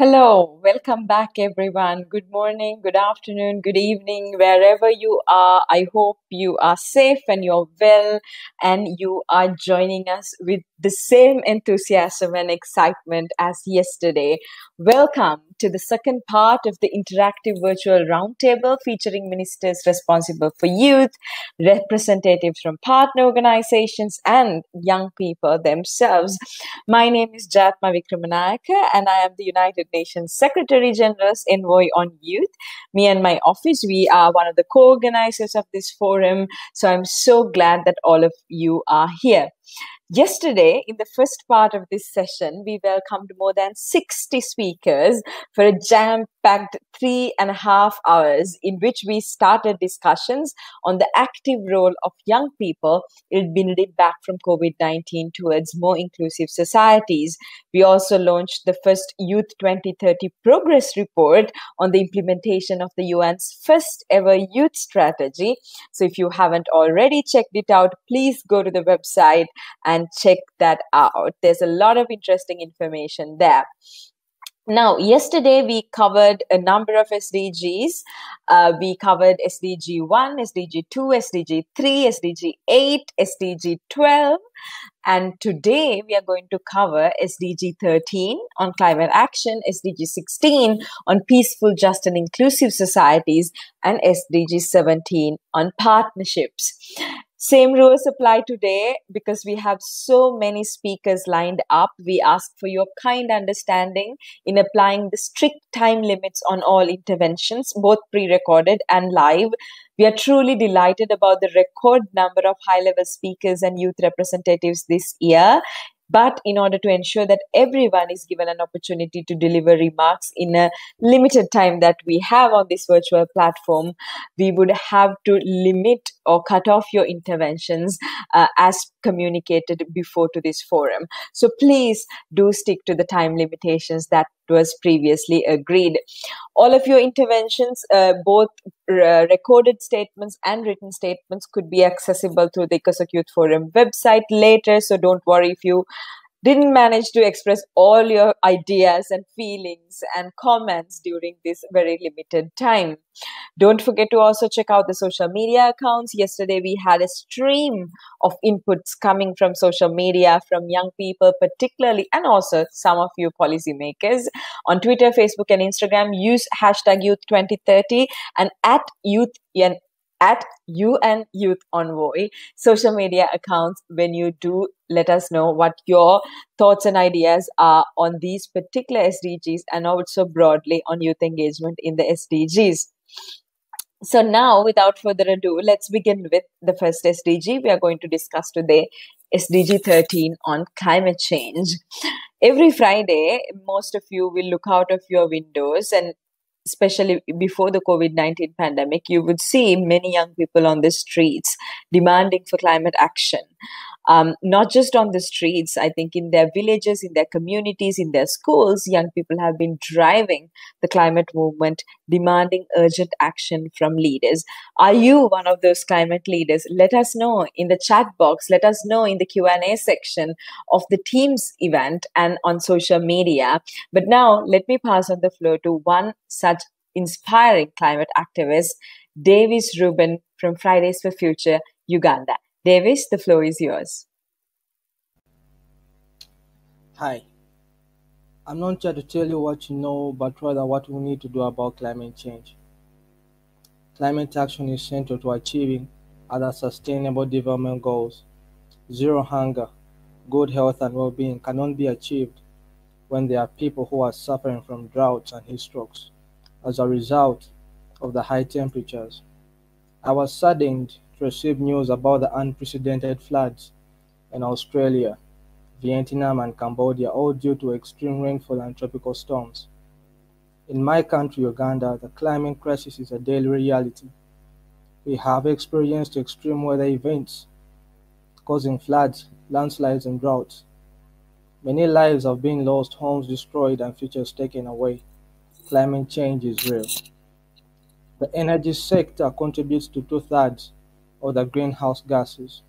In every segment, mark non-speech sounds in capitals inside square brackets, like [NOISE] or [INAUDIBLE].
Hello, welcome back, everyone. Good morning, good afternoon, good evening, wherever you are. I hope you are safe and you're well, and you are joining us with the same enthusiasm and excitement as yesterday. Welcome to the second part of the interactive virtual roundtable featuring ministers responsible for youth, representatives from partner organizations, and young people themselves. My name is Jayathma Wickramanayake, and I am the United Nations Secretary General's Envoy on Youth. Me and my office, we are one of the co organizers of this forum. So I'm so glad that all of you are here. Yesterday, in the first part of this session, we welcomed more than 60 speakers for a jam packed three and a half hours in which we started discussions on the active role of young people in building back from COVID 19 towards more inclusive societies. We also launched the first Youth 2030 Progress Report on the implementation of the UN's first ever youth strategy. So, if you haven't already checked it out, please go to the website and check that out. There's a lot of interesting information there. Now, yesterday we covered a number of SDGs. Uh, we covered SDG 1, SDG 2, SDG 3, SDG 8, SDG 12. And today we are going to cover SDG 13 on climate action, SDG 16 on peaceful, just, and inclusive societies, and SDG 17 on partnerships. Same rules apply today because we have so many speakers lined up. We ask for your kind understanding in applying the strict time limits on all interventions, both pre recorded and live. We are truly delighted about the record number of high level speakers and youth representatives this year. But in order to ensure that everyone is given an opportunity to deliver remarks in a limited time that we have on this virtual platform, we would have to limit or cut off your interventions uh, as communicated before to this forum. So please do stick to the time limitations that was previously agreed. All of your interventions, uh, both uh, recorded statements and written statements, could be accessible through the ECOSOC Youth Forum website later. So don't worry if you didn't manage to express all your ideas and feelings and comments during this very limited time. Don't forget to also check out the social media accounts. Yesterday, we had a stream of inputs coming from social media from young people, particularly, and also some of you policymakers on Twitter, Facebook, and Instagram. Use hashtag youth 2030 and at youth at UN Youth Envoy social media accounts when you do let us know what your thoughts and ideas are on these particular SDGs and also broadly on youth engagement in the SDGs. So now, without further ado, let's begin with the first SDG we are going to discuss today, SDG 13 on climate change. Every Friday, most of you will look out of your windows and especially before the COVID 19 pandemic, you would see many young people on the streets demanding for climate action. Um, not just on the streets, I think in their villages, in their communities, in their schools, young people have been driving the climate movement, demanding urgent action from leaders. Are you one of those climate leaders? Let us know in the chat box. Let us know in the Q&A section of the Teams event and on social media. But now let me pass on the floor to one such inspiring climate activist, Davis Rubin from Fridays for Future, Uganda. Davis, the floor is yours. Hi. I'm not here to tell you what you know, but rather what we need to do about climate change. Climate action is central to achieving other sustainable development goals. Zero hunger, good health, and well being cannot be achieved when there are people who are suffering from droughts and heat strokes as a result of the high temperatures. I was saddened to receive news about the unprecedented floods in Australia, Vietnam, and Cambodia, all due to extreme rainfall and tropical storms. In my country, Uganda, the climate crisis is a daily reality. We have experienced extreme weather events causing floods, landslides, and droughts. Many lives have been lost, homes destroyed, and futures taken away. Climate change is real. The energy sector contributes to two thirds of the greenhouse gases.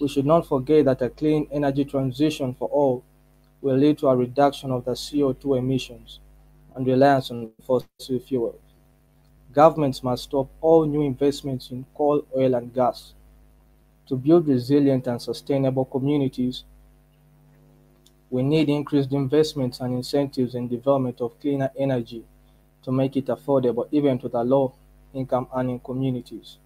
We should not forget that a clean energy transition for all will lead to a reduction of the CO2 emissions. and reliance on fossil fuels. Governments must stop all new investments in coal, oil, and gas. To build resilient and sustainable communities, we need increased investments and incentives in development of cleaner energy to make it affordable even to the low-income earning communities.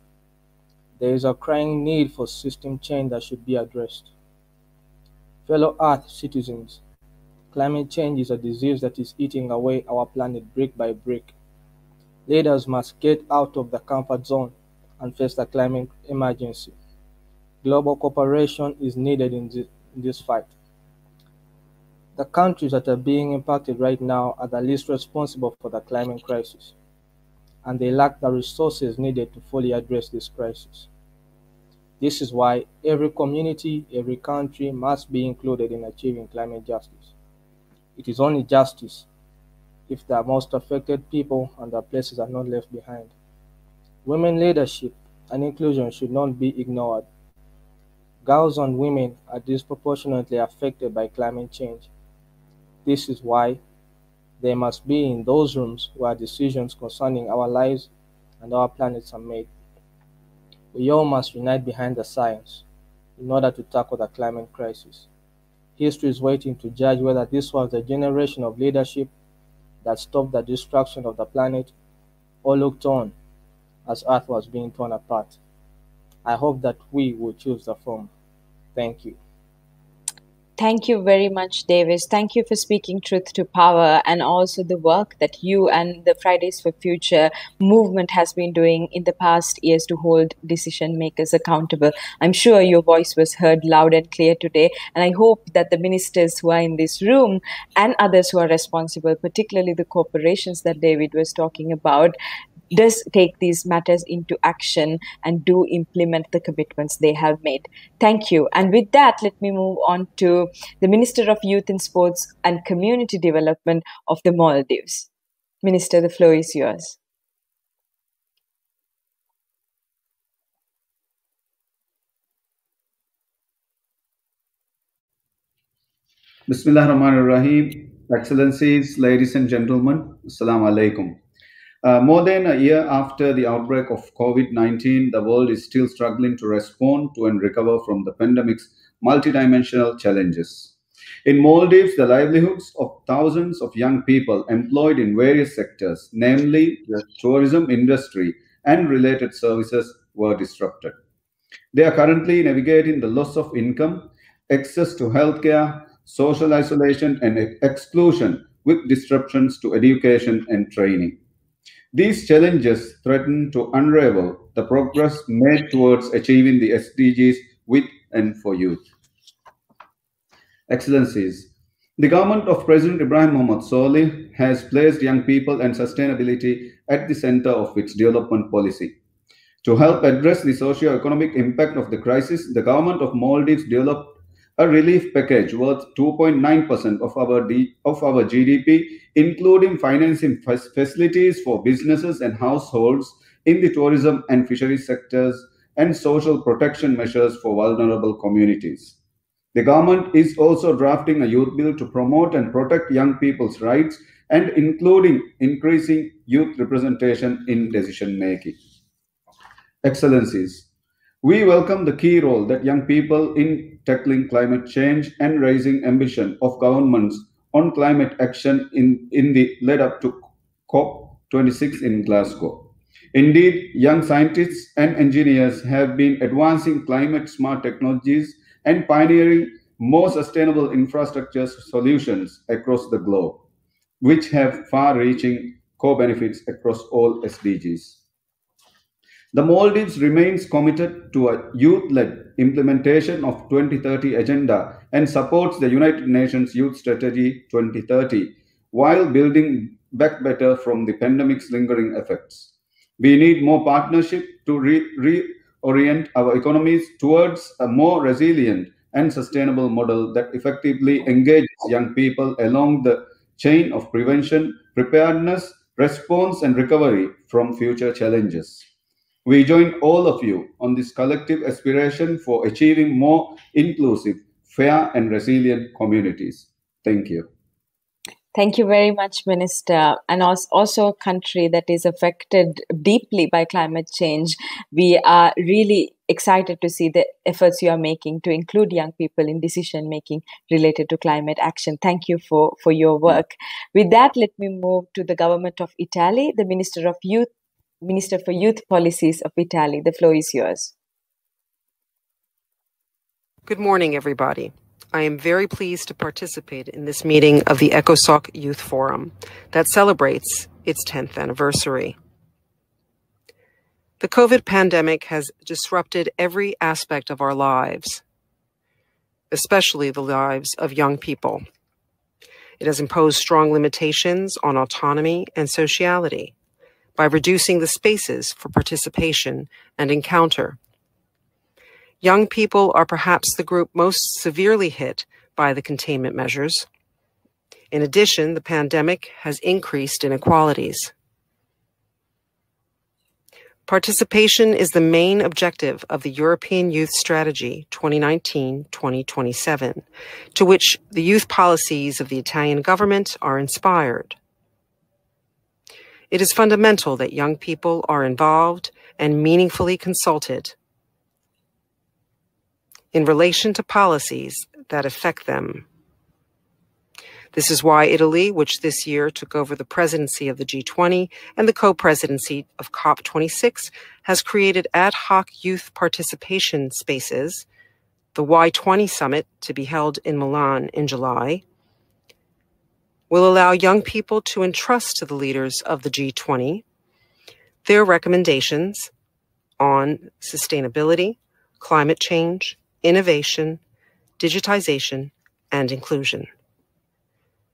There is a crying need for system change that should be addressed. Fellow Earth citizens, climate change is a disease that is eating away our planet brick by brick. Leaders must get out of the comfort zone and face the climate emergency. Global cooperation is needed in this, in this fight. The countries that are being impacted right now are the least responsible for the climate crisis, and they lack the resources needed to fully address this crisis. This is why every community, every country must be included in achieving climate justice. It is only justice if the most affected people and their places are not left behind. Women leadership and inclusion should not be ignored. Girls and women are disproportionately affected by climate change. This is why they must be in those rooms where decisions concerning our lives and our planets are made. We all must unite behind the science in order to tackle the climate crisis. History is waiting to judge whether this was the generation of leadership that stopped the destruction of the planet or looked on as Earth was being torn apart. I hope that we will choose the former. Thank you. Thank you very much, Davis. Thank you for speaking truth to power and also the work that you and the Fridays for Future movement has been doing in the past years to hold decision makers accountable. I'm sure your voice was heard loud and clear today, and I hope that the ministers who are in this room and others who are responsible, particularly the corporations that David was talking about, does take these matters into action and do implement the commitments they have made. Thank you. And with that, let me move on to the Minister of Youth and Sports and Community Development of the Maldives. Minister, the floor is yours. Bismillah Rahman Rahim. Excellencies, ladies and gentlemen, Assalamu alaikum. Uh, more than a year after the outbreak of COVID 19, the world is still struggling to respond to and recover from the pandemic's multidimensional challenges. In Maldives, the livelihoods of thousands of young people employed in various sectors, namely the tourism industry and related services, were disrupted. They are currently navigating the loss of income, access to healthcare, social isolation, and exclusion with disruptions to education and training. These challenges threaten to unravel the progress made towards achieving the SDGs with and for youth. Excellencies, the government of President Ibrahim Mohamed Solih has placed young people and sustainability at the center of its development policy. To help address the socio-economic impact of the crisis, the government of Maldives developed a relief package worth 2.9% of our D, of our GDP, including financing facilities for businesses and households in the tourism and fisheries sectors and social protection measures for vulnerable communities. The government is also drafting a youth bill to promote and protect young people's rights and including increasing youth representation in decision making. Excellencies, we welcome the key role that young people in tackling climate change and raising ambition of governments on climate action in, in the lead up to COP26 in Glasgow. Indeed, young scientists and engineers have been advancing climate smart technologies and pioneering more sustainable infrastructure solutions across the globe, which have far reaching co benefits across all SDGs. The Maldives remains committed to a youth-led implementation of 2030 agenda and supports the United Nations Youth Strategy 2030 while building back better from the pandemic's lingering effects. We need more partnership to re- reorient our economies towards a more resilient and sustainable model that effectively engages young people along the chain of prevention, preparedness, response, and recovery from future challenges. We join all of you on this collective aspiration for achieving more inclusive, fair, and resilient communities. Thank you. Thank you very much, Minister. And also, a country that is affected deeply by climate change. We are really excited to see the efforts you are making to include young people in decision making related to climate action. Thank you for, for your work. With that, let me move to the government of Italy, the Minister of Youth, Minister for Youth Policies of Italy. The floor is yours. Good morning, everybody. I am very pleased to participate in this meeting of the ECOSOC Youth Forum that celebrates its 10th anniversary. The COVID pandemic has disrupted every aspect of our lives, especially the lives of young people. It has imposed strong limitations on autonomy and sociality by reducing the spaces for participation and encounter Young people are perhaps the group most severely hit by the containment measures. In addition, the pandemic has increased inequalities. Participation is the main objective of the European Youth Strategy 2019-2027, to which the youth policies of the Italian government are inspired. It is fundamental that young people are involved and meaningfully consulted in relation to policies that affect them. This is why Italy, which this year took over the presidency of the G20 and the co-presidency of COP26, has created ad hoc youth participation spaces, the Y20 summit to be held in Milan in July, will allow young people to entrust to the leaders of the G20 their recommendations on sustainability, climate change, innovation, digitization, and inclusion.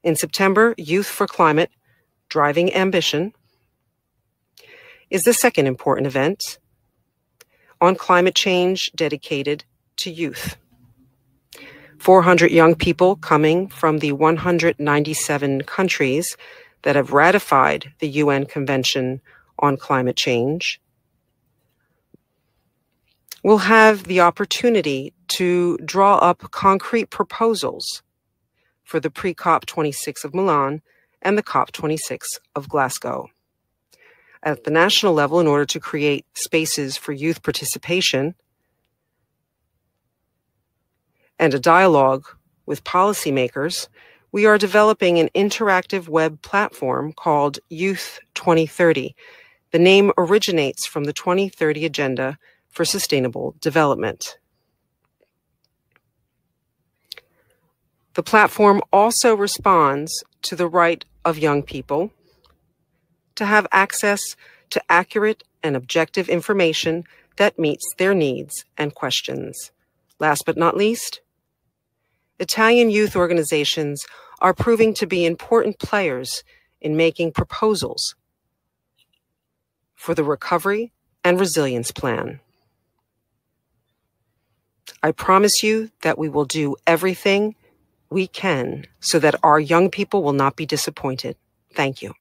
In September, Youth for Climate Driving Ambition is the second important event on climate change dedicated to youth. 400 young people coming from the 197 countries that have ratified the UN Convention on Climate Change will have the opportunity to draw up concrete proposals for the pre COP 26 of Milan and the COP 26 of Glasgow. At the national level, in order to create spaces for youth participation and a dialogue with policymakers, we are developing an interactive web platform called Youth 2030. The name originates from the 2030 Agenda for Sustainable Development. The platform also responds to the right of young people to have access to accurate and objective information that meets their needs and questions. Last but not least, Italian youth organizations are proving to be important players in making proposals for the Recovery and Resilience Plan. I promise you that we will do everything we can so that our young people will not be disappointed. Thank you.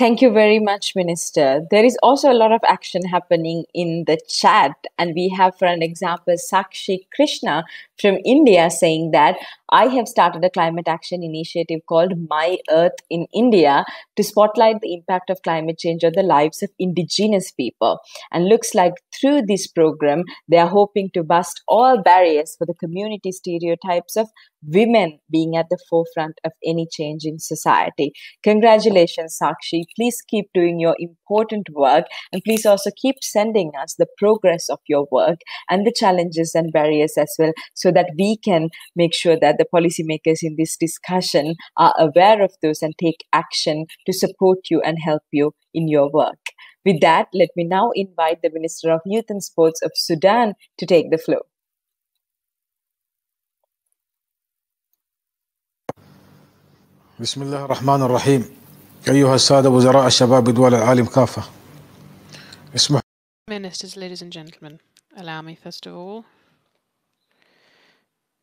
Thank you very much, Minister. There is also a lot of action happening in the chat. And we have, for an example, Sakshi Krishna from India saying that I have started a climate action initiative called My Earth in India to spotlight the impact of climate change on the lives of indigenous people. And looks like through this program, they are hoping to bust all barriers for the community stereotypes of women being at the forefront of any change in society. Congratulations, Sakshi. Please keep doing your important work and please also keep sending us the progress of your work and the challenges and barriers as well so that we can make sure that the policymakers in this discussion are aware of those and take action to support you and help you in your work. With that, let me now invite the Minister of Youth and Sports of Sudan to take the floor. بسم الله الرحمن الرحيم أيها السادة وزراء الشباب دول العالم كافة اسمح Ministers, ladies and gentlemen, allow me first of all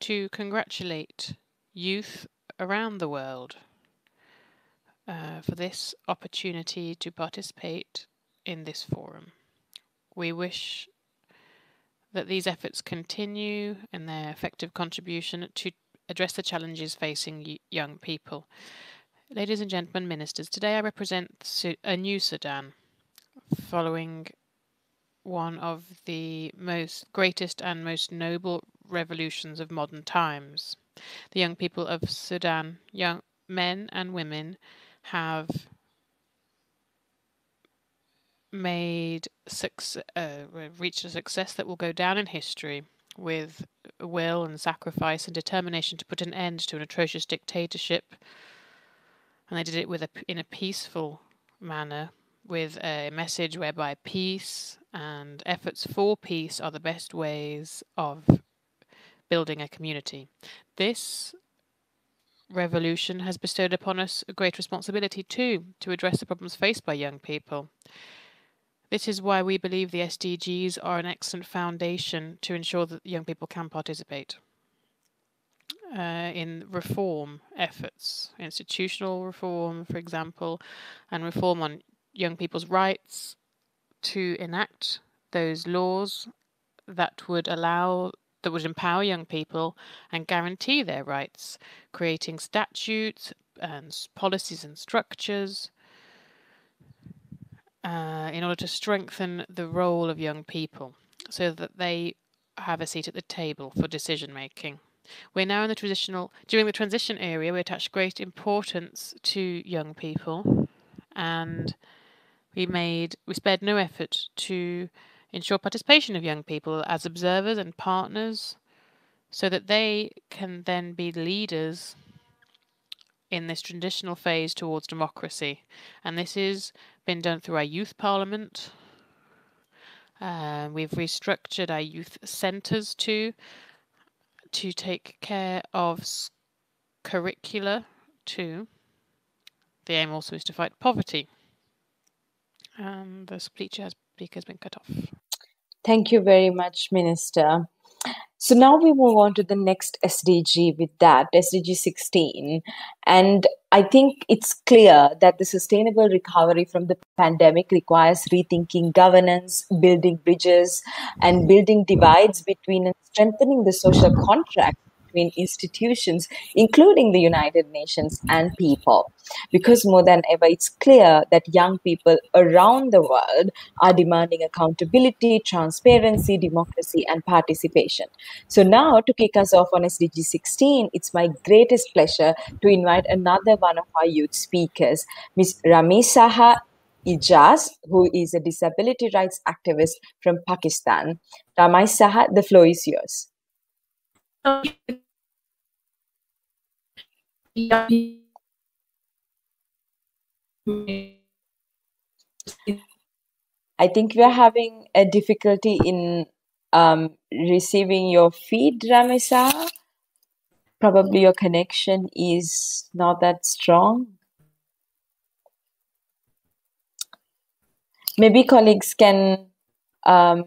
to congratulate youth around the world uh, for this opportunity to participate in this forum. We wish that these efforts continue and their effective contribution to address the challenges facing young people. Ladies and gentlemen, ministers, today I represent a new Sudan, following one of the most greatest and most noble revolutions of modern times. The young people of Sudan, young men and women, have made success, uh, reached a success that will go down in history with will and sacrifice and determination to put an end to an atrocious dictatorship. And they did it with a, in a peaceful manner, with a message whereby peace and efforts for peace are the best ways of building a community. This revolution has bestowed upon us a great responsibility too to address the problems faced by young people. This is why we believe the SDGs are an excellent foundation to ensure that young people can participate uh, in reform efforts, institutional reform, for example, and reform on young people's rights to enact those laws that would allow that would empower young people and guarantee their rights, creating statutes and policies and structures uh, in order to strengthen the role of young people so that they have a seat at the table for decision making. We're now in the traditional, during the transition area, we attach great importance to young people and we made, we spared no effort to ensure participation of young people as observers and partners so that they can then be leaders in this transitional phase towards democracy. And this has been done through our youth parliament. Uh, we've restructured our youth centres too to take care of curricula too. The aim also is to fight poverty. And the speaker has, speaker has been cut off. Thank you very much, Minister. So now we move on to the next SDG with that, SDG 16. And I think it's clear that the sustainable recovery from the pandemic requires rethinking governance, building bridges, and building divides between and strengthening the social contract between institutions, including the United Nations and people. Because more than ever, it's clear that young people around the world are demanding accountability, transparency, democracy, and participation. So, now to kick us off on SDG 16, it's my greatest pleasure to invite another one of our youth speakers, Ms. Ramisaha Ijaz, who is a disability rights activist from Pakistan. Ramisaha, the floor is yours. I think we are having a difficulty in um, receiving your feed, Ramisa. Probably your connection is not that strong. Maybe colleagues can um,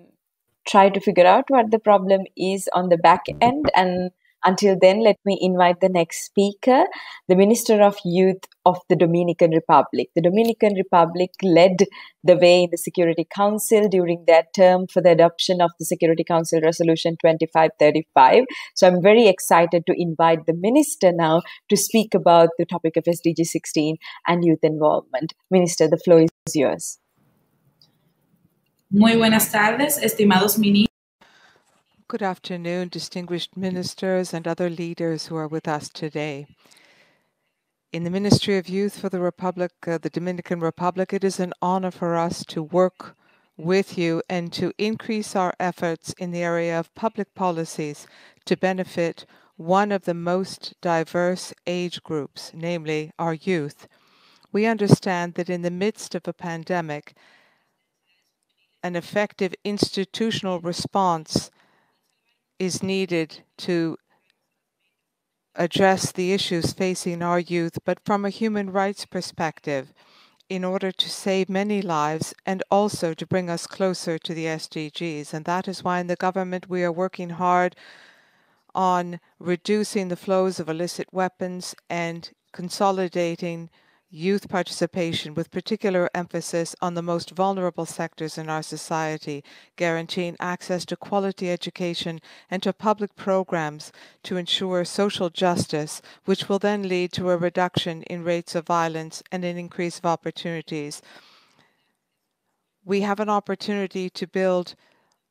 try to figure out what the problem is on the back end and until then, let me invite the next speaker, the Minister of Youth of the Dominican Republic. The Dominican Republic led the way in the Security Council during their term for the adoption of the Security Council Resolution 2535. So I'm very excited to invite the Minister now to speak about the topic of SDG 16 and youth involvement. Minister, the floor is yours. Muy buenas tardes, estimados ministros. Good afternoon, distinguished ministers and other leaders who are with us today. In the Ministry of Youth for the Republic, uh, the Dominican Republic, it is an honor for us to work with you and to increase our efforts in the area of public policies to benefit one of the most diverse age groups, namely our youth. We understand that in the midst of a pandemic, an effective institutional response is needed to address the issues facing our youth, but from a human rights perspective, in order to save many lives and also to bring us closer to the SDGs. And that is why in the government we are working hard on reducing the flows of illicit weapons and consolidating youth participation with particular emphasis on the most vulnerable sectors in our society, guaranteeing access to quality education and to public programs to ensure social justice, which will then lead to a reduction in rates of violence and an increase of opportunities. We have an opportunity to build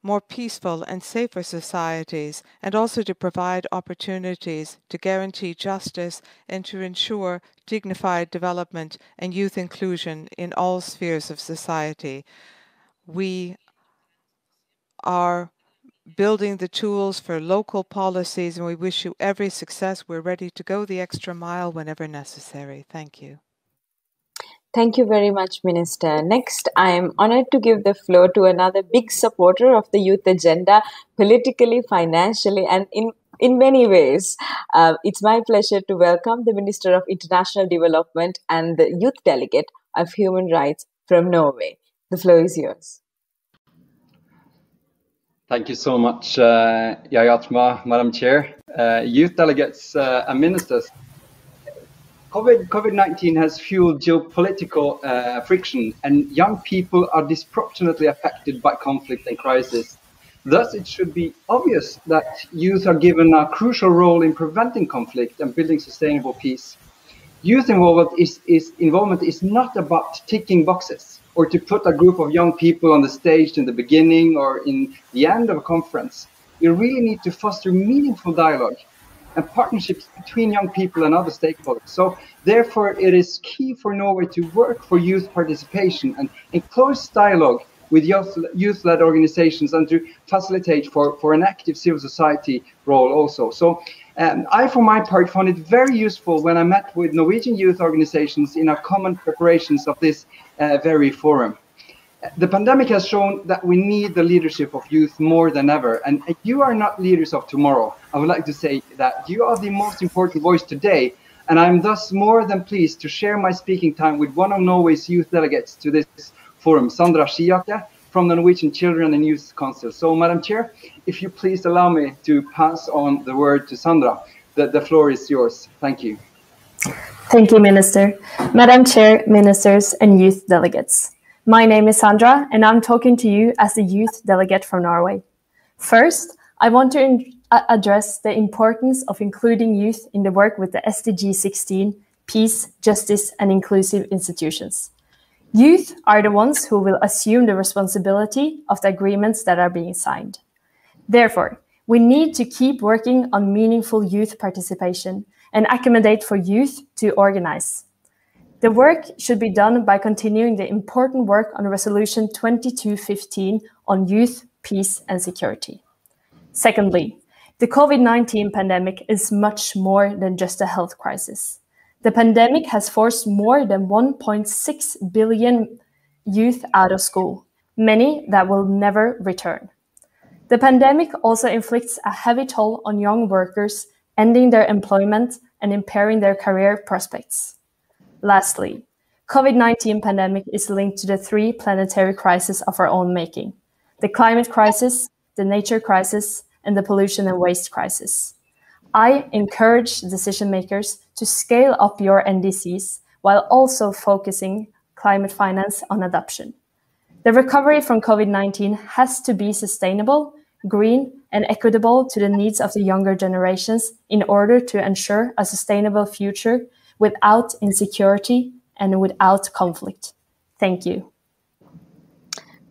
more peaceful and safer societies, and also to provide opportunities to guarantee justice and to ensure dignified development and youth inclusion in all spheres of society. We are building the tools for local policies, and we wish you every success. We're ready to go the extra mile whenever necessary. Thank you. Thank you very much, Minister. Next, I am honored to give the floor to another big supporter of the youth agenda, politically, financially, and in in many ways. Uh, it's my pleasure to welcome the Minister of International Development and the Youth Delegate of Human Rights from Norway. The floor is yours. Thank you so much, uh, Yayatma, Madam Chair. Uh, youth delegates uh, and ministers, COVID 19 has fueled geopolitical uh, friction, and young people are disproportionately affected by conflict and crisis. Thus, it should be obvious that youth are given a crucial role in preventing conflict and building sustainable peace. Youth involvement is, is, involvement is not about ticking boxes or to put a group of young people on the stage in the beginning or in the end of a conference. You really need to foster meaningful dialogue and partnerships between young people and other stakeholders. So therefore, it is key for Norway to work for youth participation and in close dialogue with youth-led organizations and to facilitate for, for an active civil society role also. So um, I, for my part, found it very useful when I met with Norwegian youth organizations in our common preparations of this uh, very forum the pandemic has shown that we need the leadership of youth more than ever. And you are not leaders of tomorrow. I would like to say that you are the most important voice today. And I'm thus more than pleased to share my speaking time with one of Norway's youth delegates to this forum, Sandra Skiake from the Norwegian Children and Youth Council. So, Madam Chair, if you please allow me to pass on the word to Sandra. The, the floor is yours. Thank you. Thank you, Minister. Madam Chair, Ministers, and youth delegates. My name is Sandra, and I'm talking to you as a youth delegate from Norway. First, I want to uh, address the importance of including youth in the work with the SDG 16 peace, justice, and inclusive institutions. Youth are the ones who will assume the responsibility of the agreements that are being signed. Therefore, we need to keep working on meaningful youth participation and accommodate for youth to organize. The work should be done by continuing the important work on Resolution 2215 on youth, peace, and security. Secondly, the COVID 19 pandemic is much more than just a health crisis. The pandemic has forced more than 1.6 billion youth out of school, many that will never return. The pandemic also inflicts a heavy toll on young workers, ending their employment and impairing their career prospects. Lastly, COVID-19 pandemic is linked to the three planetary crises of our own making. The climate crisis, the nature crisis, and the pollution and waste crisis. I encourage decision makers to scale up your NDCs while also focusing climate finance on adoption. The recovery from COVID-19 has to be sustainable, green, and equitable to the needs of the younger generations in order to ensure a sustainable future without insecurity and without conflict. Thank you.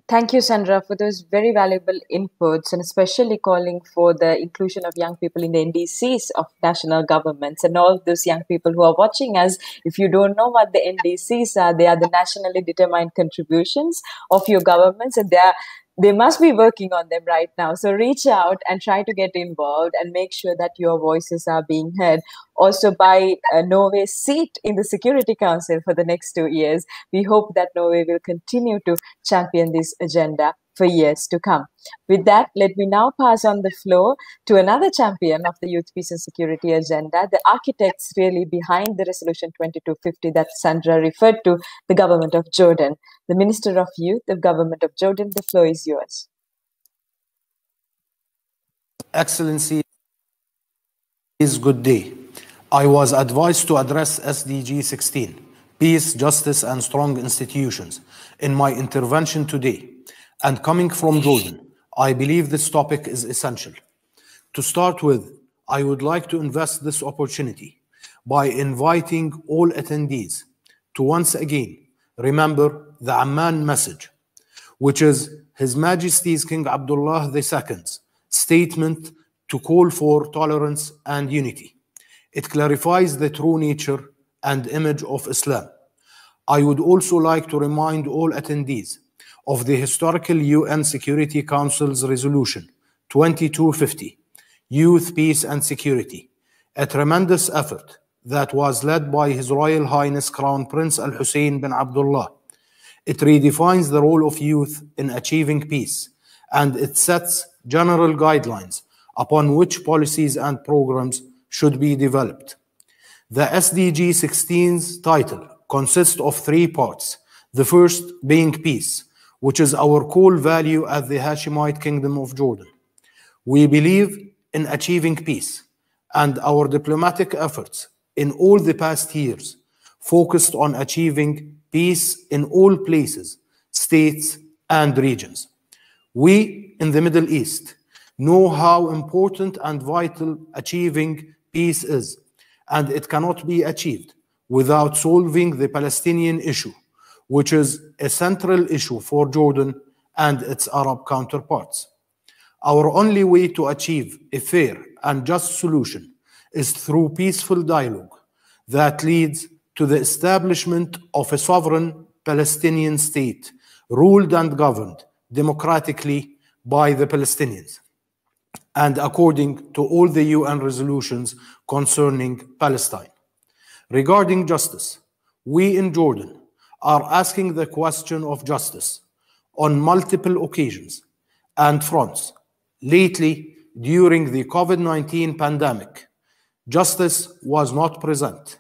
Thank you, Sandra, for those very valuable inputs and especially calling for the inclusion of young people in the NDCs of national governments and all those young people who are watching us. If you don't know what the NDCs are, they are the nationally determined contributions of your governments and they are they must be working on them right now. So reach out and try to get involved and make sure that your voices are being heard. Also, by uh, Norway's seat in the Security Council for the next two years, we hope that Norway will continue to champion this agenda for years to come. With that, let me now pass on the floor to another champion of the Youth Peace and Security agenda, the architects really behind the Resolution 2250 that Sandra referred to, the government of Jordan. The Minister of Youth, the government of Jordan, the floor is yours. Excellency, is good day. I was advised to address SDG 16, peace, justice, and strong institutions in my intervention today. And coming from Jordan, I believe this topic is essential. To start with, I would like to invest this opportunity by inviting all attendees to once again remember the Amman message, which is His Majesty's King Abdullah II's statement to call for tolerance and unity. It clarifies the true nature and image of Islam. I would also like to remind all attendees of the historical UN Security Council's resolution 2250, Youth, Peace and Security, a tremendous effort that was led by His Royal Highness Crown Prince Al Hussein bin Abdullah. It redefines the role of youth in achieving peace and it sets general guidelines upon which policies and programs should be developed. The SDG 16's title consists of three parts. The first being peace, which is our core value as the Hashemite Kingdom of Jordan. We believe in achieving peace, and our diplomatic efforts in all the past years focused on achieving peace in all places, states, and regions. We in the Middle East know how important and vital achieving peace is, and it cannot be achieved without solving the Palestinian issue, which is a central issue for Jordan and its Arab counterparts. Our only way to achieve a fair and just solution is through peaceful dialogue that leads to the establishment of a sovereign Palestinian state ruled and governed democratically by the Palestinians and according to all the UN resolutions concerning Palestine. Regarding justice, we in Jordan are asking the question of justice on multiple occasions and fronts. Lately, during the COVID 19 pandemic, justice was not present.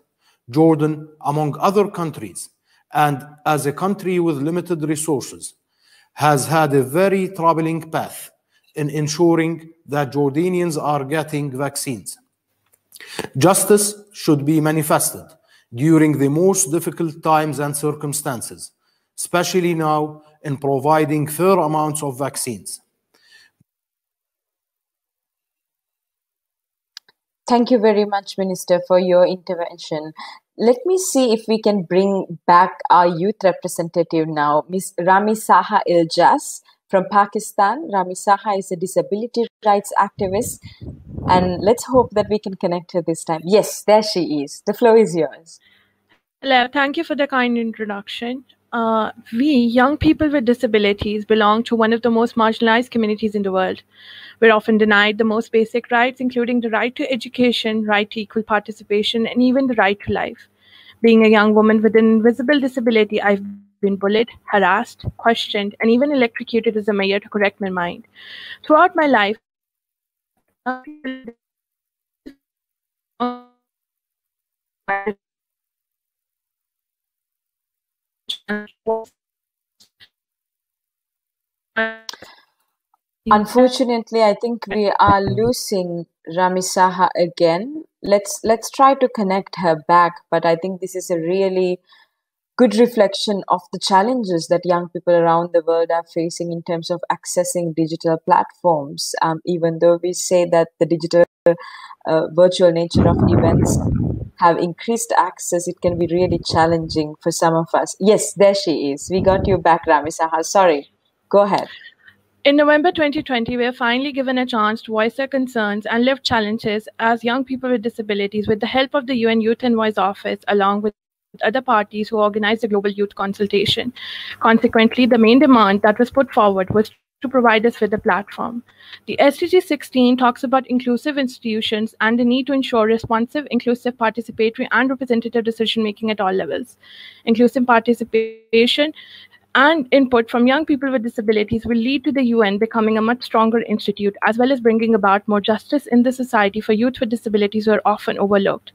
Jordan, among other countries, and as a country with limited resources, has had a very troubling path in ensuring that Jordanians are getting vaccines. Justice should be manifested during the most difficult times and circumstances, especially now in providing fair amounts of vaccines. Thank you very much, Minister, for your intervention. Let me see if we can bring back our youth representative now, Ms. Rami Saha Iljaz from Pakistan. Rami Saha is a disability rights activist, and let's hope that we can connect her this time. Yes, there she is. The floor is yours. Hello, thank you for the kind introduction. Uh, we, young people with disabilities, belong to one of the most marginalized communities in the world. We're often denied the most basic rights, including the right to education, right to equal participation, and even the right to life. Being a young woman with an invisible disability, I've been bullied, harassed, questioned, and even electrocuted as a mayor to correct my mind. Throughout my life, Unfortunately, I think we are losing Ramisaha again. Let's let's try to connect her back, but I think this is a really good reflection of the challenges that young people around the world are facing in terms of accessing digital platforms. Um, even though we say that the digital uh, virtual nature of events have increased access, it can be really challenging for some of us. Yes, there she is. We got you back, Ramisaha. Sorry. Go ahead. In November 2020, we are finally given a chance to voice our concerns and lift challenges as young people with disabilities with the help of the UN Youth Envoy's Office, along with other parties who organized the Global Youth Consultation. Consequently, the main demand that was put forward was to provide us with a platform. The SDG 16 talks about inclusive institutions and the need to ensure responsive, inclusive, participatory, and representative decision making at all levels. Inclusive participation and input from young people with disabilities will lead to the UN becoming a much stronger institute, as well as bringing about more justice in the society for youth with disabilities who are often overlooked.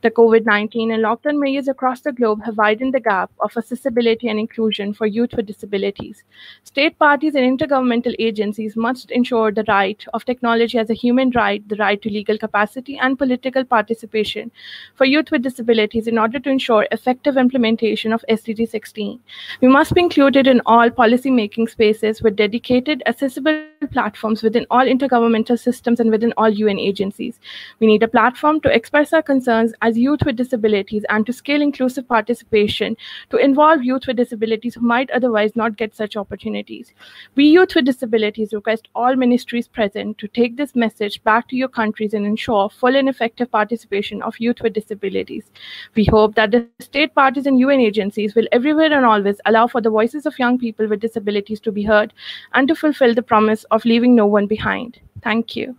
The COVID 19 and lockdown measures across the globe have widened the gap of accessibility and inclusion for youth with disabilities. State parties and intergovernmental agencies must ensure the right of technology as a human right, the right to legal capacity, and political participation for youth with disabilities in order to ensure effective implementation of SDG 16. We must be included in all policy-making spaces with dedicated, accessible platforms within all intergovernmental systems and within all UN agencies. We need a platform to express our concerns as youth with disabilities and to scale inclusive participation to involve youth with disabilities who might otherwise not get such opportunities. We youth with disabilities request all ministries present to take this message back to your countries and ensure full and effective participation of youth with disabilities. We hope that the state parties and UN agencies will everywhere and always allow for the voices of young people with disabilities to be heard and to fulfill the promise of leaving no one behind. Thank you.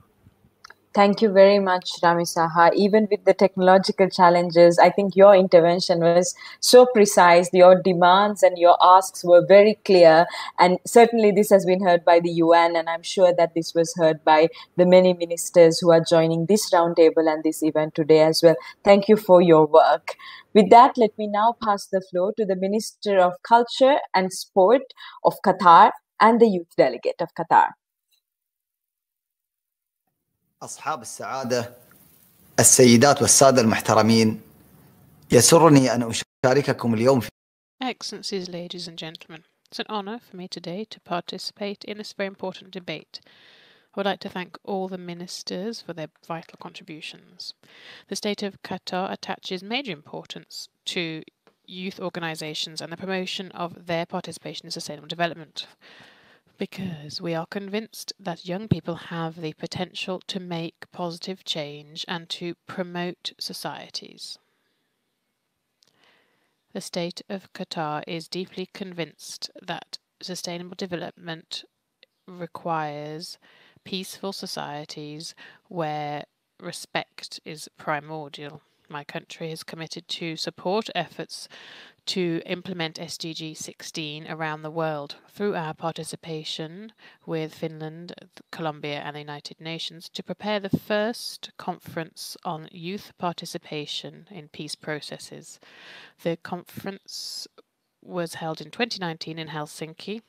Thank you very much, Rami Saha. Even with the technological challenges, I think your intervention was so precise. Your demands and your asks were very clear. And certainly, this has been heard by the UN, and I'm sure that this was heard by the many ministers who are joining this roundtable and this event today as well. Thank you for your work. With that, let me now pass the floor to the Minister of Culture and Sport of Qatar and the Youth Delegate of Qatar. أصحاب السعادة السيدات والسادة المحترمين يسرني أن أشارككم اليوم في Excellencies, ladies and gentlemen, it's an honor for me today to participate in this very important debate. I would like to thank all the ministers for their vital contributions. The state of Qatar attaches major importance to youth organizations and the promotion of their participation in sustainable development because we are convinced that young people have the potential to make positive change and to promote societies. The state of Qatar is deeply convinced that sustainable development requires peaceful societies where respect is primordial. My country is committed to support efforts to implement SDG 16 around the world through our participation with Finland, Colombia, and the United Nations to prepare the first conference on youth participation in peace processes. The conference was held in 2019 in Helsinki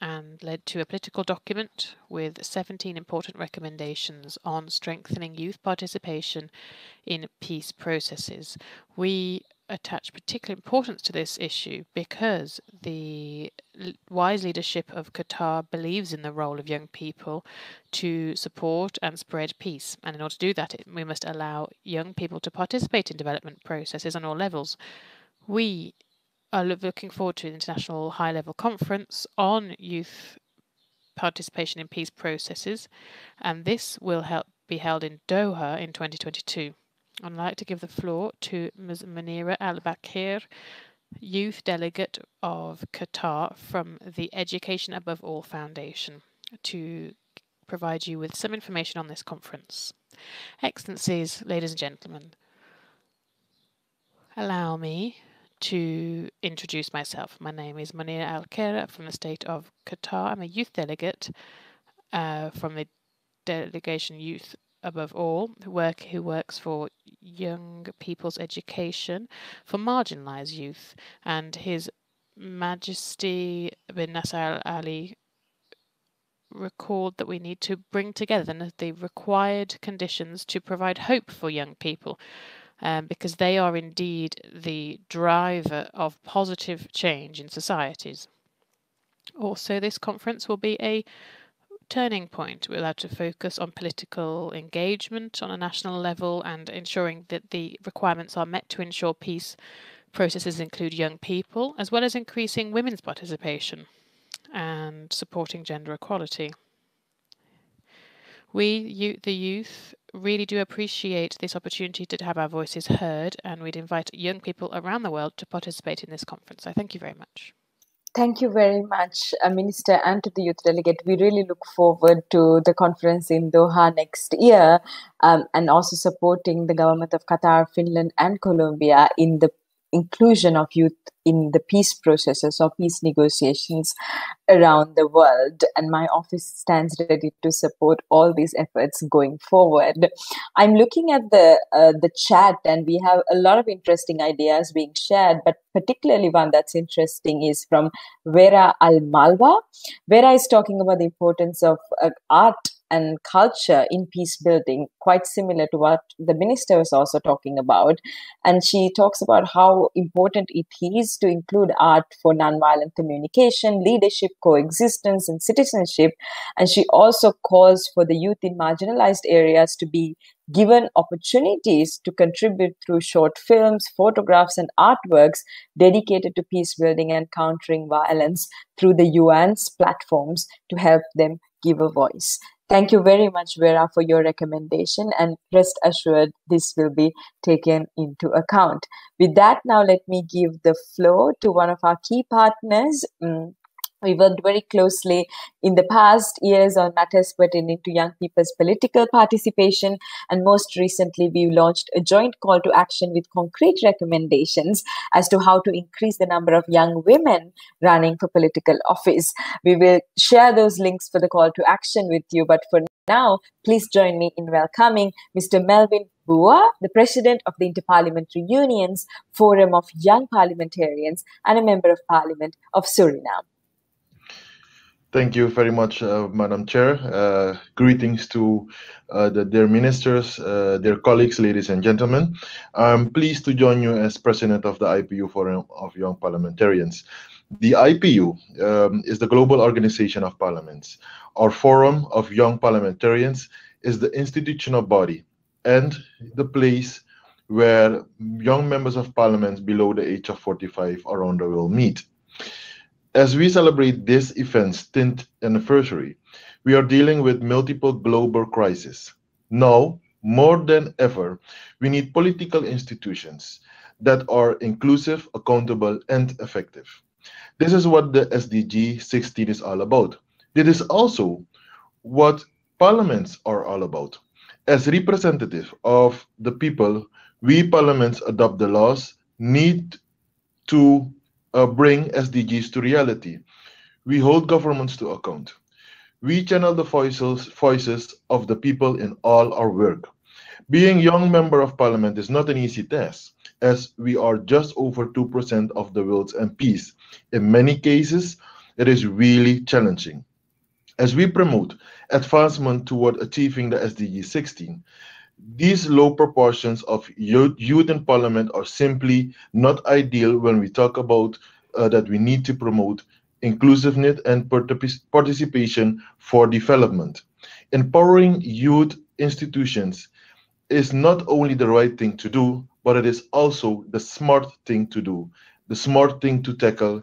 and led to a political document with 17 important recommendations on strengthening youth participation in peace processes. We attach particular importance to this issue because the wise leadership of Qatar believes in the role of young people to support and spread peace. And in order to do that, we must allow young people to participate in development processes on all levels. We are looking forward to the International High Level Conference on Youth Participation in Peace Processes, and this will help be held in Doha in 2022. I'd like to give the floor to Ms. Munira Al Bakir, Youth Delegate of Qatar from the Education Above All Foundation, to provide you with some information on this conference. Excellencies, ladies and gentlemen, allow me to introduce myself. My name is Munir Al Kera from the state of Qatar. I'm a youth delegate uh, from the delegation Youth above all, who work who works for young people's education for marginalized youth, and His Majesty bin Nasser Al Ali recalled that we need to bring together the required conditions to provide hope for young people. Um, because they are indeed the driver of positive change in societies. Also, this conference will be a turning point. We'll have to focus on political engagement on a national level and ensuring that the requirements are met to ensure peace processes include young people, as well as increasing women's participation and supporting gender equality. We, the youth, really do appreciate this opportunity to have our voices heard, and we'd invite young people around the world to participate in this conference. So thank you very much. Thank you very much, uh, Minister, and to the Youth Delegate. We really look forward to the conference in Doha next year um, and also supporting the government of Qatar, Finland, and Colombia in the inclusion of youth in the peace processes or peace negotiations around the world. And my office stands ready to support all these efforts going forward. I'm looking at the uh, the chat, and we have a lot of interesting ideas being shared. But particularly one that's interesting is from Vera Almalva. Vera is talking about the importance of uh, art and culture in peace building, quite similar to what the minister was also talking about. And she talks about how important it is to include art for nonviolent communication, leadership, coexistence, and citizenship. And she also calls for the youth in marginalized areas to be given opportunities to contribute through short films, photographs, and artworks dedicated to peace building and countering violence through the UN's platforms to help them give a voice. Thank you very much, Vera, for your recommendation, and rest assured this will be taken into account. With that, now let me give the floor to one of our key partners. Mm, We worked very closely in the past years on matters pertaining to young people's political participation. And most recently, we launched a joint call to action with concrete recommendations as to how to increase the number of young women running for political office. We will share those links for the call to action with you. But for now, please join me in welcoming Mr. Melvin Bouva, the president of the Interparliamentary Union's Forum of Young Parliamentarians and a member of parliament of Suriname. Thank you very much, uh, Madam Chair. Uh, greetings to uh, the, dear ministers, uh, dear colleagues, ladies and gentlemen. I'm pleased to join you as president of the IPU Forum of Young Parliamentarians. The IPU um, is the global organization of parliaments. Our Forum of Young Parliamentarians is the institutional body and the place where young members of parliament below the age of 45 around the world meet. As we celebrate this event's 10th anniversary, we are dealing with multiple global crises. Now, more than ever, we need political institutions that are inclusive, accountable, and effective. This is what the SDG 16 is all about. It is also what parliaments are all about. As representative of the people, we parliaments adopt the laws, need to uh, bring SDGs to reality. We hold governments to account. We channel the voices, voices of the people in all our work. Being young member of parliament is not an easy task, as we are just over 2% of the world's MPs. In many cases, it is really challenging. As we promote advancement toward achieving the SDG 16, these low proportions of youth in parliament are simply not ideal when we talk about uh, that we need to promote inclusiveness and participation for development. Empowering youth institutions is not only the right thing to do, but it is also the smart thing to do, the smart thing to tackle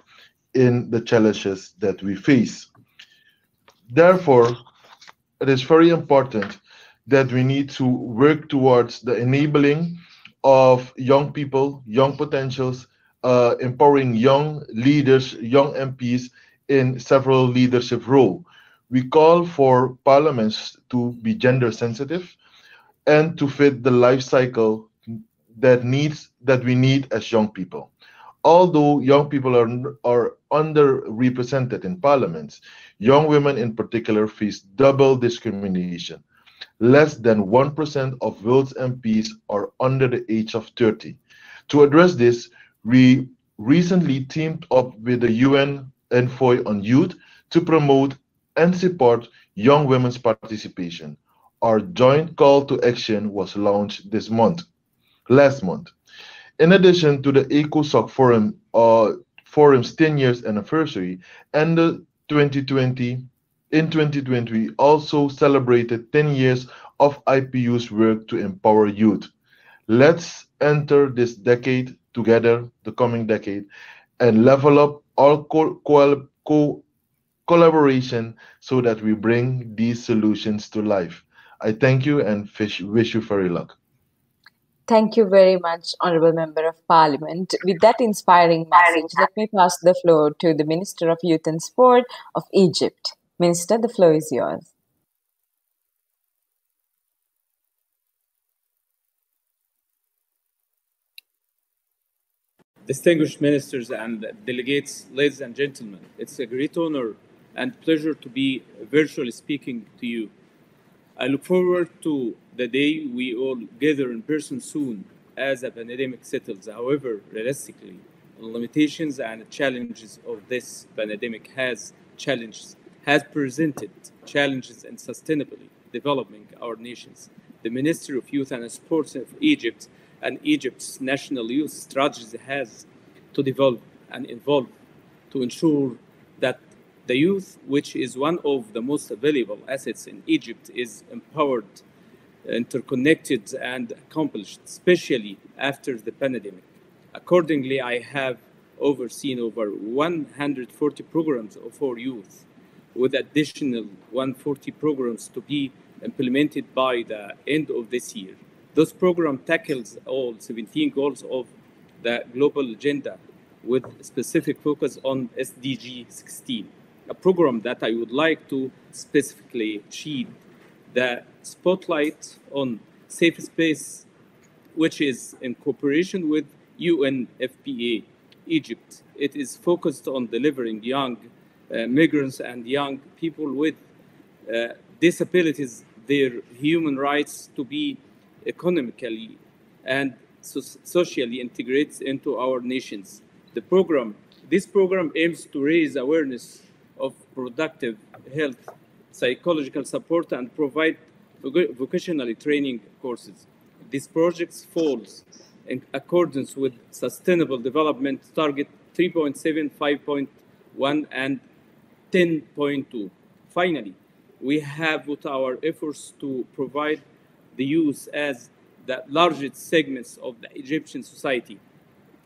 in the challenges that we face. Therefore, it is very important that we need to work towards the enabling of young people, young potentials, uh, empowering young leaders, young MPs in several leadership roles. We call for parliaments to be gender sensitive and to fit the life cycle that needs that we need as young people. Although young people are, are underrepresented in parliaments, young women in particular face double discrimination less than 1% of world's MPs are under the age of 30. To address this, we recently teamed up with the UN Envoy on Youth to promote and support young women's participation. Our joint call to action was launched this month, last month. In addition to the ECOSOC Forum, uh, Forum's 10 years anniversary and the 2020 in 2020, we also celebrated 10 years of IPU's work to empower youth. Let's enter this decade together, the coming decade, and level up our co co co collaboration so that we bring these solutions to life. I thank you and wish, wish you very luck. Thank you very much, Honorable Member of Parliament. With that inspiring message, let me pass the floor to the Minister of Youth and Sport of Egypt. Minister, the floor is yours. distinguished ministers and delegates, ladies and gentlemen, it's a great honor and pleasure to be virtually speaking to you. I look forward to the day we all gather in person soon as the pandemic settles. However, realistically, the limitations and challenges of this pandemic has challenges has presented challenges in sustainably developing our nations. The Ministry of Youth and Sports of Egypt and Egypt's national youth strategy has to develop and evolve to ensure that the youth, which is one of the most valuable assets in Egypt, is empowered, interconnected, and accomplished, especially after the pandemic. Accordingly, I have overseen over 140 programs for youth, with additional 140 programs to be implemented by the end of this year. This program tackles all 17 goals of the global agenda with specific focus on SDG 16, a program that I would like to specifically achieve the spotlight on safe space, which is in cooperation with UNFPA Egypt. It is focused on delivering young migrants and young people with uh, disabilities their human rights to be economically and so socially integrated into our nations. The program, this program aims to raise awareness of productive health, psychological support, and provide vocational training courses. This project falls in accordance with Sustainable Development Target 3.7, 5.1, and 10.2. Finally, we have put our efforts to provide the youth as the largest segments of the Egyptian society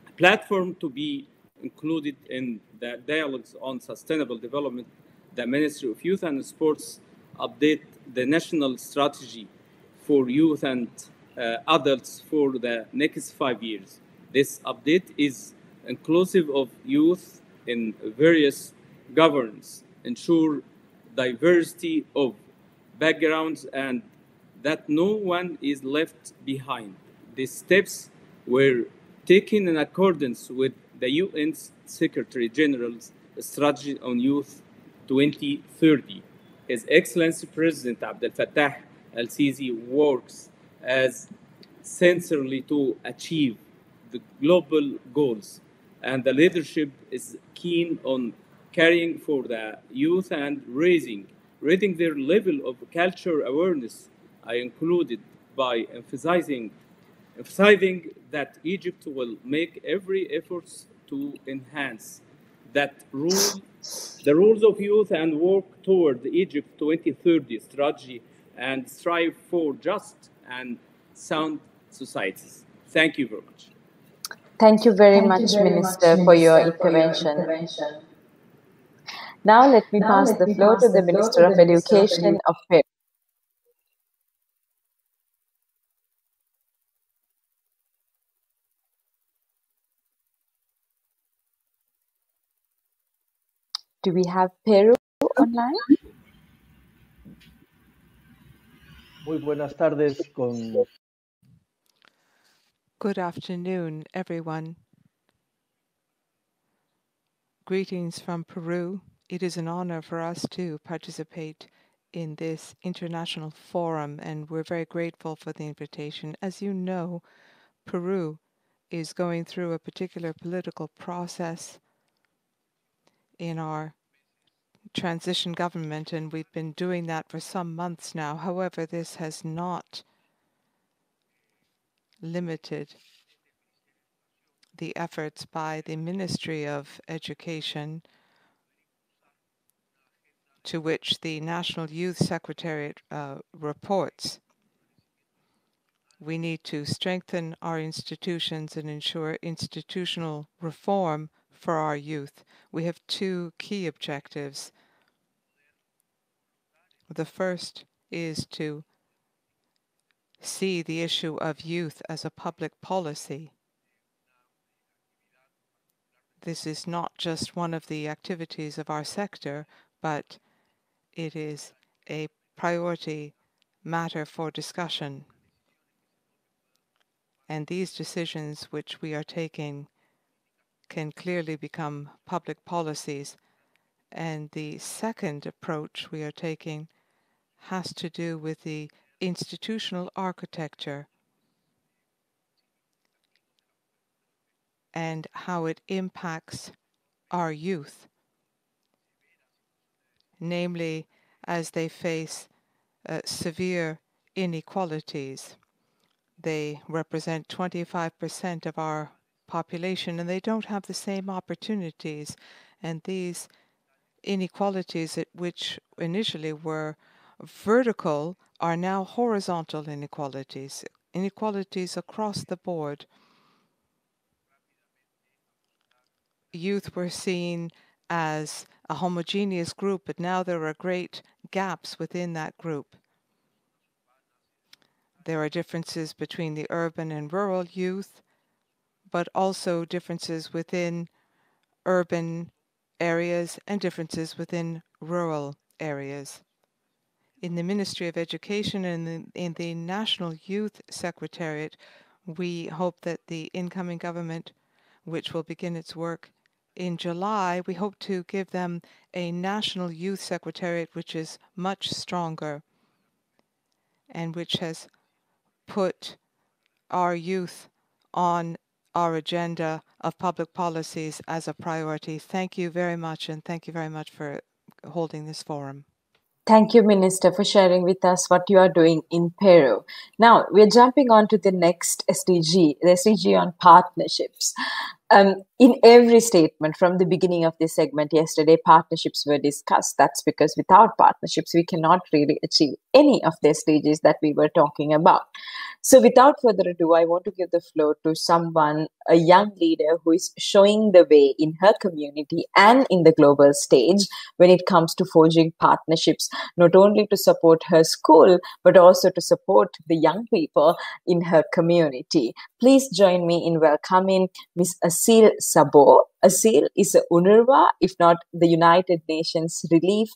a platform to be included in the dialogues on sustainable development. The Ministry of Youth and Sports update the national strategy for youth and uh, adults for the next five years. This update is inclusive of youth in various governance, ensure diversity of backgrounds and that no one is left behind. These steps were taken in accordance with the UN Secretary General's strategy on youth 2030. His Excellency President Abdel Fattah al-Sisi works as sincerely to achieve the global goals, and the leadership is keen on caring for the youth and raising, raising their level of culture awareness. I included by emphasizing, emphasizing that Egypt will make every effort to enhance that rule, the rules of youth and work toward the Egypt 2030 strategy and strive for just and sound societies. Thank you very much. Thank you very Thank much, you very Minister, much, for your Minister, for your intervention. Intervention. Now let me Now pass let the me floor pass to the the Minister of the Minister of Education Education. of Peru. Do we have Peru online? Muy buenas tardes con Good afternoon, everyone. Greetings from Peru. It is an honor for us to participate in this international forum, and we're very grateful for the invitation. As you know, Peru is going through a particular political process in our transition government, and we've been doing that for some months now. However, this has not limited the efforts by the Ministry of Education, to which the National Youth Secretariat uh, reports. We need to strengthen our institutions and ensure institutional reform for our youth. We have two key objectives. The first is to see the issue of youth as a public policy. This is not just one of the activities of our sector, but it is a priority matter for discussion. And these decisions which we are taking can clearly become public policies. And the second approach we are taking has to do with the institutional architecture and how it impacts our youth, namely as they face uh, severe inequalities. They represent 25% of our population and they don't have the same opportunities. And these inequalities, which initially were vertical, are now horizontal inequalities, inequalities across the board. Youth were seen as a homogeneous group, but now there are great gaps within that group. There are differences between the urban and rural youth, but also differences within urban areas and differences within rural areas. In the Ministry of Education and in, in the National Youth Secretariat, we hope that the incoming government, which will begin its work in July, we hope to give them a National Youth Secretariat which is much stronger and which has put our youth on our agenda of public policies as a priority. Thank you very much, and thank you very much for holding this forum. Thank you, Minister, for sharing with us what you are doing in Peru. Now, we're jumping on to the next SDG, the SDG on partnerships. Um, in every statement from the beginning of this segment yesterday, partnerships were discussed. That's because without partnerships, we cannot really achieve any of the SDGs that we were talking about. So, without further ado, I want to give the floor to someone, a young leader who is showing the way in her community and in the global stage when it comes to forging partnerships, not only to support her school, but also to support the young people in her community. Please join me in welcoming Ms. Asil Sabo. Asil is a UNRWA, if not the United Nations Relief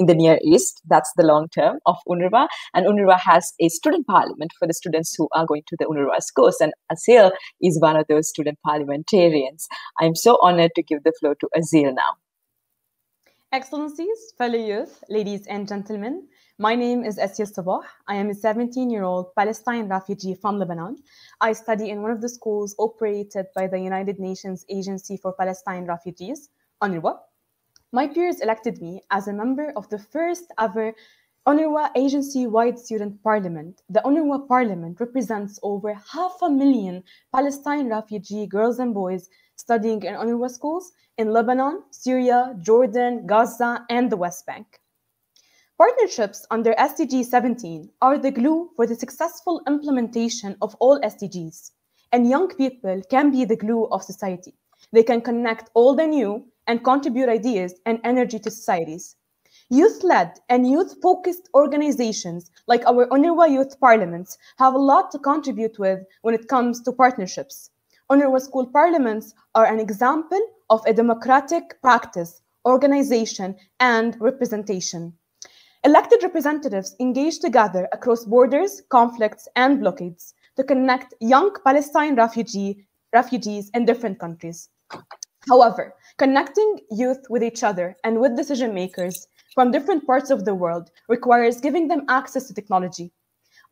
in the Near East. That's the long term of UNRWA. And UNRWA has a student parliament for the students who are going to the UNRWA schools. And Asil is one of those student parliamentarians. I'm so honored to give the floor to Asil now. Excellencies, fellow youth, ladies and gentlemen, my name is Asil Sabah. I am a 17 year old Palestine refugee from Lebanon. I study in one of the schools operated by the United Nations Agency for Palestine Refugees, UNRWA. My peers elected me as a member of the first ever UNRWA agency-wide student parliament. The UNRWA parliament represents over half a million Palestine refugee girls and boys studying in UNRWA schools in Lebanon, Syria, Jordan, Gaza, and the West Bank. Partnerships under SDG 17 are the glue for the successful implementation of all SDGs, and young people can be the glue of society. They can connect old and new and contribute ideas and energy to societies. Youth-led and youth-focused organizations like our UNRWA Youth Parliaments have a lot to contribute with when it comes to partnerships. UNRWA School Parliaments are an example of a democratic practice, organization, and representation. Elected representatives engage together across borders, conflicts, and blockades to connect young Palestine refugee, refugees in different countries. However, connecting youth with each other and with decision makers from different parts of the world requires giving them access to technology.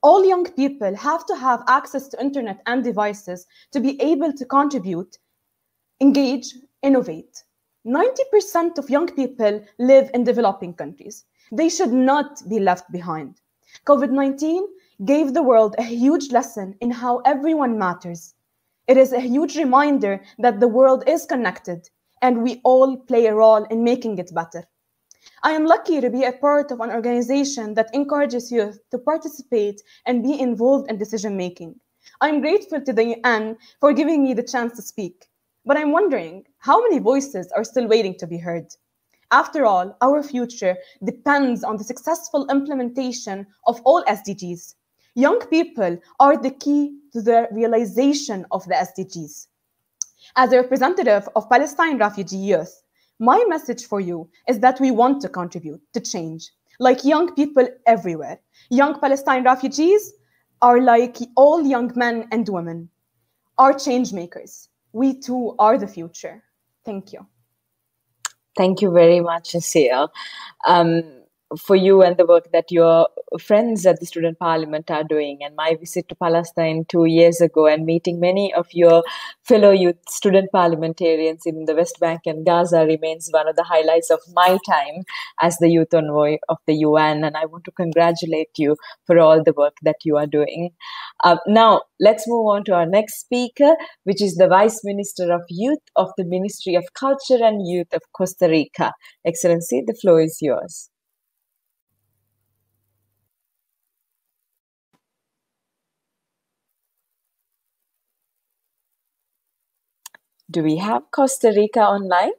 All young people have to have access to internet and devices to be able to contribute, engage, innovate. 90% of young people live in developing countries. They should not be left behind. COVID 19 gave the world a huge lesson in how everyone matters it is a huge reminder that the world is connected and we all play a role in making it better. I am lucky to be a part of an organization that encourages youth to participate and be involved in decision making. I'm grateful to the UN for giving me the chance to speak. But I'm wondering how many voices are still waiting to be heard? After all, our future depends on the successful implementation of all SDGs. Young people are the key to the realization of the SDGs. As a representative of Palestine refugee youth, my message for you is that we want to contribute to change, like young people everywhere. Young Palestine refugees are like all young men and women, are change makers. We too are the future. Thank you. Thank you very much, Asia. Um, for you and the work that your friends at the student parliament are doing. And my visit to palestine two years ago and meeting many of your fellow youth student parliamentarians in the west bank and gaza remains one of the highlights of my time as the youth envoy of the un and i want to congratulate you for all the work that you are doing. Uh, now let's move on to our next speaker which is the vice minister of youth of the ministry of culture and youth of costa rica. Excellency the floor is yours Do we have Costa Rica online?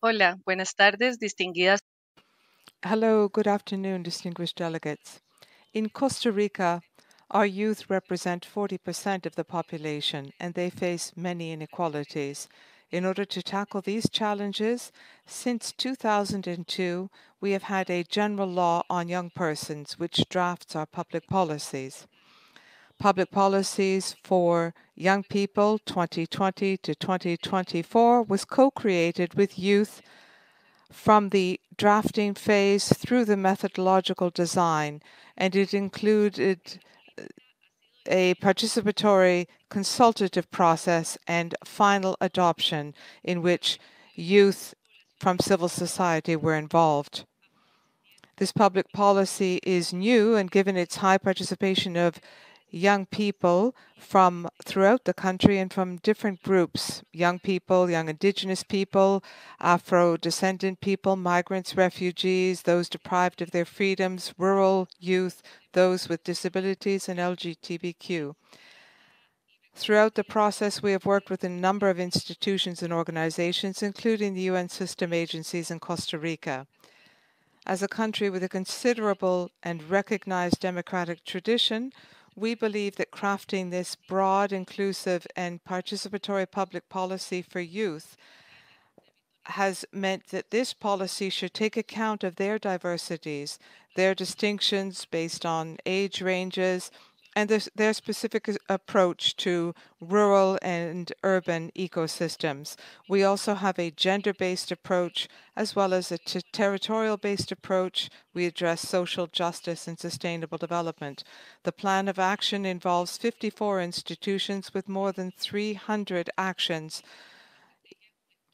Hola, buenas tardes, distinguidas. Hello, good afternoon, distinguished delegates. In Costa Rica, our youth represent 40% of the population and they face many inequalities. In order to tackle these challenges, since 2002, we have had a general law on young persons which drafts our public policies. Public policies for young people 2020 to 2024 was co-created with youth from the drafting phase through the methodological design, and it included a participatory consultative process and final adoption in which youth from civil society were involved. This public policy is new and given its high participation of young people from throughout the country and from different groups young people, young indigenous people, Afro descendant people, migrants, refugees, those deprived of their freedoms, rural youth, those with disabilities, and LGBTQ. Throughout the process, we have worked with a number of institutions and organizations, including the UN system agencies in Costa Rica. As a country with a considerable and recognized democratic tradition, we believe that crafting this broad, inclusive, and participatory public policy for youth has meant that this policy should take account of their diversities, their distinctions based on age ranges, and this, their specific uh, approach to rural and urban ecosystems. We also have a gender-based approach as well as a territorial-based approach. We address social justice and sustainable development. The plan of action involves 54 institutions with more than 300 actions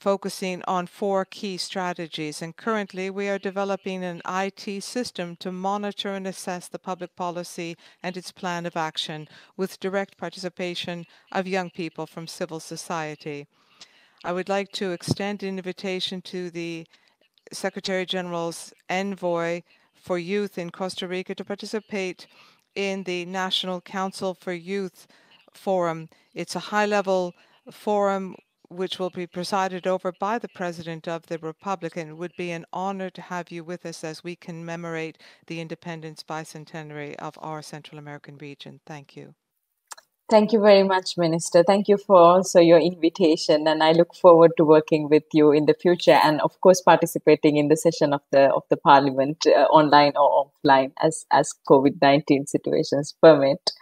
focusing on four key strategies. And currently, we are developing an IT system to monitor and assess the public policy and its plan of action with direct participation of young people from civil society. I would like to extend an invitation to the Secretary General's envoy for youth in Costa Rica to participate in the National Council for Youth Forum. It's a high-level forum which will be presided over by the President of the Republic. And it would be an honor to have you with us as we commemorate the independence bicentenary of our Central American region. Thank you. Thank you very much, Minister. Thank you for also your invitation, and I look forward to working with you in the future, and of course participating in the session of the of the Parliament, uh, online or offline, as as COVID nineteen situations permit.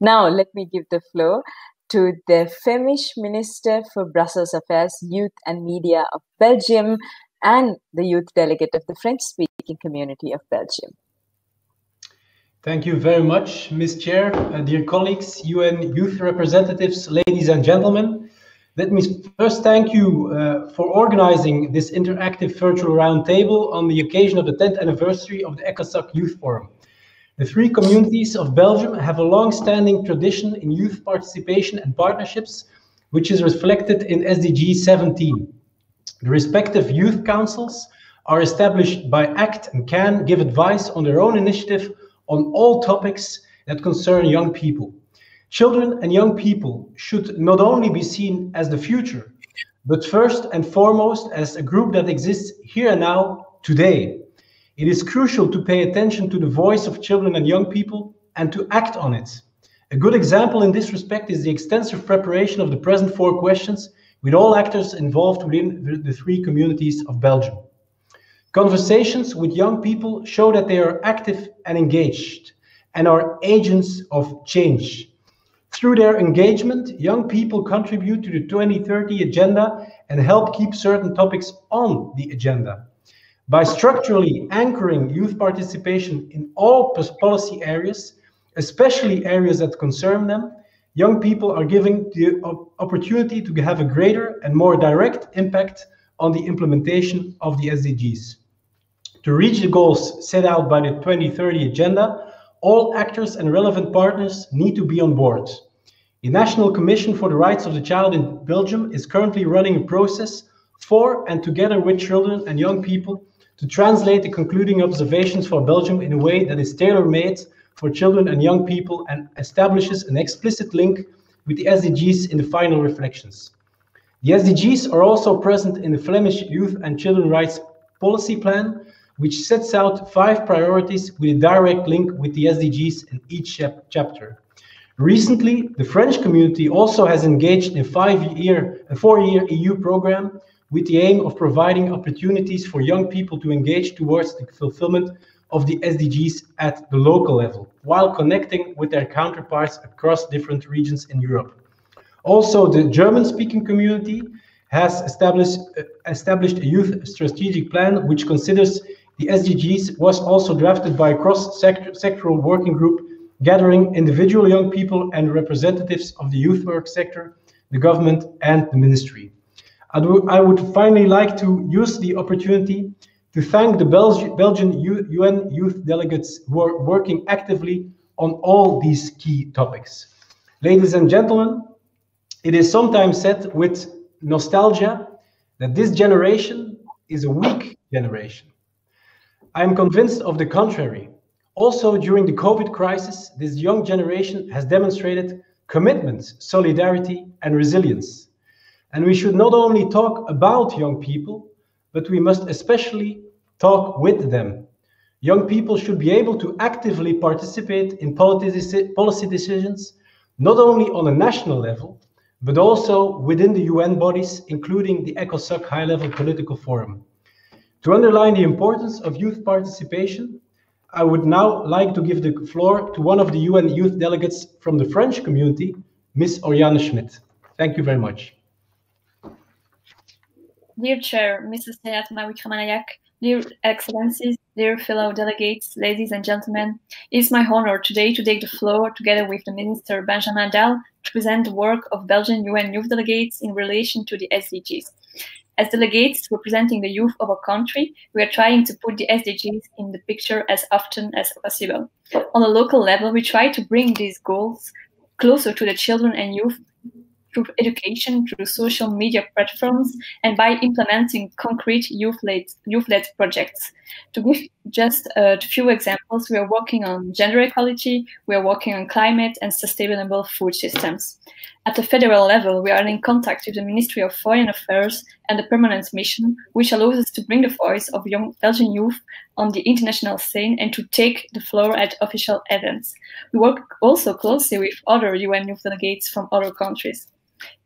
Now, let me give the floor to the Flemish Minister for Brussels Affairs, Youth and Media of Belgium, and the youth delegate of the French speaking community of Belgium. Thank you very much, Ms. Chair, uh, dear colleagues, UN youth representatives, ladies and gentlemen. Let me first thank you uh, for organizing this interactive virtual roundtable on the occasion of the 10th anniversary of the ECOSOC Youth Forum. The three communities of Belgium have a long-standing tradition in youth participation and partnerships, which is reflected in SDG 17. The respective youth councils are established by ACT and can give advice on their own initiative on all topics that concern young people. Children and young people should not only be seen as the future, but first and foremost as a group that exists here and now, today. It is crucial to pay attention to the voice of children and young people and to act on it. A good example in this respect is the extensive preparation of the present four questions with all actors involved within the three communities of Belgium. Conversations with young people show that they are active and engaged and are agents of change. Through their engagement, young people contribute to the 2030 agenda and help keep certain topics on the agenda. By structurally anchoring youth participation in all policy areas, especially areas that concern them, young people are given the opportunity to have a greater and more direct impact on the implementation of the SDGs. To reach the goals set out by the 2030 agenda, all actors and relevant partners need to be on board. The National Commission for the Rights of the Child in Belgium is currently running a process for and together with children and young people to translate the concluding observations for Belgium in a way that is tailor-made for children and young people and establishes an explicit link with the SDGs in the final reflections. The SDGs are also present in the Flemish Youth and Children Rights Policy Plan, which sets out five priorities with a direct link with the SDGs in each chap chapter. Recently, the French community also has engaged in a five-year, a four-year EU program with the aim of providing opportunities for young people to engage towards the fulfillment of the SDGs at the local level, while connecting with their counterparts across different regions in Europe. Also, the German-speaking community has established, uh, established a youth strategic plan which considers the SDGs was also drafted by a cross-sectoral working group gathering individual young people and representatives of the youth work sector, the government, and the ministry. I would finally like to use the opportunity to thank the Belgian UN youth delegates who are working actively on all these key topics. Ladies and gentlemen, it is sometimes said with nostalgia that this generation is a weak generation. I am convinced of the contrary. Also, during the COVID crisis, this young generation has demonstrated commitment, solidarity, and resilience. And we should not only talk about young people, but we must especially talk with them. Young people should be able to actively participate in policy decisions, not only on a national level, but also within the UN bodies, including the ECOSOC High-Level Political Forum. To underline the importance of youth participation, I would now like to give the floor to one of the UN youth delegates from the French community, Ms. Oriane Schmidt. Thank you very much. Dear Chair, Mrs. Hayat Mawi dear Excellencies, dear fellow delegates, ladies and gentlemen, it is my honor today to take the floor together with the Minister Benjamin Dalle to present the work of Belgian UN youth delegates in relation to the SDGs. As delegates representing the youth of our country, we are trying to put the SDGs in the picture as often as possible. On a local level, we try to bring these goals closer to the children and youth through education, through social media platforms, and by implementing concrete youth-led youth projects. To give just uh, a few examples, we are working on gender equality, we are working on climate and sustainable food systems. At the federal level, we are in contact with the Ministry of Foreign Affairs and the Permanent Mission, which allows us to bring the voice of young Belgian youth on the international scene and to take the floor at official events. We work also closely with other UN youth delegates from other countries.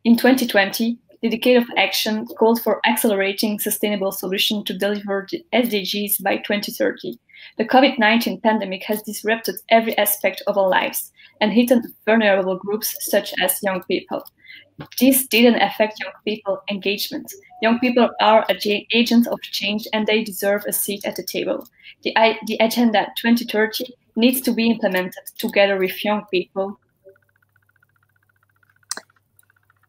In 2020, the Decade of Action called for accelerating sustainable solutions to deliver the SDGs by 2030. The COVID-19 pandemic has disrupted every aspect of our lives and hit vulnerable groups such as young people. This didn't affect young people engagement. Young people are agents of change and they deserve a seat at the table. The, the Agenda 2030 needs to be implemented together with young people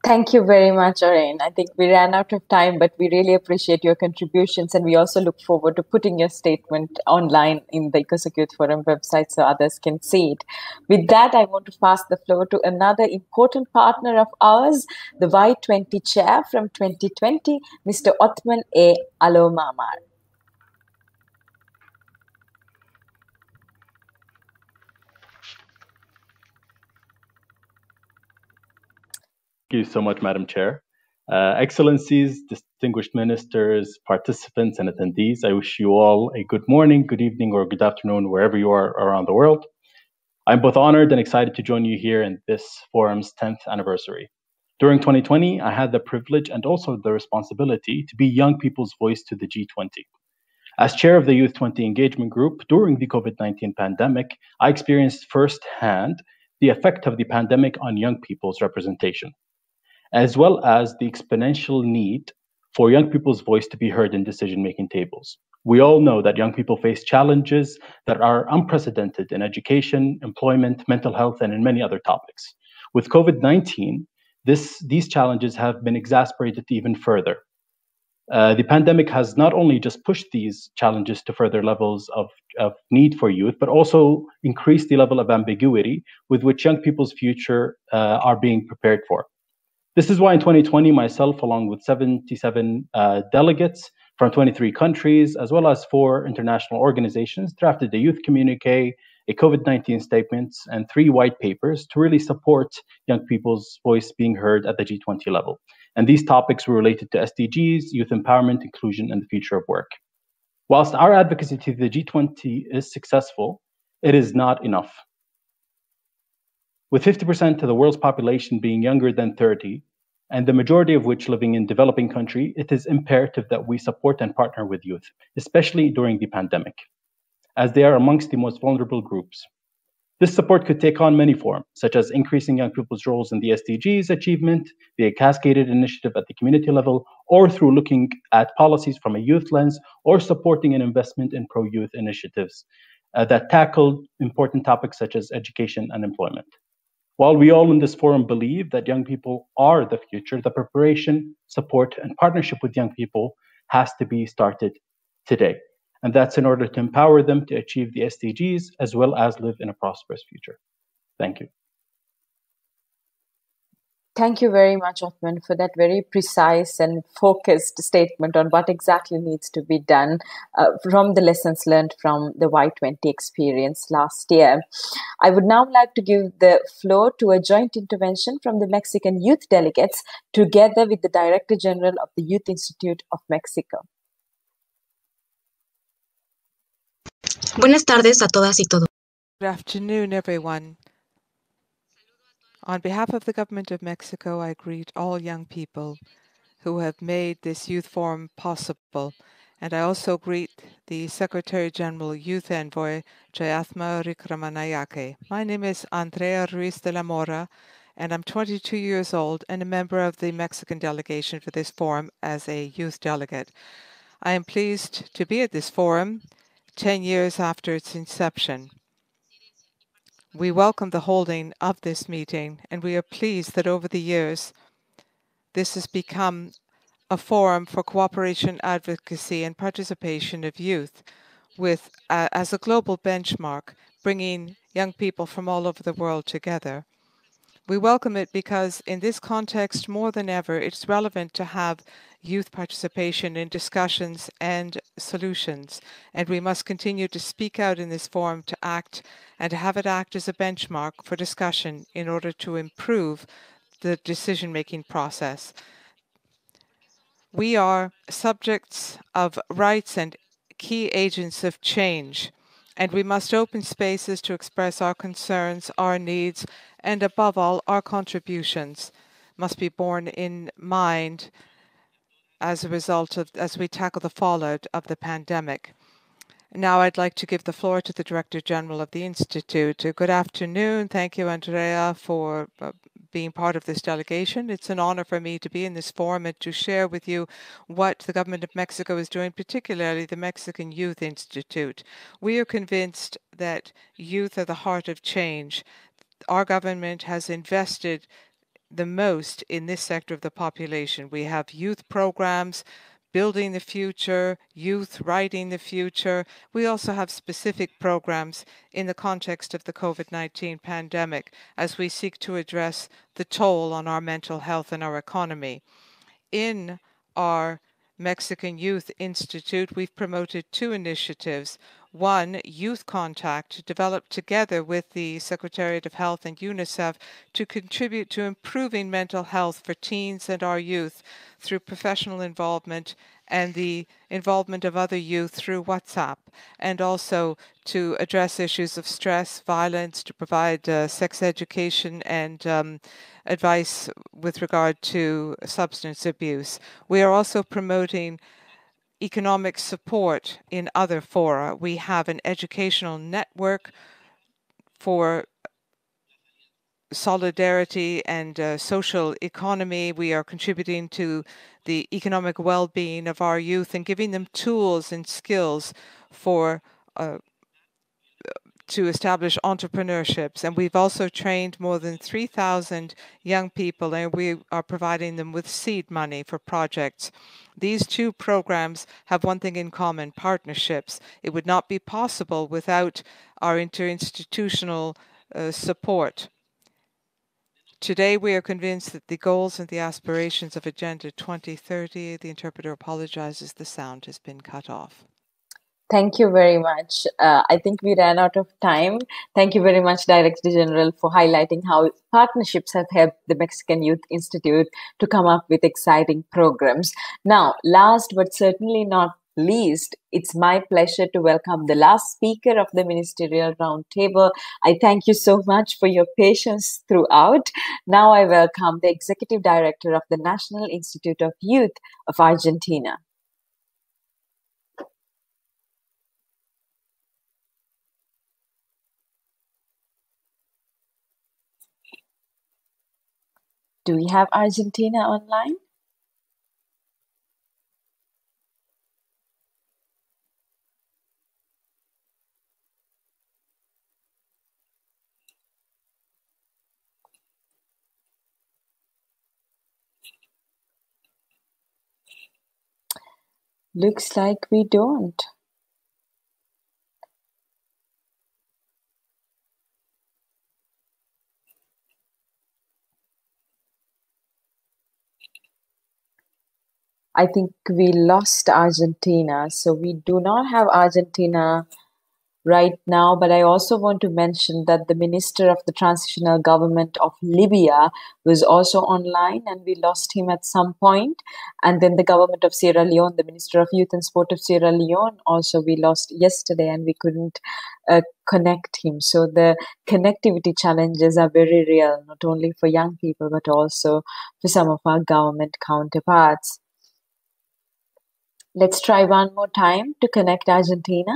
Thank you very much, Oriane. I think we ran out of time, but we really appreciate your contributions and we also look forward to putting your statement online in the ECOSOC Youth Forum website so others can see it. With that, I want to pass the floor to another important partner of ours, the Y20 chair from 2020, Mr. Othman A. Almoamar. You so much, Madam Chair. Uh, Excellencies, distinguished ministers, participants, and attendees, I wish you all a good morning, good evening, or good afternoon, wherever you are around the world. I'm both honored and excited to join you here in this forum's 10th anniversary. During 2020, I had the privilege and also the responsibility to be young people's voice to the G20. As chair of the Youth 20 Engagement Group during the COVID 19 pandemic, I experienced firsthand the effect of the pandemic on young people's representation, as well as the exponential need for young people's voice to be heard in decision making tables. We all know that young people face challenges that are unprecedented in education, employment, mental health, and in many other topics. With COVID 19, these challenges have been exacerbated even further. Uh, the pandemic has not only just pushed these challenges to further levels of, of need for youth, but also increased the level of ambiguity with which young people's future uh, are being prepared for. This is why in 2020, myself, along with 77 uh, delegates from 23 countries, as well as four international organizations, drafted the youth communique, a COVID 19 statement, and three white papers to really support young people's voice being heard at the G20 level. And these topics were related to SDGs, youth empowerment, inclusion, and the future of work. Whilst our advocacy to the G20 is successful, it is not enough. With 50% of the world's population being younger than 30, and the majority of which living in developing countries, it is imperative that we support and partner with youth, especially during the pandemic, as they are amongst the most vulnerable groups. This support could take on many forms, such as increasing young people's roles in the SDGs achievement, a cascaded initiative at the community level, or through looking at policies from a youth lens, or supporting an investment in pro youth initiatives uh, that tackle important topics such as education and employment. While we all in this forum believe that young people are the future, the preparation, support, and partnership with young people has to be started today. And that's in order to empower them to achieve the SDGs as well as live in a prosperous future. Thank you. Thank you very much, Othman, for that very precise and focused statement on what exactly needs to be done uh, from the lessons learned from the Y20 experience last year. I would now like to give the floor to a joint intervention from the Mexican youth delegates together with the Director General of the Youth Institute of Mexico. Buenas tardes a todas y todos. Good afternoon, everyone. On behalf of the Government of Mexico, I greet all young people who have made this youth forum possible. And I also greet the Secretary General Youth Envoy, Jayathma Wickramanayake. My name is Andrea Ruiz de la Mora, and I'm 22 years old and a member of the Mexican delegation for this forum as a youth delegate. I am pleased to be at this forum 10 years after its inception. We welcome the holding of this meeting, and we are pleased that over the years, this has become a forum for cooperation, advocacy, and participation of youth with, uh, as a global benchmark, bringing young people from all over the world together. We welcome it because in this context, more than ever, it's relevant to have youth participation in discussions and solutions. And we must continue to speak out in this forum to act and have it act as a benchmark for discussion in order to improve the decision-making process. We are subjects of rights and key agents of change, and we must open spaces to express our concerns, our needs, and above all, our contributions must be borne in mind as a result of, as we tackle the fallout of the pandemic. Now I'd like to give the floor to the Director General of the Institute. Good afternoon. Thank you, Andrea, for uh, being part of this delegation. It's an honor for me to be in this forum and to share with you what the government of Mexico is doing, particularly the Mexican Youth Institute. We are convinced that youth are the heart of change. Our government has invested the most in this sector of the population. We have youth programs, Building the Future, Youth Writing the Future. We also have specific programs in the context of the COVID 19 pandemic as we seek to address the toll on our mental health and our economy. In our Mexican Youth Institute, we've promoted two initiatives. One, Youth Contact, developed together with the Secretariat of Health and UNICEF to contribute to improving mental health for teens and our youth through professional involvement and the involvement of other youth through WhatsApp, and also to address issues of stress, violence, to provide uh, sex education and um, advice with regard to substance abuse. We are also promoting economic support in other fora. We have an educational network for solidarity and uh, social economy. We are contributing to the economic well being of our youth and giving them tools and skills for. Uh, to establish entrepreneurships. And we've also trained more than 3,000 young people, and we are providing them with seed money for projects. These two programs have one thing in common partnerships. It would not be possible without our interinstitutional uh, support. Today, we are convinced that the goals and the aspirations of Agenda 2030, the interpreter apologizes, the sound has been cut off. Thank you very much. Uh, I think we ran out of time. Thank you very much, Director General, for highlighting how partnerships have helped the Mexican Youth Institute to come up with exciting programs. Now, last but certainly not least, it's my pleasure to welcome the last speaker of the Ministerial Roundtable. I thank you so much for your patience throughout. Now I welcome the Executive Director of the National Institute of Youth of Argentina. Do we have Argentina online? Looks like we don't. I think we lost Argentina. So we do not have Argentina right now. But I also want to mention that the minister of the transitional government of Libya was also online and we lost him at some point. And then the government of Sierra Leone, the minister of youth and sport of Sierra Leone, also we lost yesterday and we couldn't uh, connect him. So the connectivity challenges are very real, not only for young people, but also for some of our government counterparts. Let's try one more time to connect Argentina.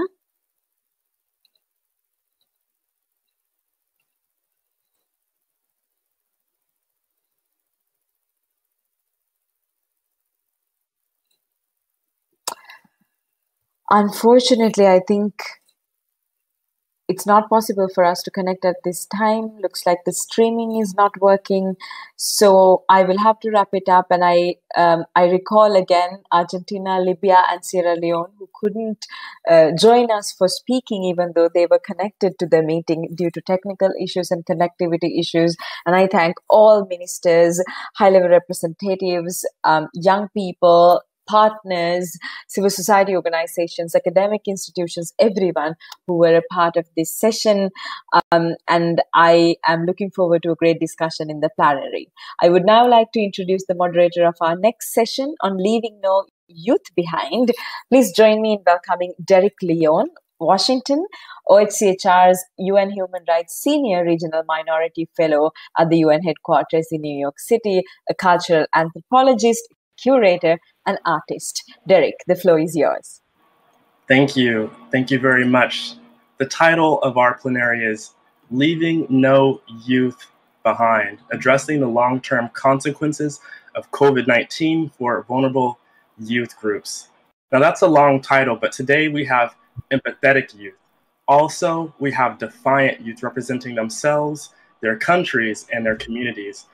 Unfortunately, I think it's not possible for us to connect at this time. Looks like the streaming is not working. So I will have to wrap it up. And I, um, I recall again Argentina, Libya, and Sierra Leone who couldn't uh, join us for speaking, even though they were connected to the meeting due to technical issues and connectivity issues. And I thank all ministers, high level representatives, um, young people, partners, civil society organizations, academic institutions, everyone who were a part of this session. Um, and I am looking forward to a great discussion in the plenary. I would now like to introduce the moderator of our next session on leaving no youth behind. Please join me in welcoming Derek Leon, Washington, OHCHR's UN Human Rights Senior Regional Minority Fellow at the UN headquarters in New York City, a cultural anthropologist, curator, and artist. Derek, the floor is yours. Thank you. Thank you very much. The title of our plenary is Leaving No Youth Behind, addressing the long term consequences of COVID 19 for vulnerable youth groups. Now, that's a long title, but today we have empathetic youth. Also, we have defiant youth representing themselves, their countries, and their communities.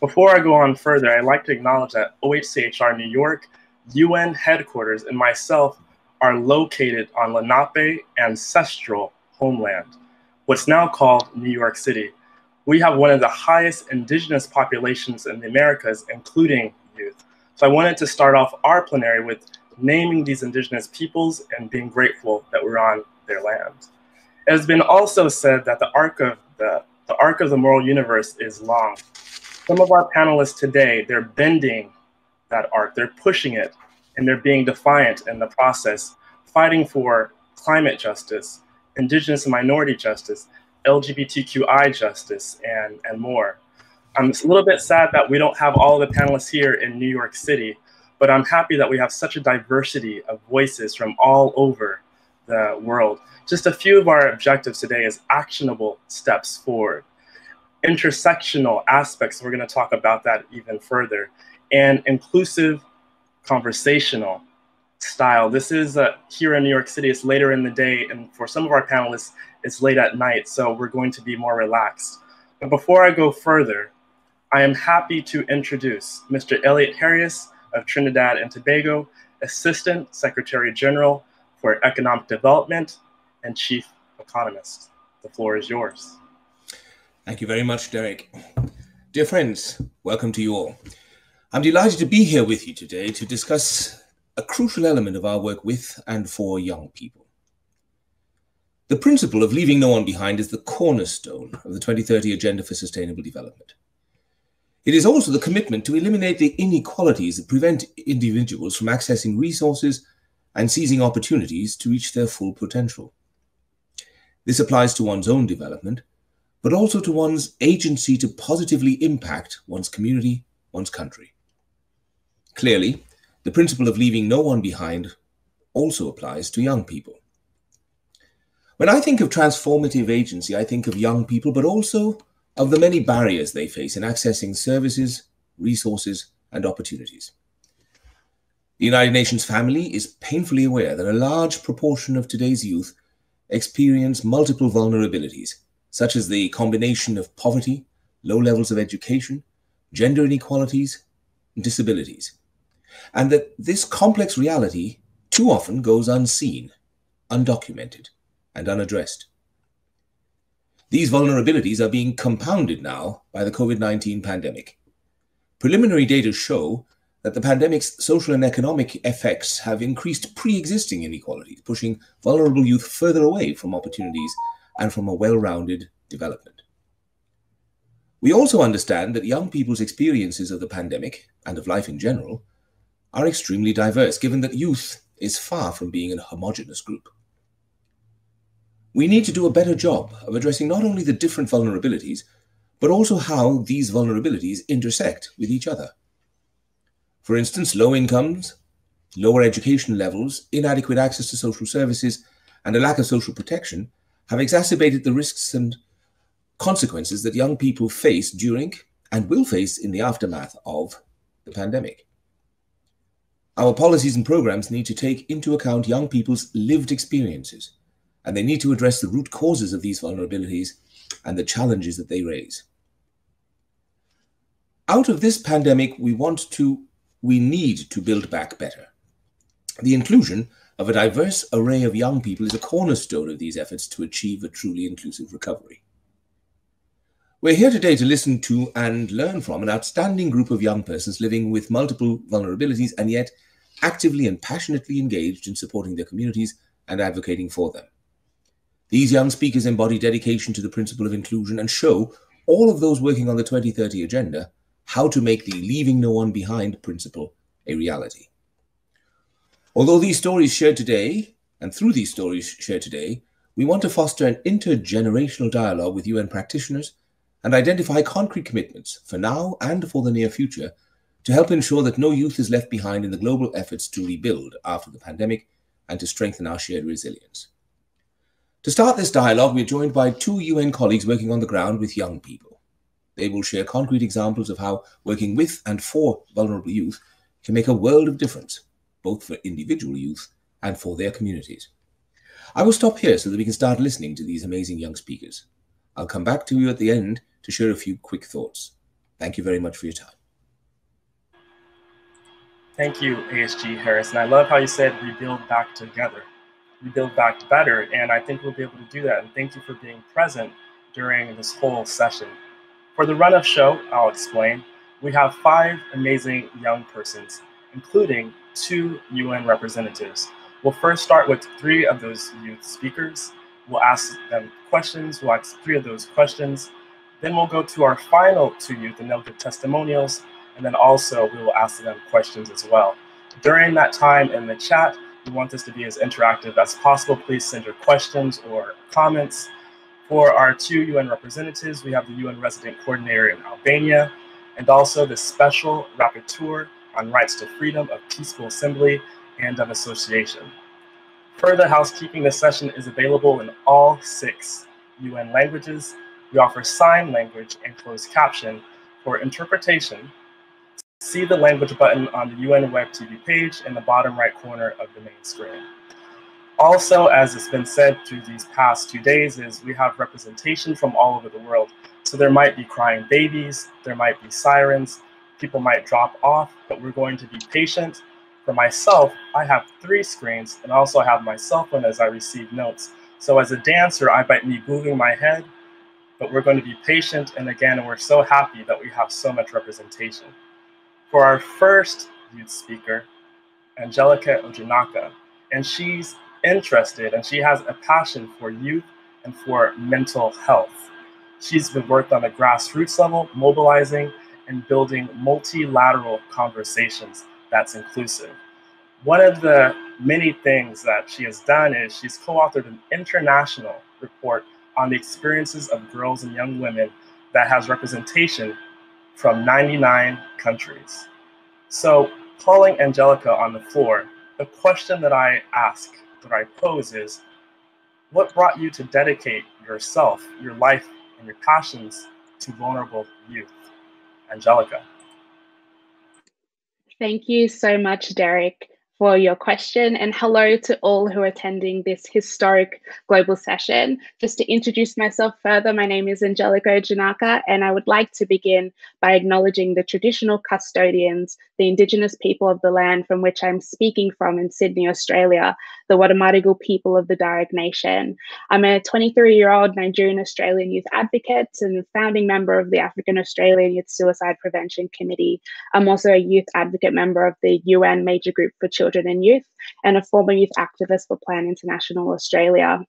Before I go on further, I'd like to acknowledge that OHCHR New York, UN headquarters, and myself are located on Lenape ancestral homeland, what's now called New York City. We have one of the highest indigenous populations in the Americas, including youth. So I wanted to start off our plenary with naming these indigenous peoples and being grateful that we're on their land. It has been also said that the arc of the, the arc of the moral universe is long. Some of our panelists today, they're bending that arc, they're pushing it, and they're being defiant in the process, fighting for climate justice, indigenous and minority justice, LGBTQI justice, and, and more. I'm a little bit sad that we don't have all the panelists here in New York City, but I'm happy that we have such a diversity of voices from all over the world. Just a few of our objectives today is actionable steps forward, intersectional aspects, we're going to talk about that even further, and inclusive conversational style. This is uh, here in New York City, it's later in the day, and for some of our panelists, it's late at night, so we're going to be more relaxed. But before I go further, I am happy to introduce Mr. Elliot Harris of Trinidad and Tobago, Assistant Secretary General for Economic Development and Chief Economist. The floor is yours. Thank you very much, Derek. Dear friends, welcome to you all. I'm delighted to be here with you today to discuss a crucial element of our work with and for young people. The principle of leaving no one behind is the cornerstone of the 2030 Agenda for Sustainable Development. It is also the commitment to eliminate the inequalities that prevent individuals from accessing resources and seizing opportunities to reach their full potential. This applies to one's own development, but also to one's agency to positively impact one's community, one's country. Clearly, the principle of leaving no one behind also applies to young people. When I think of transformative agency, I think of young people, but also of the many barriers they face in accessing services, resources, and opportunities. The United Nations family is painfully aware that a large proportion of today's youth experience multiple vulnerabilities, such as the combination of poverty, low levels of education, gender inequalities, and disabilities, and that this complex reality too often goes unseen, undocumented, and unaddressed. These vulnerabilities are being compounded now by the COVID 19 pandemic. Preliminary data show that the pandemic's social and economic effects have increased pre existing inequalities, pushing vulnerable youth further away from opportunities and from a well rounded development. We also understand that young people's experiences of the pandemic and of life in general are extremely diverse, given that youth is far from being a homogenous group. We need to do a better job of addressing not only the different vulnerabilities, but also how these vulnerabilities intersect with each other. For instance, low incomes, lower education levels, inadequate access to social services, and a lack of social protection have exacerbated the risks and consequences that young people face during and will face in the aftermath of the pandemic. Our policies and programs need to take into account young people's lived experiences and they need to address the root causes of these vulnerabilities and the challenges that they raise. Out of this pandemic, we want to, we need to build back better. The inclusion of a diverse array of young people is a cornerstone of these efforts to achieve a truly inclusive recovery. We're here today to listen to and learn from an outstanding group of young persons living with multiple vulnerabilities and yet actively and passionately engaged in supporting their communities and advocating for them. These young speakers embody dedication to the principle of inclusion and show all of those working on the 2030 agenda how to make the leaving no one behind principle a reality. Although these stories shared today, and through these stories shared today, we want to foster an intergenerational dialogue with UN practitioners and identify concrete commitments for now and for the near future to help ensure that no youth is left behind in the global efforts to rebuild after the pandemic and to strengthen our shared resilience. To start this dialogue, we're joined by two UN colleagues working on the ground with young people. They will share concrete examples of how working with and for vulnerable youth can make a world of difference, both for individual youth and for their communities. I will stop here so that we can start listening to these amazing young speakers. I'll come back to you at the end to share a few quick thoughts. Thank you very much for your time. Thank you, ASG Harris. And I love how you said we build back together we build back better. And I think we'll be able to do that. And thank you for being present during this whole session. For the run of show, I'll explain. We have five amazing young persons, including two UN representatives. We'll first start with three of those youth speakers. We'll ask them questions. We'll ask three of those questions. Then we'll go to our final two youth and they'll give testimonials. And then also we will ask them questions as well. During that time in the chat, we want this to be as interactive as possible. Please send your questions or comments. For our two UN representatives, we have the UN resident coordinator in Albania and also the special rapporteur on rights to freedom of peaceful assembly and of association. Further housekeeping, this session is available in all six UN languages. We offer sign language and closed caption for interpretation. See the language button on the UN Web TV page in the bottom right corner of the main screen. Also, as it's been said through these past two days, is we have representation from all over the world. So there might be crying babies, there might be sirens, people might drop off, but we're going to be patient. For myself, I have three screens and also I have my cell phone as I receive notes. So as a dancer, I might be moving my head, but we're going to be patient. And again, we're so happy that we have so much representation. For our first youth speaker, Angelica Ojinaka, and she's interested and she has a passion for youth and for mental health. She's been worked on a grassroots level, mobilizing and building multilateral conversations that's inclusive. One of the many things that she has done is she's co-authored an international report on the experiences of girls and young women that has representation from 99 countries. So calling Angelica on the floor, the question that I ask that I pose is what brought you to dedicate yourself, your life, and your passions to vulnerable youth? Angelica. Thank you so much, Derek for your question and hello to all who are attending this historic global session. Just to introduce myself further, my name is Angelica Ojinaka and I would like to begin by acknowledging the traditional custodians, the Indigenous people of the land from which I'm speaking from in Sydney, Australia, the Wadawurrung people of the Darug Nation. I'm a 23-year-old Nigerian Australian youth advocate and founding member of the African Australian Youth Suicide Prevention Committee. I'm also a youth advocate member of the UN Major Group for Children and Youth and a former youth activist for Plan International Australia.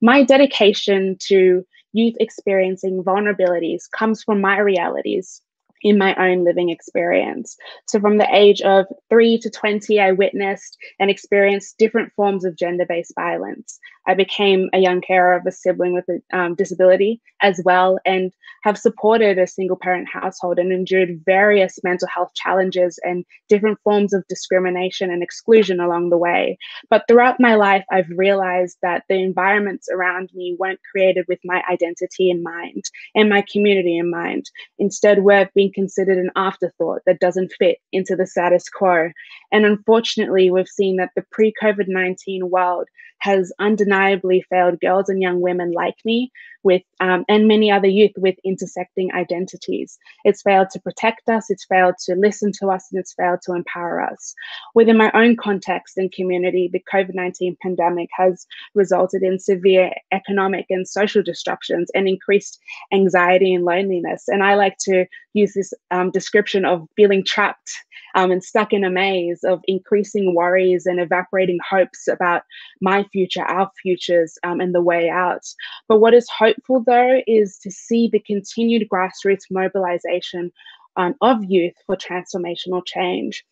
My dedication to youth experiencing vulnerabilities comes from my realities in my own living experience. So, from the age of three to 20, I witnessed and experienced different forms of gender based violence. I became a young carer of a sibling with a um, disability as well, and have supported a single parent household and endured various mental health challenges and different forms of discrimination and exclusion along the way. But throughout my life, I've realized that the environments around me weren't created with my identity in mind and my community in mind. Instead, we're being considered an afterthought that doesn't fit into the status quo. And unfortunately, we've seen that the pre COVID 19 world has undeniably failed girls and young women like me with um, and many other youth with intersecting identities. It's failed to protect us, it's failed to listen to us, and it's failed to empower us. Within my own context and community, the COVID-19 pandemic has resulted in severe economic and social disruptions and increased anxiety and loneliness. And I like to use this um, description of feeling trapped um, and stuck in a maze of increasing worries and evaporating hopes about my future, our futures, um, and the way out. But what is hopeful, though, is to see the continued grassroots mobilization um, of youth for transformational change.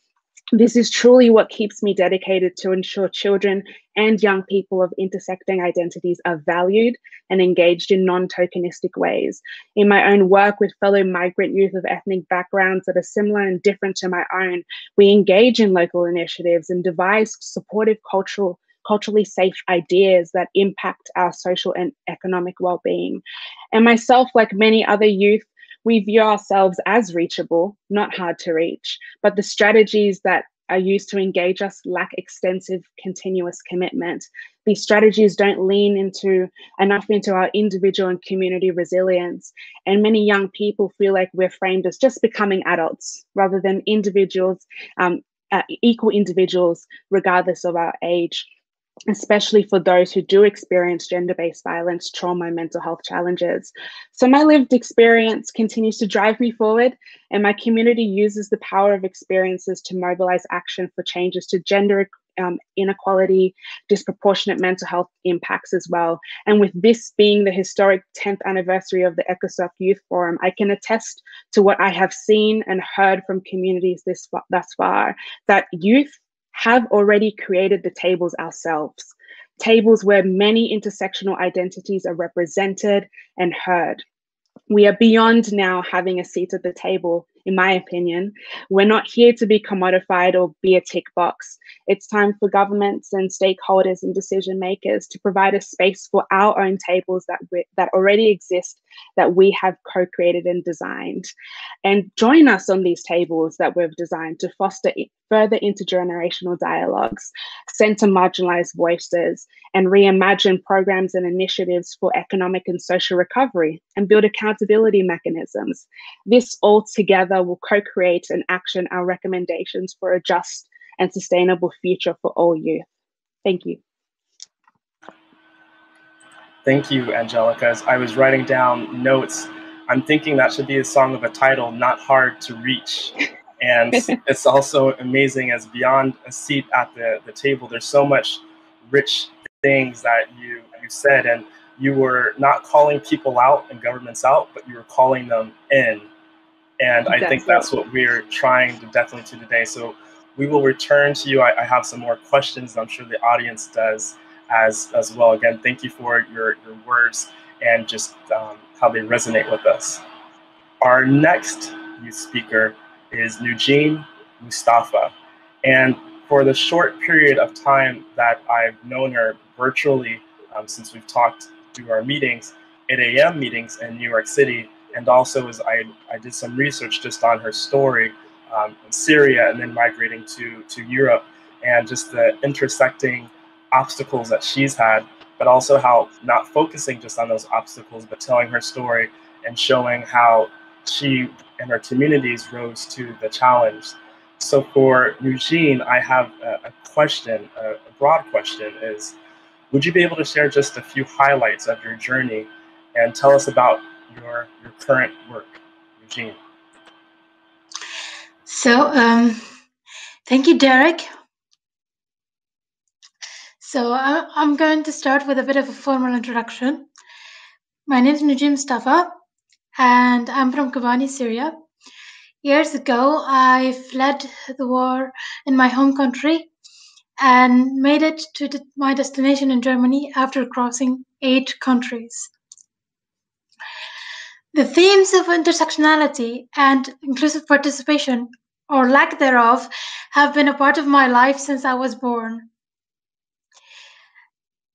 This is truly what keeps me dedicated to ensure children and young people of intersecting identities are valued and engaged in non tokenistic ways. In my own work with fellow migrant youth of ethnic backgrounds that are similar and different to my own, we engage in local initiatives and devise supportive cultural culturally safe ideas that impact our social and economic well-being. And myself, like many other youth we view ourselves as reachable, not hard to reach, but the strategies that are used to engage us lack extensive continuous commitment. These strategies don't lean into enough into our individual and community resilience. And many young people feel like we're framed as just becoming adults rather than individuals, um, uh, equal individuals, regardless of our age especially for those who do experience gender based violence, trauma, and mental health challenges. So, my lived experience continues to drive me forward, and my community uses the power of experiences to mobilize action for changes to gender um, inequality, disproportionate mental health impacts as well. And with this being the historic 10th anniversary of the ECOSOC Youth Forum, I can attest to what I have seen and heard from communities this thus far that youth have already created the tables ourselves, tables where many intersectional identities are represented and heard. We are beyond now having a seat at the table in my opinion. We're not here to be commodified or be a tick box. It's time for governments and stakeholders and decision makers to provide a space for our own tables that we, that already exist that we have co-created and designed and join us on these tables that we've designed to foster further intergenerational dialogues center marginalized voices and reimagine programs and initiatives for economic and social recovery and build accountability mechanisms this all together will co-create and action our recommendations for a just and sustainable future for all youth thank you Thank you, Angelica. As I was writing down notes, I'm thinking that should be a song of a title, Not Hard to Reach. And [LAUGHS] it's also amazing as beyond a seat at the, the table, there's so much rich things that you, you said. And you were not calling people out and governments out, but you were calling them in. And I think that's what we're trying to definitely do today. So we will return to you. I, I have some more questions. I'm sure the audience does as as well. Again, thank you for your, your words and just um, how they resonate with us. Our next youth speaker is Nujeen Mustafa. And for the short period of time that I've known her virtually, um, since we've talked through our meetings, 8 a.m. meetings in New York City, and also as I, I did some research just on her story um, in Syria and then migrating to, to Europe, and just the intersecting obstacles that she's had, but also how not focusing just on those obstacles, but telling her story and showing how she and her communities rose to the challenge. So for Nujeen, I have a, question, a broad question is, would you be able to share just a few highlights of your journey and tell us about your, your current work, Nujeen? So, um, thank you, Derek, so I'm going to start with a bit of a formal introduction. My name is Nujeen Mustafa, and I'm from Kobani, Syria. Years ago, I fled the war in my home country and made it to my destination in Germany after crossing eight countries. The themes of intersectionality and inclusive participation, or lack thereof, have been a part of my life since I was born.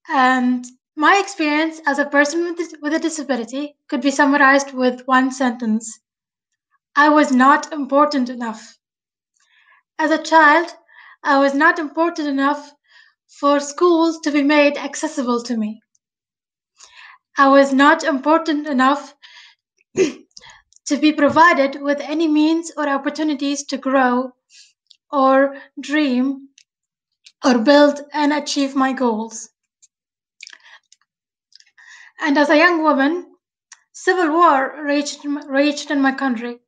And my experience as a person with, a disability could be summarized with one sentence I was not important enough. As a child, I was not important enough for schools to be made accessible to me. I was not important enough to be provided with any means or opportunities to grow or dream or build and achieve my goals. And as a young woman, civil war raged, raged in my country.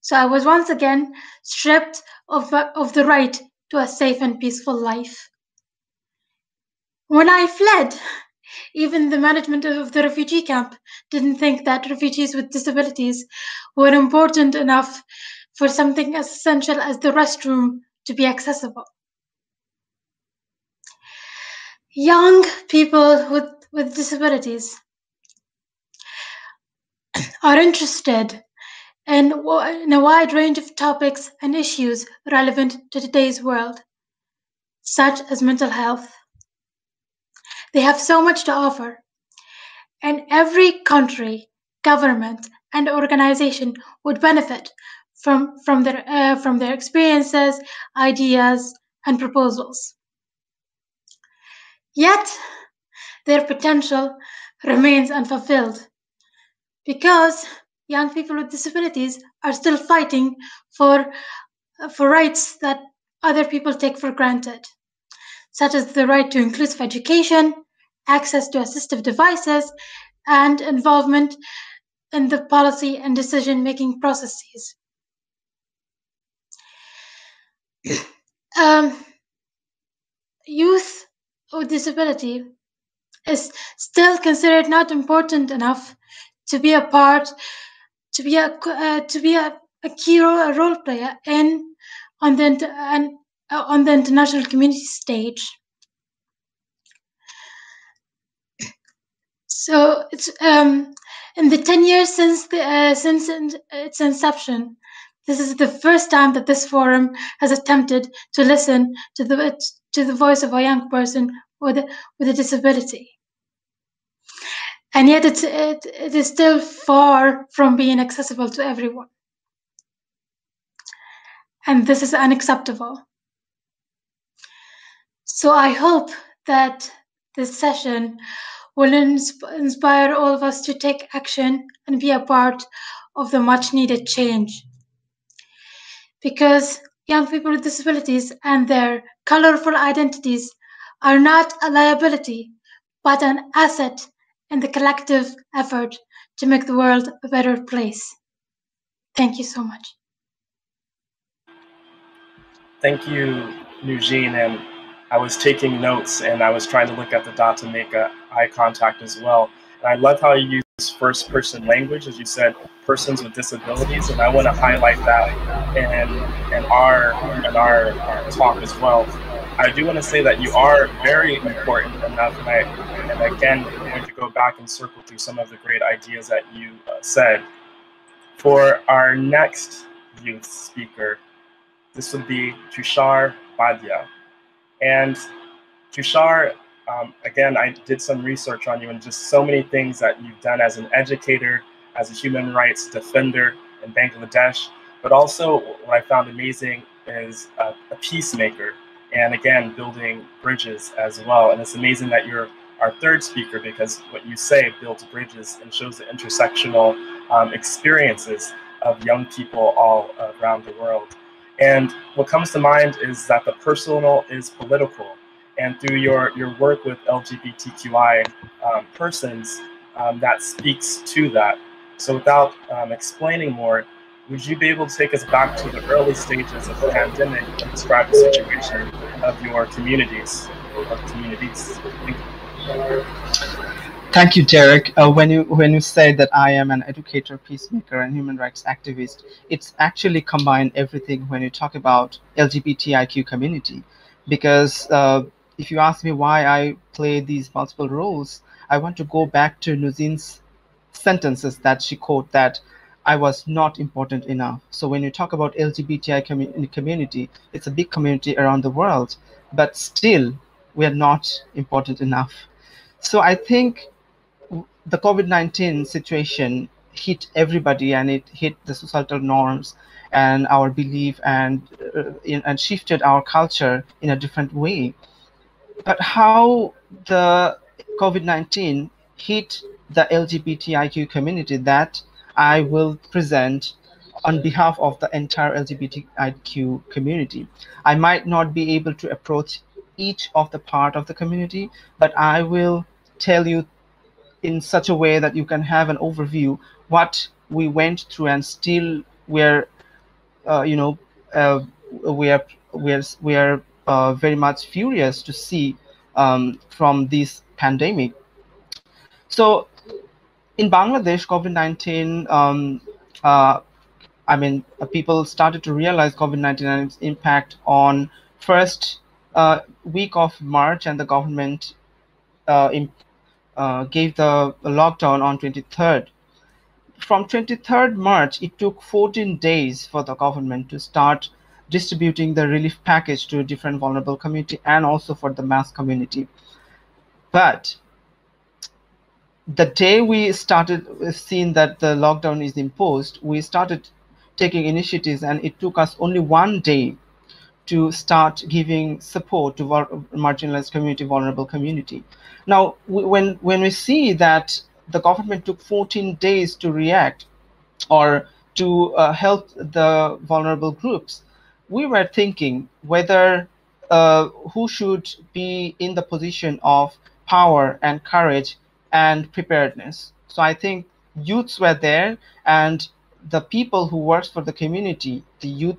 So I was once again stripped of, of the right to a safe and peaceful life. When I fled, even the management of the refugee camp didn't think that refugees with disabilities were important enough for something as essential as the restroom to be accessible. Young people with with disabilities [CLEARS THROAT] are interested in, in a wide range of topics and issues relevant to today's world, such as mental health. They have so much to offer, and every country, government, and organization would benefit from, from, their, uh, from their experiences, ideas, and proposals. Yet, their potential remains unfulfilled because young people with disabilities are still fighting for, for rights that other people take for granted, such as the right to inclusive education, access to assistive devices, and involvement in the policy and decision making processes. Um, youth with disability is still considered not important enough to be a part, to be a uh, to be a, a key role, a role player in on the and uh, on the international community stage. So it's um, in the ten years since the uh, since its inception, This is the first time that this forum has attempted to listen to the to the voice of a young person with a, with a disability. And yet it, it is still far from being accessible to everyone. And this is unacceptable. So I hope that this session will insp- inspire all of us to take action and be a part of the much needed change. Because young people with disabilities and their colorful identities are not a liability, but an asset in the collective effort to make the world a better place. Thank you so much. Thank you, Nujeen. And I was taking notes and I was trying to look at the dot to make a eye contact as well. And I love how you use first person language, as you said, persons with disabilities. And I want to highlight that in, in, our, in our, our talk as well. I do want to say that you are very important enough, and, I, and again, I'm going to go back and circle through some of the great ideas that you uh, said. For our next youth speaker, this would be Tushar Baidya. And Tushar, um, again, I did some research on you and just so many things that you've done as an educator, as a human rights defender in Bangladesh, but also what I found amazing is a, a peacemaker and again, building bridges as well. And it's amazing that you're our third speaker because what you say builds bridges and shows the intersectional um, experiences of young people all around the world. And what comes to mind is that the personal is political. And through your, your work with LGBTQI um, persons, um, that speaks to that. So without um, explaining more, would you be able to take us back to the early stages of the pandemic and describe the situation of your communities communities? Thank you. Thank you, Derek. Uh, when you when you say that I am an educator, peacemaker, and human rights activist, it's actually combined everything when you talk about LGBTIQ community, because uh, if you ask me why I play these multiple roles, I want to go back to Nujeen's sentences that she quote that I was not important enough. So when you talk about LGBTI commu- community, it's a big community around the world, but still we are not important enough. So I think the COVID-19 situation hit everybody and it hit the societal norms and our belief and uh, in, and shifted our culture in a different way. But how the COVID-19 hit the LGBTIQ community that I will present on behalf of the entire LGBTIQ community. I might not be able to approach each of the part of the community, but I will tell you in such a way that you can have an overview what we went through and still we're, uh, you know, uh, we are we are we are uh, very much furious to see um, from this pandemic. So in Bangladesh, COVID-19, um, uh, I mean, uh, people started to realize COVID-19 and its impact on first uh, week of March, and the government uh, gave the lockdown on 23rd. From 23rd March, it took 14 days for the government to start distributing the relief package to a different vulnerable community and also for the mass community. But the day we started seeing that the lockdown is imposed, we started taking initiatives, and it took us only one day to start giving support to marginalized community, vulnerable community. Now, when when we see that the government took 14 days to react or to uh, help the vulnerable groups, we were thinking whether uh, who should be in the position of power and courage and preparedness. So I think youths were there and the people who worked for the community, the youth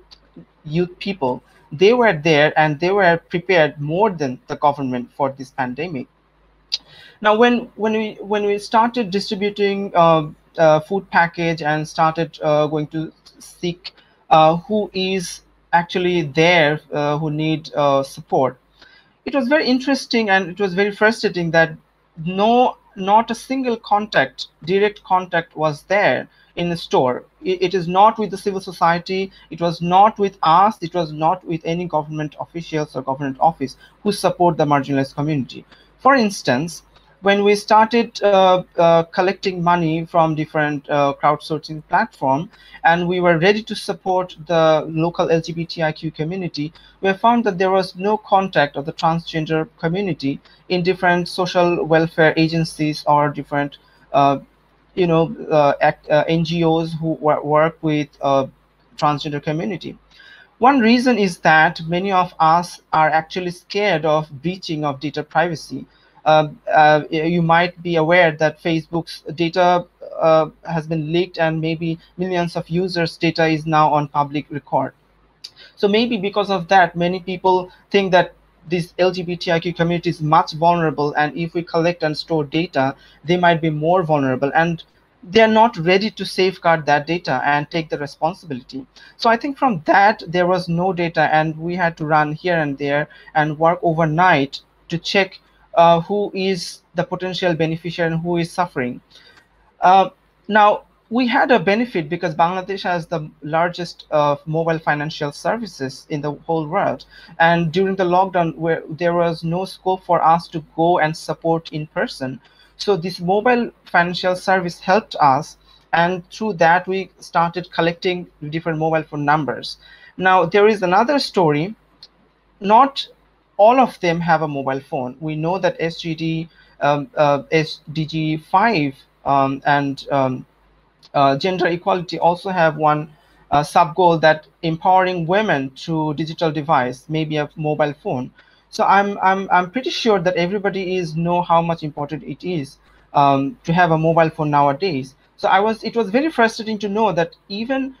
youth people, they were there and they were prepared more than the government for this pandemic. Now, when when we when we started distributing uh, uh, food package and started uh, going to seek uh, who is actually there uh, who need uh, support, it was very interesting and it was very frustrating that no not a single contact, direct contact was there in the store. It, it is not with the civil society. It was not with us. It was not with any government officials or government office who support the marginalized community. For instance, when we started uh, uh, collecting money from different uh, crowdsourcing platform and we were ready to support the local LGBTIQ community, we found that there was no contact of the transgender community in different social welfare agencies or different, uh, you know, uh, act, uh, NGOs who work with transgender community. One reason is that many of us are actually scared of breaching of data privacy you might be aware that Facebook's data uh, has been leaked and maybe millions of users' data is now on public record. So maybe because of that, many people think that this LGBTIQ community is much vulnerable and if we collect and store data, they might be more vulnerable and they're not ready to safeguard that data and take the responsibility. So I think from that, there was no data and we had to run here and there and work overnight to check uh, who is the potential beneficiary and who is suffering. Uh, now, we had a benefit because Bangladesh has the largest uh, mobile financial services in the whole world. And during the lockdown, where there was no scope for us to go and support in person. So this mobile financial service helped us. And through that, we started collecting different mobile phone numbers. Now, there is another story, not all of them have a mobile phone. We know that SGD, um, uh, SDG 5 um, and um, uh, gender equality also have one uh, sub goal that empowering women through digital device, maybe a mobile phone. So I'm I'm I'm pretty sure that everybody is know how much important it is um, to have a mobile phone nowadays. So I was it was very frustrating to know that even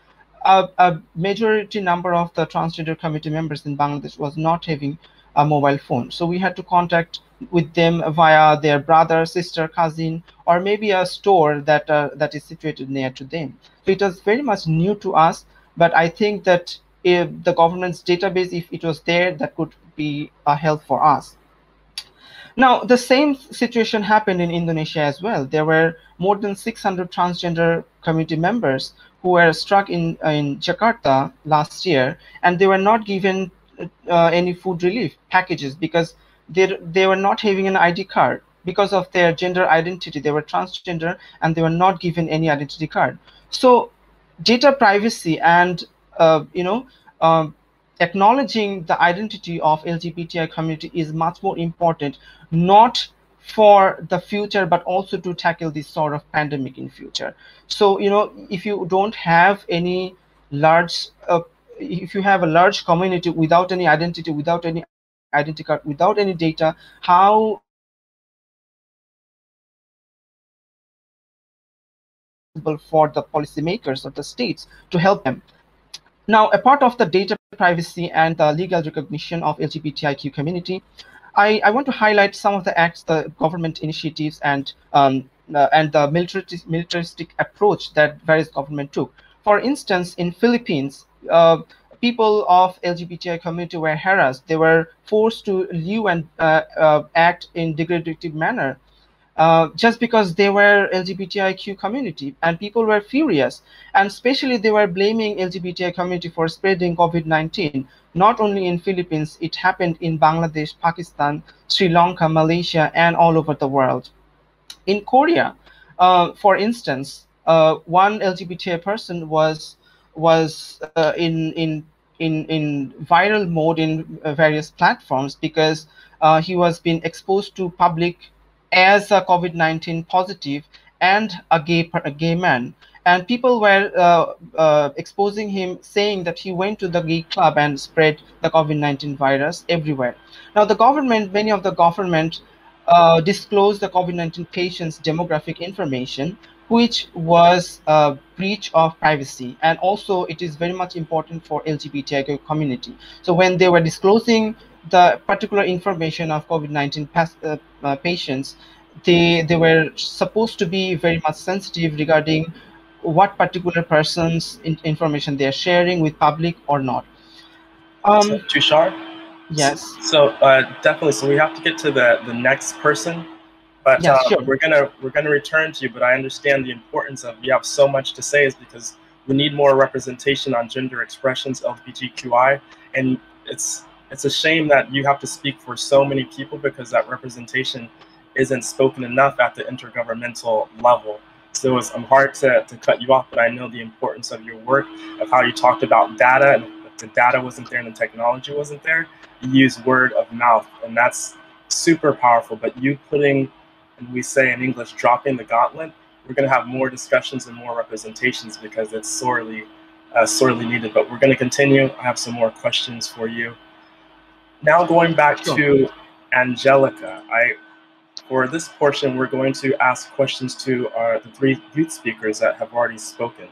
a, a majority number of the transgender committee members in Bangladesh was not having a mobile phone. So we had to contact with them via their brother, sister, cousin, or maybe a store that uh, that is situated near to them. So it was very much new to us, but I think that if the government's database, if it was there, that could be a help for us. Now, the same situation happened in Indonesia as well. There were more than 600 transgender community members who were struck in, in Jakarta last year, and they were not given uh, any food relief packages because they they were not having an ID card because of their gender identity. They were transgender and they were not given any identity card. So data privacy and uh, you know um, acknowledging the identity of LGBTI community is much more important, not for the future, but also to tackle this sort of pandemic in future. So you know, if you don't have any large uh, if you have a large community without any identity, without any identity card, without any data, how for the policymakers of the states to help them. Now, a part of the data privacy and the legal recognition of LGBTIQ community, I, I want to highlight some of the acts, the government initiatives, and um, uh, and the militaristic, militaristic approach that various government took. For instance, in Philippines, uh, people of LGBTI community were harassed. They were forced to live and uh, uh, act in degradative manner uh, just because they were LGBTIQ community and people were furious. And especially they were blaming LGBTI community for spreading COVID-19 not only in Philippines it happened in Bangladesh Pakistan Sri Lanka Malaysia and all over the world. In Korea uh, for instance uh, one LGBTI person was was uh, in in in in viral mode in uh, various platforms because uh, he was being exposed to public as a COVID-19 positive and a gay a gay man. And people were uh, uh, exposing him saying that he went to the gay club and spread the covid-19 virus everywhere. Now the government many of the government disclosed the covid-19 patients demographic information which was a breach of privacy and also it is very much important for LGBTIQ community. So when they were disclosing the particular information of COVID-19 uh, uh, patients, they, they were supposed to be very much sensitive regarding what particular person's in information they are sharing with public or not. Um, Tushar? Yes. So uh, definitely, so we have to get to the, the next person But Yeah, uh, sure. we're gonna we're gonna return to you. But I understand the importance of you have so much to say is because we need more representation on gender expressions, LGBTQI, and it's it's a shame that you have to speak for so many people because that representation isn't spoken enough at the intergovernmental level. So it's um, hard to, to cut you off, but I know the importance of your work, of how you talked about data, and if the data wasn't there and the technology wasn't there, you use word of mouth, and that's super powerful. But you putting, and we say in English, dropping the gauntlet, we're going to have more discussions and more representations because it's sorely, uh, sorely needed. But we're going to continue. I have some more questions for you. Now going back Sure. to Angelica, I for this portion, we're going to ask questions to our, the three youth speakers that have already spoken.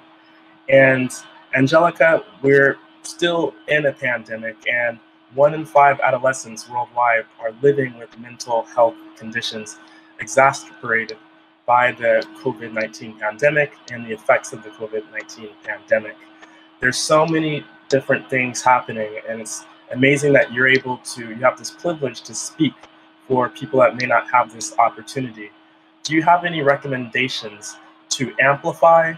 And Angelica, we're still in a pandemic, and one in five adolescents worldwide are living with mental health conditions exacerbated by the COVID 19 pandemic and the effects of the COVID 19 pandemic. There's so many different things happening, and it's amazing that you're able to, you have this privilege to speak for people that may not have this opportunity. Do you have any recommendations to amplify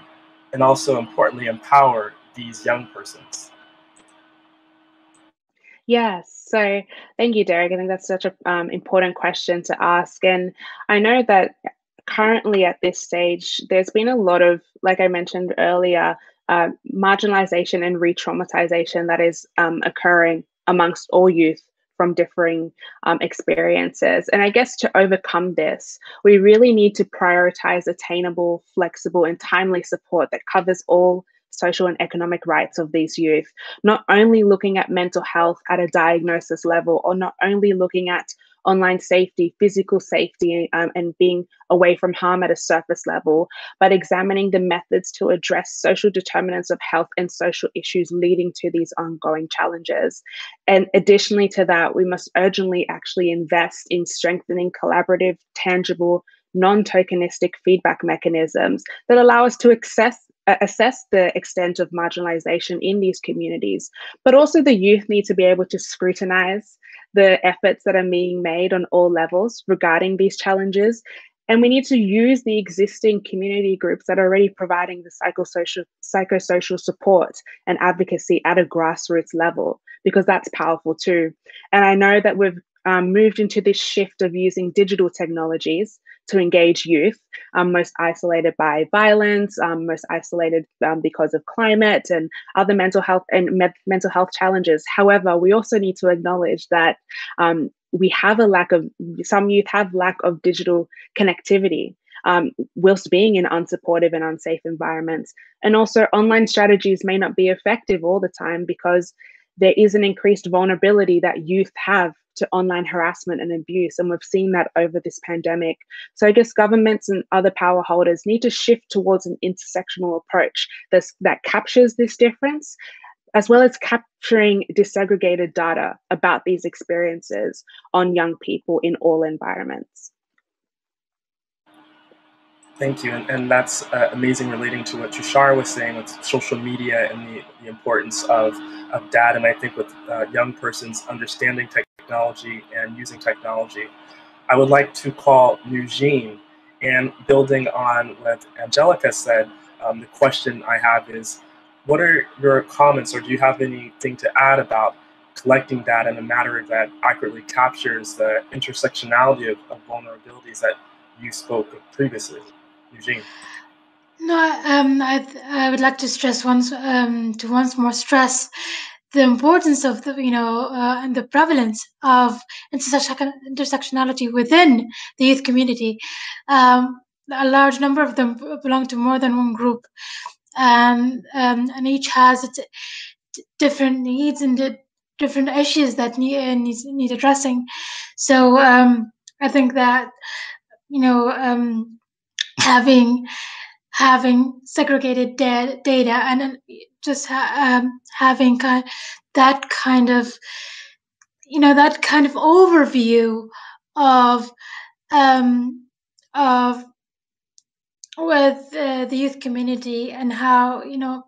and also importantly empower these young persons? Yes. So thank you, Derek. I think that's such an um, important question to ask. And I know that currently at this stage, there's been a lot of, like I mentioned earlier, uh, marginalization and re traumatization that is um, occurring amongst all youth from differing um, experiences. And I guess to overcome this, we really need to prioritize attainable, flexible, and timely support that covers all social and economic rights of these youth, not only looking at mental health at a diagnosis level, or not only looking at online safety, physical safety, um, and being away from harm at a surface level, but examining the methods to address social determinants of health and social issues leading to these ongoing challenges. And additionally to that, we must urgently actually invest in strengthening collaborative, tangible, non tokenistic feedback mechanisms that allow us to access assess the extent of marginalization in these communities, but also the youth need to be able to scrutinize the efforts that are being made on all levels regarding these challenges. And we need to use the existing community groups that are already providing the psychosocial, psychosocial support and advocacy at a grassroots level, because that's powerful too. And I know that we've um, moved into this shift of using digital technologies to engage youth, um, most isolated by violence, um, most isolated um, because of climate and other mental health and me- mental health challenges. However, we also need to acknowledge that um, we have a lack of some youth have lack of digital connectivity. Um, whilst being in unsupportive and unsafe environments. And also, online strategies may not be effective all the time because there is an increased vulnerability that youth have to online harassment and abuse. And we've seen that over this pandemic. So I guess governments and other power holders need to shift towards an intersectional approach that's, that captures this difference, as well as capturing disaggregated data about these experiences on young people in all environments. Thank you. And, and that's uh, amazing relating to what Tushar was saying with social media and the, the importance of, of data. And I think with uh, young persons understanding technology and using technology, I would like to call Nujeen and building on what Angelica said, um, the question I have is, what are your comments or do you have anything to add about collecting data in a manner that accurately captures the intersectionality of, of vulnerabilities that you spoke of previously? Nujeen. No, um, I, I would like to stress once um, to once more stress the importance of the you know uh, and the prevalence of intersectionality within the youth community. Um, a large number of them belong to more than one group, and um, and each has its different needs and different issues that need uh, needs need addressing. So um, I think that you know um, having having segregated da- data and just ha- um, having kind that kind of you know that kind of overview of um, of with uh, the youth community and how you know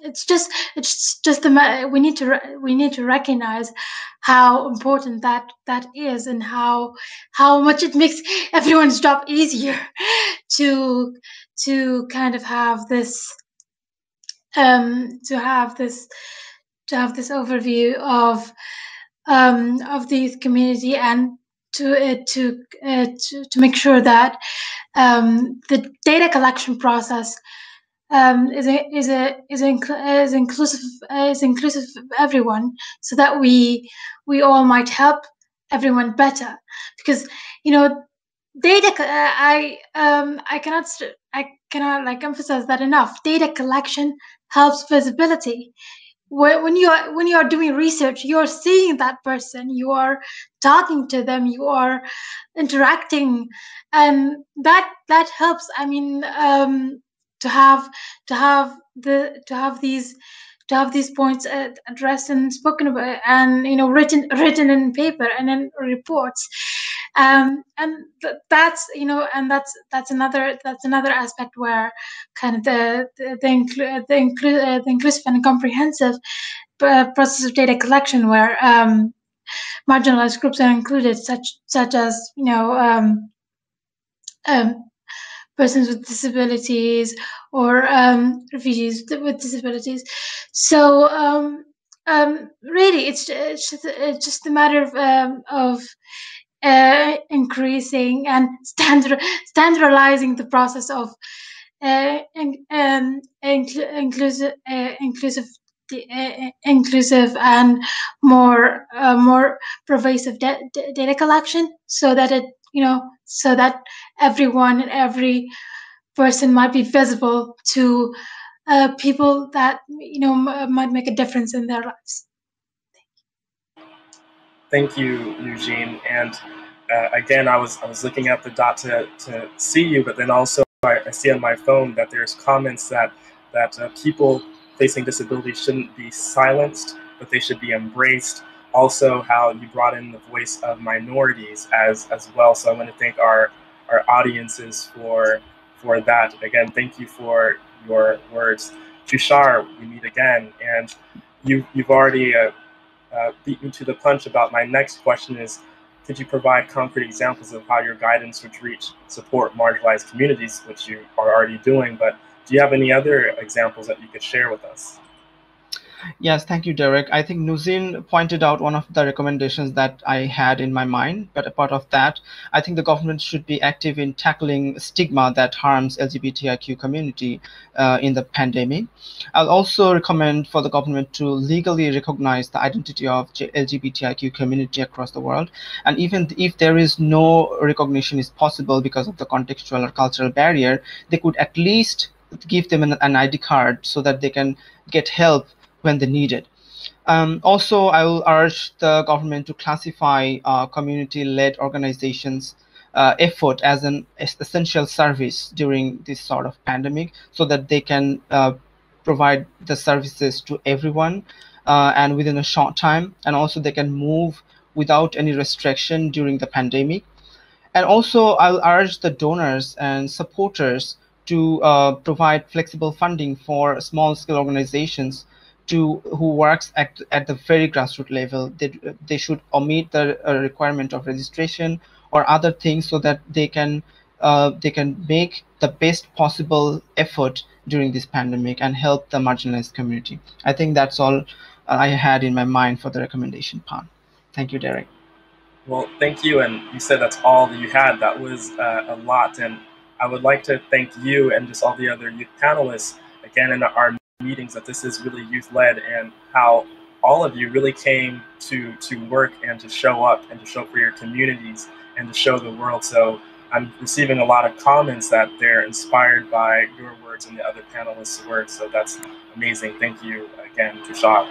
it's just it's just the we need to re- we need to recognize how important that that is and how how much it makes [LAUGHS] everyone's job easier [LAUGHS] to to kind of have this um to have this to have this overview of um of the youth community and to uh, to, uh, to to make sure that um, the data collection process um, is a, is a, is, is inclusive is inclusive of everyone, so that we we all might help everyone better. Because you know, data uh, I um, I cannot I cannot like emphasize that enough. Data collection helps visibility when you are when you are doing research you're seeing that person you are talking to them you are interacting and that that helps i mean um, to have to have the to have these to have these points uh, addressed and spoken about and you know written written in paper and in reports um, and th- that's you know and that's that's another that's another aspect where kind of the the the, inclu- the, inclu- uh, the inclusive and comprehensive uh, process of data collection where um, marginalized groups are included such such as you know um, um, persons with disabilities or um, refugees with disabilities. So um, um, really, it's it's just, just a matter of um, of uh, increasing and standard standardizing the process of uh, in, um, incl- inclusive uh, inclusive uh, inclusive and more uh, more pervasive da- data collection so that it you know so that everyone and every person might be visible to uh, people that you know might make a difference in their lives Thank you, Nujeen. And uh, again, I was I was looking at the dot to, to see you, but then also I, I see on my phone that there's comments that that uh, people facing disabilities shouldn't be silenced, but they should be embraced. Also, how you brought in the voice of minorities as as well. So I want to thank our our audiences for for that. Again, thank you for your words. Tushar, we meet again, and you you've already uh, uh, beat me to the punch about my next question is could you provide concrete examples of how your guidance would reach support marginalized communities which you are already doing but do you have any other examples that you could share with us Yes, thank you, Derek. I think Nujeen pointed out one of the recommendations that I had in my mind, but apart of that, I think the government should be active in tackling stigma that harms LGBTIQ community uh, in the pandemic. I'll also recommend for the government to legally recognize the identity of LGBTIQ community across the world, and even if there is no recognition is possible because of the contextual or cultural barrier, they could at least give them an, an ID card so that they can get help when they need it. Um, also, I will urge the government to classify uh, community-led organizations uh, effort as an essential service during this sort of pandemic so that they can uh, provide the services to everyone uh, and within a short time and also they can move without any restriction during the pandemic and also i'll urge the donors and supporters to uh, provide flexible funding for small scale organizations to who works at, at the very grassroots level they, they should omit the uh, requirement of registration or other things so that they can uh, they can make the best possible effort during this pandemic and help the marginalized community. I think that's all i had in my mind for the recommendation part. Thank you derek. Well thank you and you said that's all that you had. That was uh, a lot and i would like to thank you and just all the other youth panelists again in our meetings that this is really youth led and how all of you really came to to work and to show up and to show for your communities and to show the world. So I'm receiving a lot of comments that they're inspired by your words and the other panelists' words. So that's amazing. Thank you again, Tushar.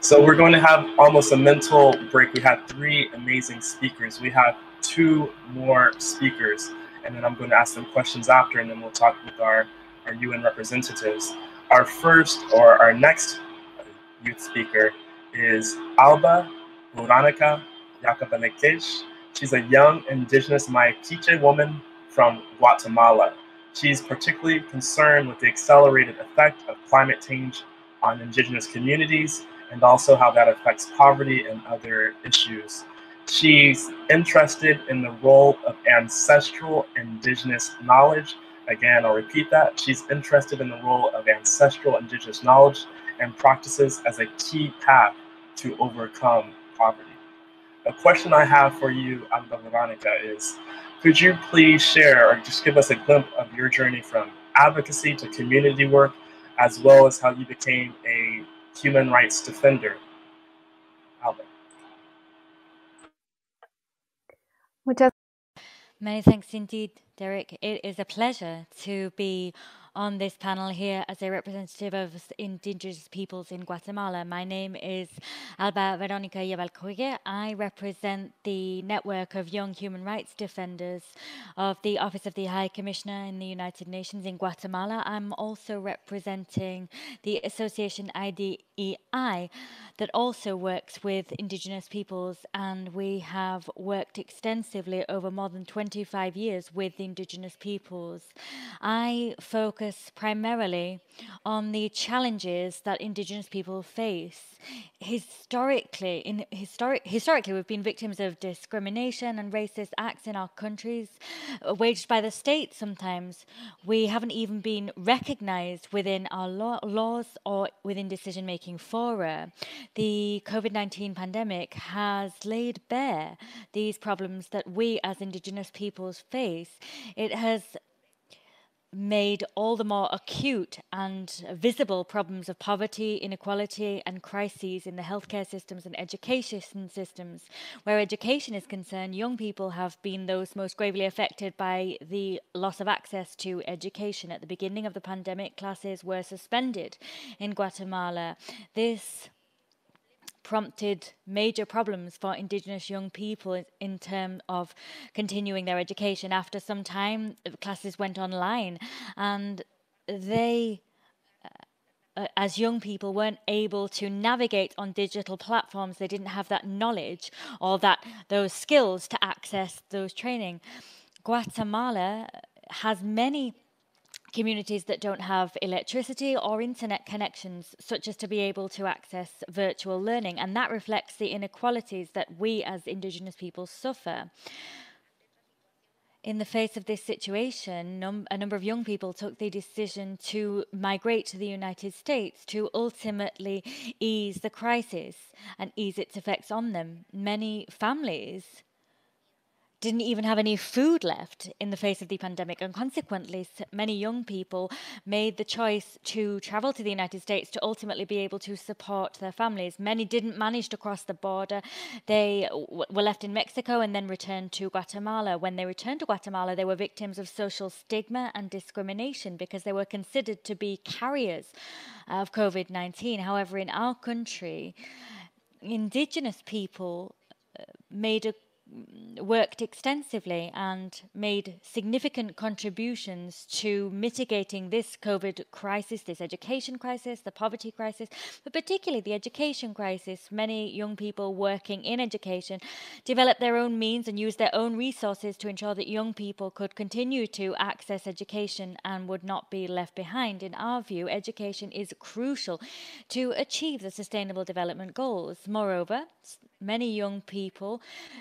So we're going to have almost a mental break. We had three amazing speakers. We have two more speakers, and then I'm going to ask them questions after, and then we'll talk with our, our UN representatives. Our first or our next youth speaker is Alba Veronica Yacabalquiej. She's a young indigenous Maya K'iche' woman from Guatemala. She's particularly concerned with the accelerated effect of climate change on Indigenous communities and also how that affects poverty and other issues. She's interested in the role of ancestral Indigenous knowledge. Again, I'll repeat that. She's interested in the role of ancestral Indigenous knowledge and practices as a key path to overcome poverty. A question I have for you, Alba Veronica, is could you please share or just give us a glimpse of your journey from advocacy to community work, as well as how you became a human rights defender? Alba. Muchas Many thanks indeed, Derek. It is a pleasure to be on this panel here as a representative of indigenous peoples in Guatemala. My name is Alba Veronica Yacabalquiej. I represent the network of young human rights defenders of the Office of the High Commissioner in the United Nations in Guatemala. I'm also representing the association IDEI that also works with indigenous peoples and we have worked extensively over more than 25 years with indigenous peoples. I focus focus primarily on the challenges that Indigenous people face. Historically, in historic, historically, we've been victims of discrimination and racist acts in our countries, uh, waged by the state. Sometimes we haven't even been recognised within our law, laws or within decision-making fora. The COVID nineteen pandemic has laid bare these problems that we as Indigenous peoples face. It has made all the more acute and visible problems of poverty, inequality, and crises in the healthcare systems and education systems. Where education is concerned, young people have been those most gravely affected by the loss of access to education. At the beginning of the pandemic, classes were suspended in Guatemala. This prompted major problems for Indigenous young people in terms of continuing their education. After some time, classes went online, and they uh, as young people weren't able to navigate on digital platforms they didn't have that knowledge or that those skills to access those training guatemala has many communities that don't have electricity or internet connections, such as to be able to access virtual learning. And that reflects the inequalities that we as Indigenous people suffer. In the face of this situation, num a number of young people took the decision to migrate to the United States to ultimately ease the crisis and ease its effects on them. Many families didn't even have any food left in the face of the pandemic. And consequently, many young people made the choice to travel to the United States to ultimately be able to support their families. Many didn't manage to cross the border. They were left in Mexico and then returned to Guatemala. When they returned to Guatemala, they were victims of social stigma and discrimination because they were considered to be carriers of COVID 19. However, in our country, indigenous people uh, made a worked extensively and made significant contributions to mitigating this COVID crisis, this education crisis, the poverty crisis, but particularly the education crisis. Many young people working in education developed their own means and used their own resources to ensure that young people could continue to access education and would not be left behind. In our view, education is crucial to achieve the Sustainable Development Goals. Moreover, many young people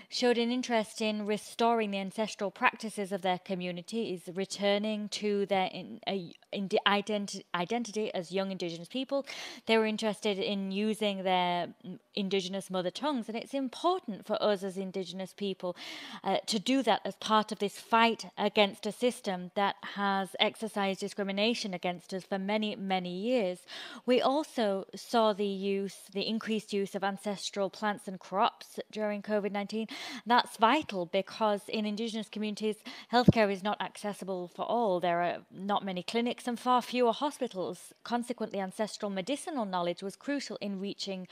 showed an interest in restoring the ancestral practices of their communities, returning to their in, uh, in identi- identity as young Indigenous people. They were interested in using their Indigenous mother tongues, and it's important for us as Indigenous people uh, to do that as part of this fight against a system that has exercised discrimination against us for many, many years. We also saw the use, the increased use of ancestral plants and crops during COVID 19. That's vital because in Indigenous communities, healthcare is not accessible for all. There are not many clinics and far fewer hospitals. Consequently, ancestral medicinal knowledge was crucial in reaching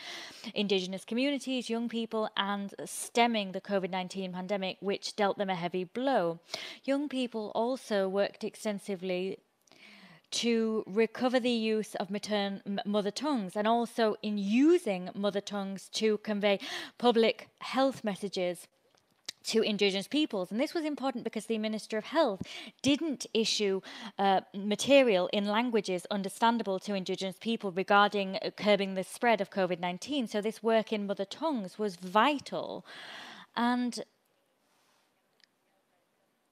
Indigenous communities, young people, and stemming the COVID 19 pandemic, which dealt them a heavy blow. Young people also worked extensively to recover the use of matern- mother tongues and also in using mother tongues to convey public health messages to Indigenous peoples. And this was important because the Minister of Health didn't issue uh, material in languages understandable to Indigenous people regarding uh, curbing the spread of COVID 19. So this work in mother tongues was vital. And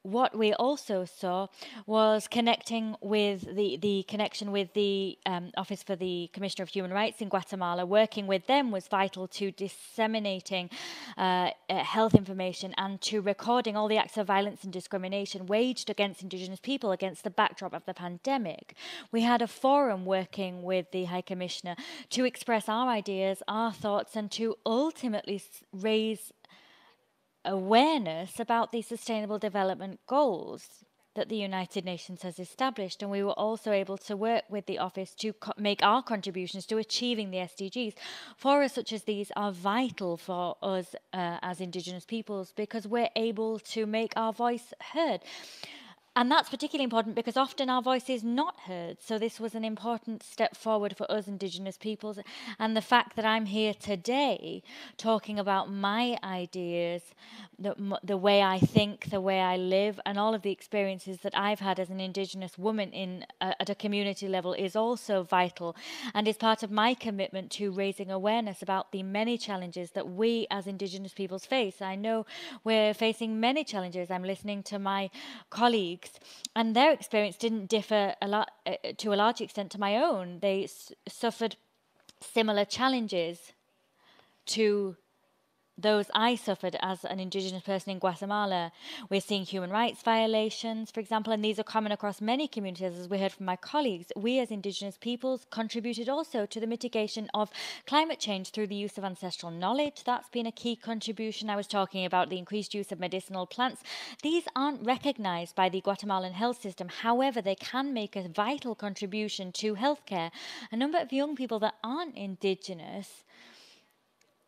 what we also saw was connecting with the, the connection with the um, Office for the Commissioner of Human Rights in Guatemala. Working with them was vital to disseminating uh, uh, health information and to recording all the acts of violence and discrimination waged against Indigenous people against the backdrop of the pandemic. We had a forum working with the High Commissioner to express our ideas, our thoughts, and to ultimately raise awareness about the Sustainable Development Goals that the United Nations has established. And we were also able to work with the office to co- make our contributions to achieving the SDGs. Forums such as these are vital for us uh, as Indigenous peoples because we're able to make our voice heard. And that's particularly important because often our voice is not heard. So, this was an important step forward for us Indigenous peoples. And the fact that I'm here today talking about my ideas, the, the way I think, the way I live, and all of the experiences that I've had as an Indigenous woman in, uh, at a community level is also vital and is part of my commitment to raising awareness about the many challenges that we as Indigenous peoples face. I know we're facing many challenges. I'm listening to my colleagues and their experience didn't differ a lot uh, to a large extent to my own. They suffered similar challenges to those I suffered as an Indigenous person in Guatemala. We're seeing human rights violations, for example, and these are common across many communities, as we heard from my colleagues. We, as Indigenous peoples, contributed also to the mitigation of climate change through the use of ancestral knowledge. That's been a key contribution. I was talking about the increased use of medicinal plants. These aren't recognized by the Guatemalan health system. However, they can make a vital contribution to healthcare. A number of young people that aren't Indigenous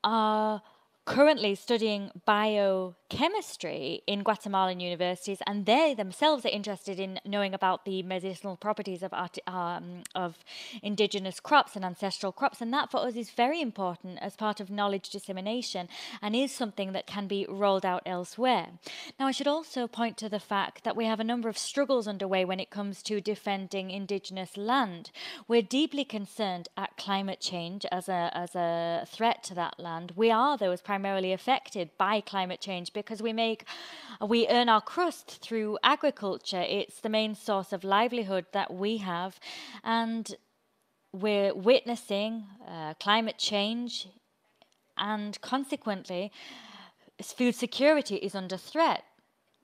are currently studying biochemistry in Guatemalan universities, and they themselves are interested in knowing about the medicinal properties of um, of indigenous crops and ancestral crops, and that for us is very important as part of knowledge dissemination, and is something that can be rolled out elsewhere. Now, I should also point to the fact that we have a number of struggles underway when it comes to defending indigenous land. We're deeply concerned at climate change as a as a threat to that land. We are those primarily affected by climate change because we make we earn our crust through agriculture. It's the main source of livelihood that we have, and we're witnessing uh, climate change, and consequently, food security is under threat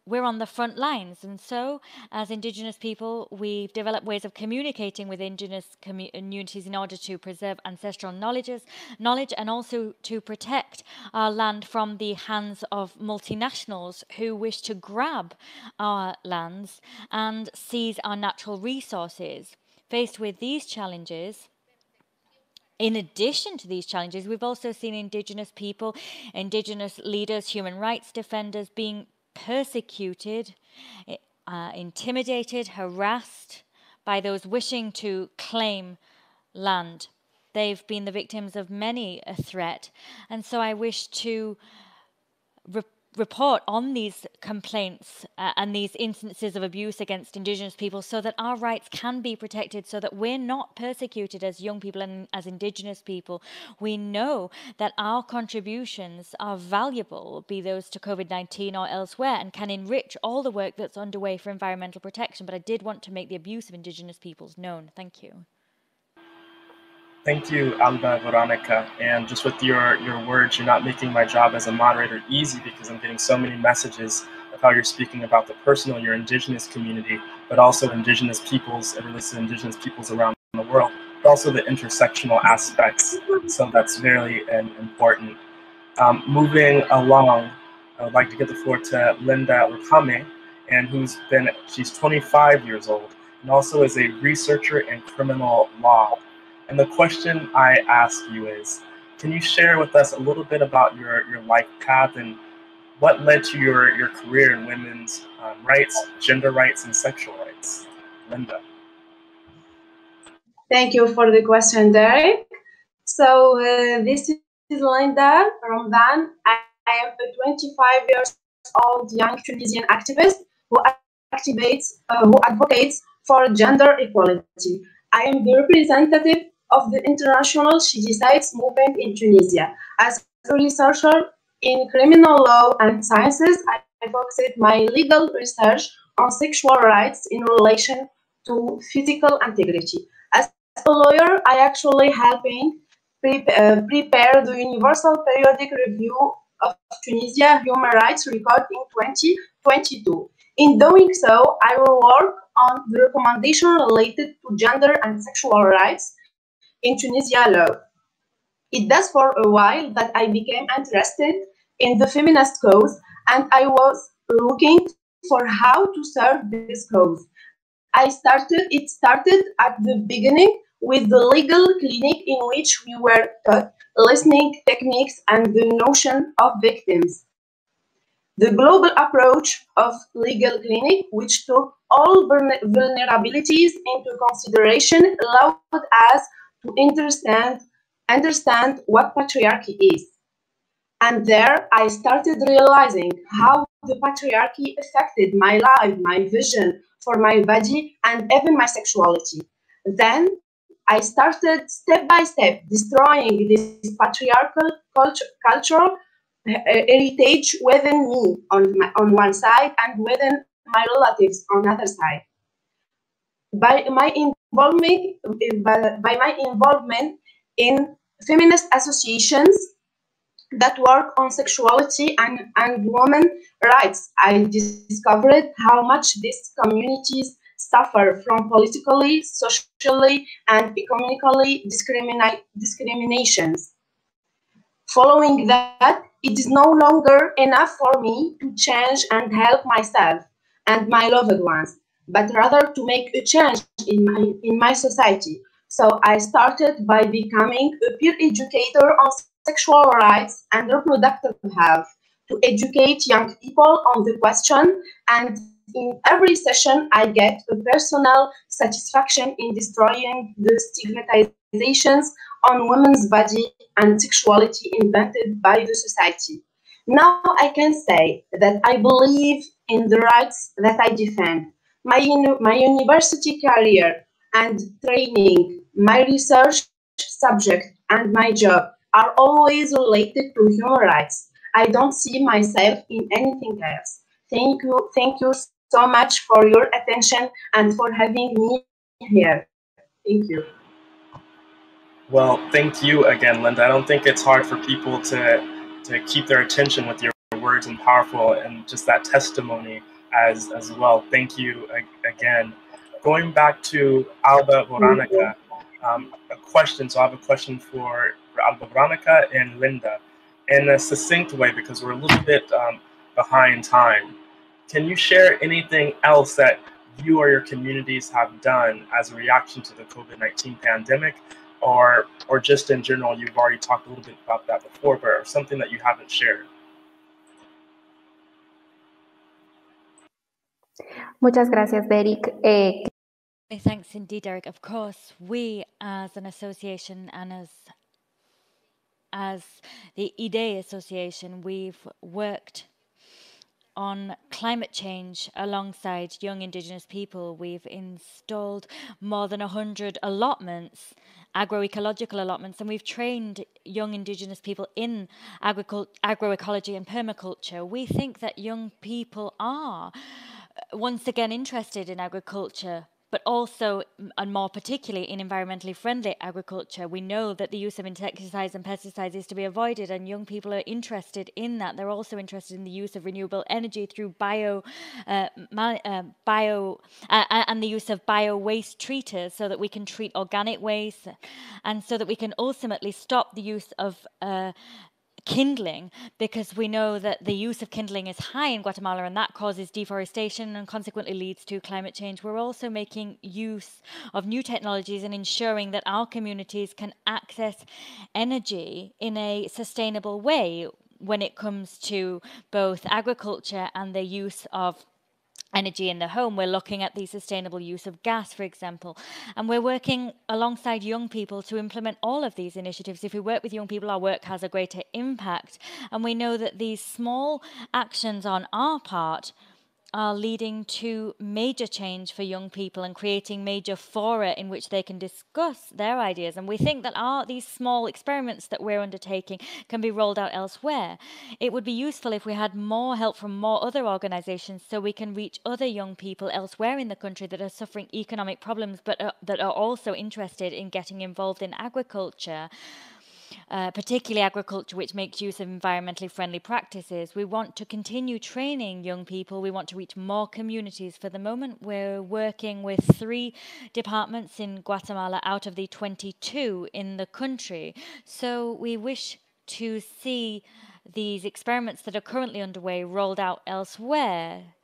we're on the front lines. And so, as Indigenous people, we've developed ways of communicating with Indigenous uh, communities in order to preserve ancestral knowledges, knowledge and also to protect our land from the hands of multinationals who wish to grab our lands and seize our natural resources. Faced with these challenges, in addition to these challenges, we've also seen Indigenous people, Indigenous leaders, human rights defenders being persecuted, uh, intimidated, harassed by those wishing to claim land. They've been the victims of many a threat. And so I wish to re- report on these complaints uh, and these instances of abuse against Indigenous people so that our rights can be protected, so that we're not persecuted as young people and as Indigenous people. We know that our contributions are valuable, be those to COVID 19 or elsewhere, and can enrich all the work that's underway for environmental protection. But I did want to make the abuse of Indigenous peoples known. Thank you. Thank you, Alba Veronica. And just with your, your words, you're not making my job as a moderator easy because I'm getting so many messages of how you're speaking about the personal, your indigenous community, but also indigenous peoples, it relates to indigenous peoples around the world, but also the intersectional aspects. So that's very um, important. Um, moving along, I would like to give the floor to Linda Rukame, and who's been, she's 25 years old, and also is a researcher in criminal law. And the question I ask you is, can you share with us a little bit about your, your life path and what led to your, your career in women's um, rights, gender rights, and sexual rights? Linda. Thank you for the question, Derek. So uh, this is Linda from Van. I, I am 25 years old young Tunisian activist who activates, uh, who advocates for gender equality. I am the representative of the international Decides movement in Tunisia. As a researcher in criminal law and sciences, I focused my legal research on sexual rights in relation to physical integrity. As a lawyer, I actually helping pre uh, prepare the Universal Periodic Review of Tunisia Human Rights Record in 2022. In doing so, I will work on the recommendation related to gender and sexual rights in Tunisia law. It does for a while that I became interested in the feminist cause and I was looking for how to serve this cause. I started, it started at the beginning with the legal clinic in which we were taught listening techniques and the notion of victims. The global approach of legal clinic, which took all vulnerabilities into consideration, allowed us to understand, understand what patriarchy is. And there I started realizing how the patriarchy affected my life, my vision for my body, and even my sexuality. Then I started step by step destroying this patriarchal culture, cultural uh, heritage within me on, my, on one side and within my relatives on the other side. By my involvement, eh, by, by my involvement in feminist associations that work on sexuality and, and women rights, I discovered how much these communities suffer from politically, socially, and economically discrimina discriminations. Following that, it is no longer enough for me to change and help myself and my loved ones, but rather to make a change in my, in my society. So I started by becoming a peer educator on sexual rights and reproductive health to educate young people on the question and in every session, I get a personal satisfaction in destroying the stigmatizations on women's body and sexuality invented by the society. Now I can say that I believe in the rights that I defend. My, my university career and training, my research subject, and my job are always related to human rights. I don't see myself in anything else. Thank you, thank you so much for your attention and for having me here. Thank you. Well, thank you again, Linda. I don't think it's hard for people to to keep their attention with your words and powerful and just that testimony as as well. Thank you again. Going back to Alba Veronica, um, a question. So I have a question for, Alba Veronica and Linda in a succinct way because we're a little bit um, behind time. Can you share anything else that you or your communities have done as a reaction to the COVID 19 pandemic? Or, or just in general, you've already talked a little bit about that before, but something that you haven't shared? Muchas gracias, Derek. Eh, Thanks indeed, Derek. Of course, we as an association and as as the IDE Association, we've worked on climate change alongside young Indigenous people. We've installed more than 100 allotments, agroecological allotments, and we've trained young Indigenous people in agroecology and permaculture. We think that young people are once again interested in agriculture but also, and more particularly, in environmentally friendly agriculture. We know that the use of insecticides and pesticides is to be avoided, and young people are interested in that. They're also interested in the use of renewable energy through bio, uh, uh, bio, uh, and the use of bio waste treaters, so that we can treat organic waste, and so that we can ultimately stop the use of uh, kindling because we know that the use of kindling is high in Guatemala and that causes deforestation and consequently leads to climate change. We're also making use of new technologies and ensuring that our communities can access energy in a sustainable way when it comes to both agriculture and the use of energy in the home. We're looking at the sustainable use of gas, for example. And we're working alongside young people to implement all of these initiatives. If we work with young people, our work has a greater impact. And we know that these small actions on our part are leading to major change for young people and creating major fora in which they can discuss their ideas. And we think that our, these small experiments that we're undertaking can be rolled out elsewhere. It would be useful if we had more help from more other organizations so we can reach other young people elsewhere in the country that are suffering economic problems but are, that are also interested in getting involved in agriculture uh, particularly agriculture, which makes use of environmentally friendly practices. We want to continue training young people. We want to reach more communities. For the moment, we're working with three departments in Guatemala out of the 22 in the country. So we wish to see these experiments that are currently underway rolled out elsewhere.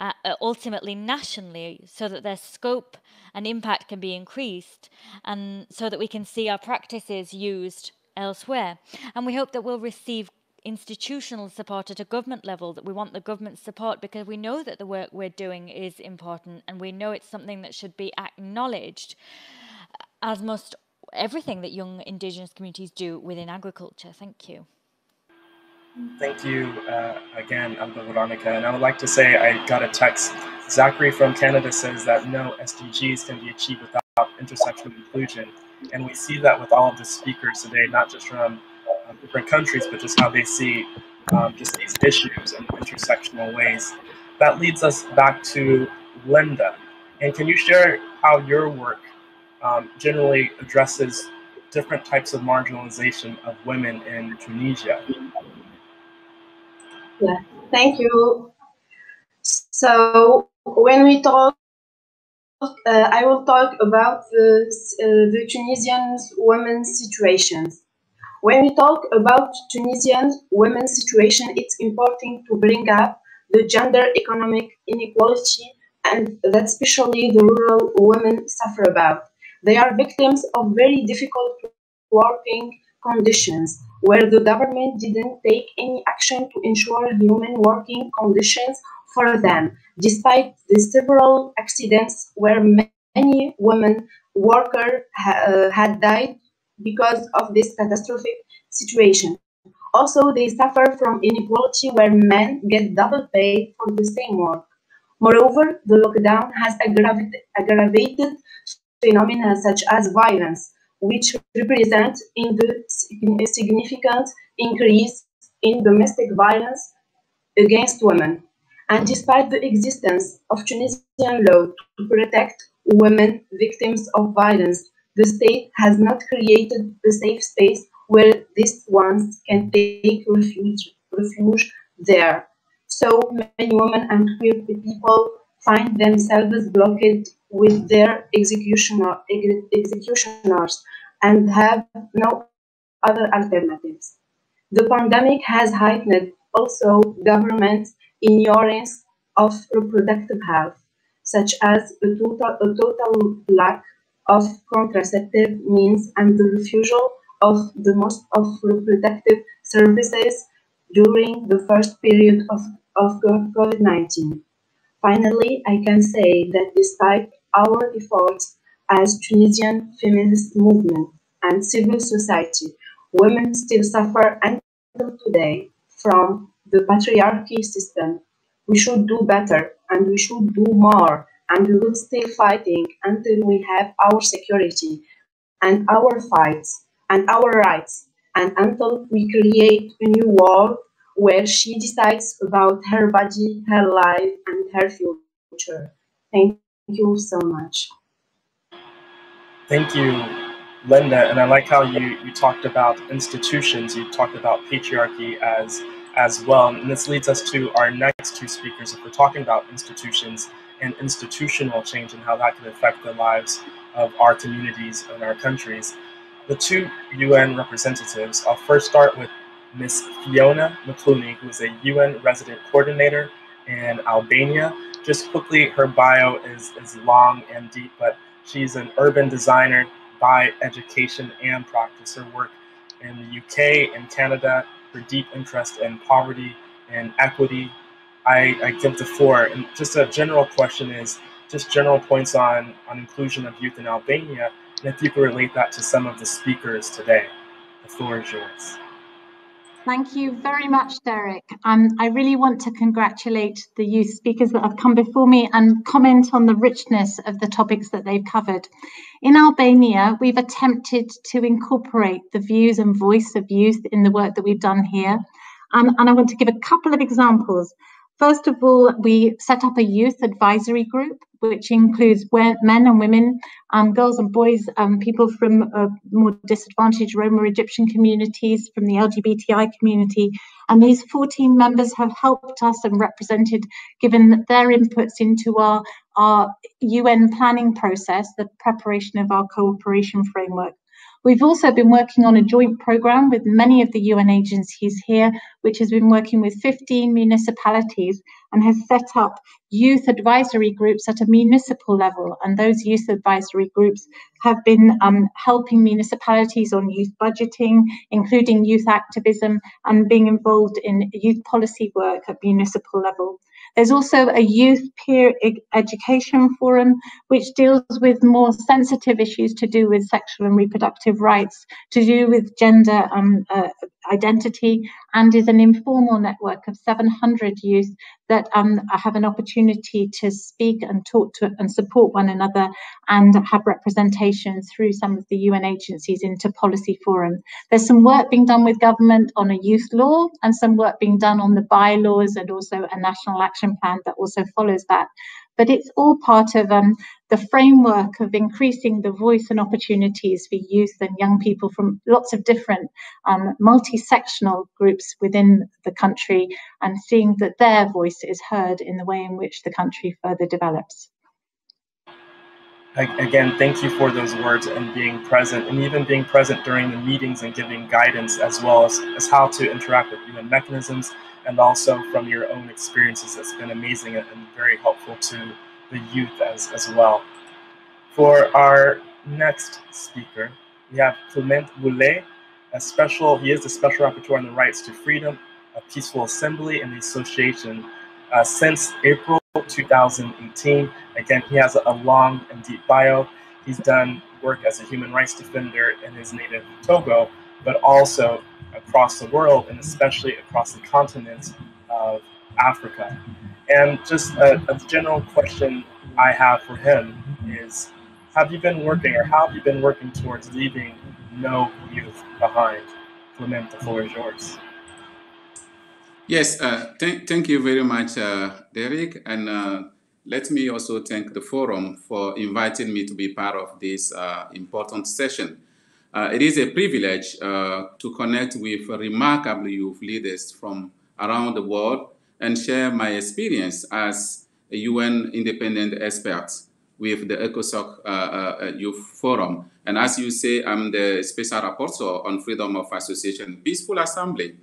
Uh, ultimately nationally so that their scope and impact can be increased and so that we can see our practices used elsewhere. And we hope that we'll receive institutional support at a government level, that we want the government support because we know that the work we're doing is important and we know it's something that should be acknowledged, as must everything that young Indigenous communities do within agriculture. Thank you. Thank you uh, again, Alba Veronica. And I would like to say I got a text. Zachary from Canada says that no SDGs can be achieved without intersectional inclusion. And we see that with all of the speakers today, not just from uh, different countries, but just how they see um, just these issues in intersectional ways. That leads us back to Linda. And can you share how your work um, generally addresses different types of marginalization of women in Tunisia? Yeah, thank you. So when we talk uh, I will talk about the, uh, the Tunisian women's situation. When we talk about Tunisian women's situation, it's important to bring up the gender economic inequality and that especially the rural women suffer about. They are victims of very difficult working conditions where the government didn't take any action to ensure human working conditions for them, despite the several accidents where many women workers uh, had died because of this catastrophic situation. Also, they suffer from inequality where men get double pay for the same work. Moreover, the lockdown has aggravated, aggravated phenomena such as violence, which represent in the significant increase in domestic violence against women. And despite the existence of Tunisian law to protect women victims of violence, the state has not created a safe space where these ones can take refuge, refuge there. So many women and queer people find themselves blocked with their executioner, executioners and have no other alternatives. The pandemic has heightened also government ignorance of reproductive health, such as a total, a total lack of contraceptive means and the refusal of the most of reproductive services during the first period of, of COVID-19. Finally, I can say that despite our efforts as Tunisian feminist movement and civil society, women still suffer until today from the patriarchy system. We should do better and we should do more and we will still fighting until we have our security and our fights and our rights and until we create a new world where she decides about her body, her life, and her future. Thank you so much. Thank you, Linda. And I like how you, you talked about institutions, you talked about patriarchy as as well. And this leads us to our next two speakers. If we're talking about institutions and institutional change and how that can affect the lives of our communities and our countries, the two UN representatives, I'll first start with Ms. Fiona McCluney, who is a UN resident coordinator in Albania. Just quickly, her bio is, is long and deep, but she's an urban designer by education and practice. Her work in the UK and Canada her deep interest in poverty and equity, I, I give the floor. And just a general question is just general points on, on inclusion of youth in Albania, and if you could relate that to some of the speakers today. The floor is yours. Thank you very much, Derek. Um, I really want to congratulate the youth speakers that have come before me and comment on the richness of the topics that they've covered. In Albania, we've attempted to incorporate the views and voice of youth in the work that we've done here. Um, and I want to give a couple of examples. First of all, we set up a youth advisory group, which includes men and women, um, girls and boys, um, people from uh, more disadvantaged Roma Egyptian communities, from the LGBTI community. And these 14 members have helped us and represented, given their inputs into our, our UN planning process, the preparation of our cooperation framework. We've also been working on a joint program with many of the UN agencies here, which has been working with 15 municipalities and has set up youth advisory groups at a municipal level. And those youth advisory groups have been um, helping municipalities on youth budgeting, including youth activism, and being involved in youth policy work at municipal level. There's also a youth peer education forum, which deals with more sensitive issues to do with sexual and reproductive rights, to do with gender um, uh, identity, and is an informal network of 700 youth that um, have an opportunity to speak and talk to and support one another and have representation through some of the UN agencies into policy forum. There's some work being done with government on a youth law and some work being done on the bylaws and also a national action plan that also follows that but it's all part of um, the framework of increasing the voice and opportunities for youth and young people from lots of different um, multi-sectional groups within the country and seeing that their voice is heard in the way in which the country further develops. Again, thank you for those words and being present, and even being present during the meetings and giving guidance as well as, as how to interact with human mechanisms and also from your own experiences. It's been amazing and very helpful to the youth as, as well. For our next speaker, we have Clement Voule, a special, he is the special rapporteur on the rights to freedom, a peaceful assembly, and the association uh, since April 2018. Again, he has a long and deep bio. He's done work as a human rights defender in his native Togo, but also across the world and especially across the continent of Africa. And just a, a general question I have for him is have you been working or how have you been working towards leaving no youth behind? Clement, the floor is yours. Yes, uh, th thank you very much, uh, Derek. And uh, let me also thank the forum for inviting me to be part of this uh, important session. Uh, it is a privilege uh, to connect with remarkable youth leaders from around the world and share my experience as a UN independent expert with the ECOSOC uh, uh, Youth Forum. And as you say, I'm the special rapporteur on freedom of association, peaceful assembly.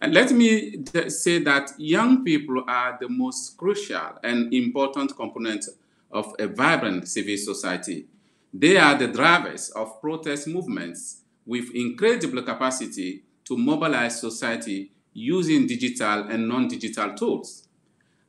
And let me say that young people are the most crucial and important component of a vibrant civil society. They are the drivers of protest movements with incredible capacity to mobilize society using digital and non-digital tools.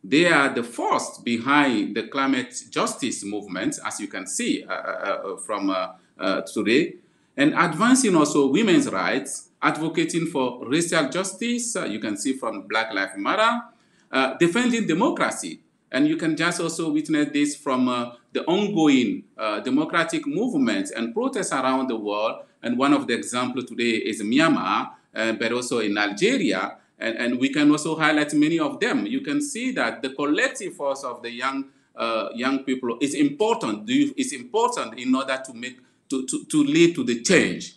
They are the force behind the climate justice movement, as you can see uh, uh, uh from uh, uh, today, and advancing also women's rights, advocating for racial justice, uh, you can see from Black Lives Matter, defending democracy, and you can just also witness this from uh, the ongoing uh, democratic movements and protests around the world. And one of the examples today is Myanmar, uh, but also in Algeria. And, and we can also highlight many of them. You can see that the collective force of the young uh, young people is important. It's important in order to make to, to, to lead to the change.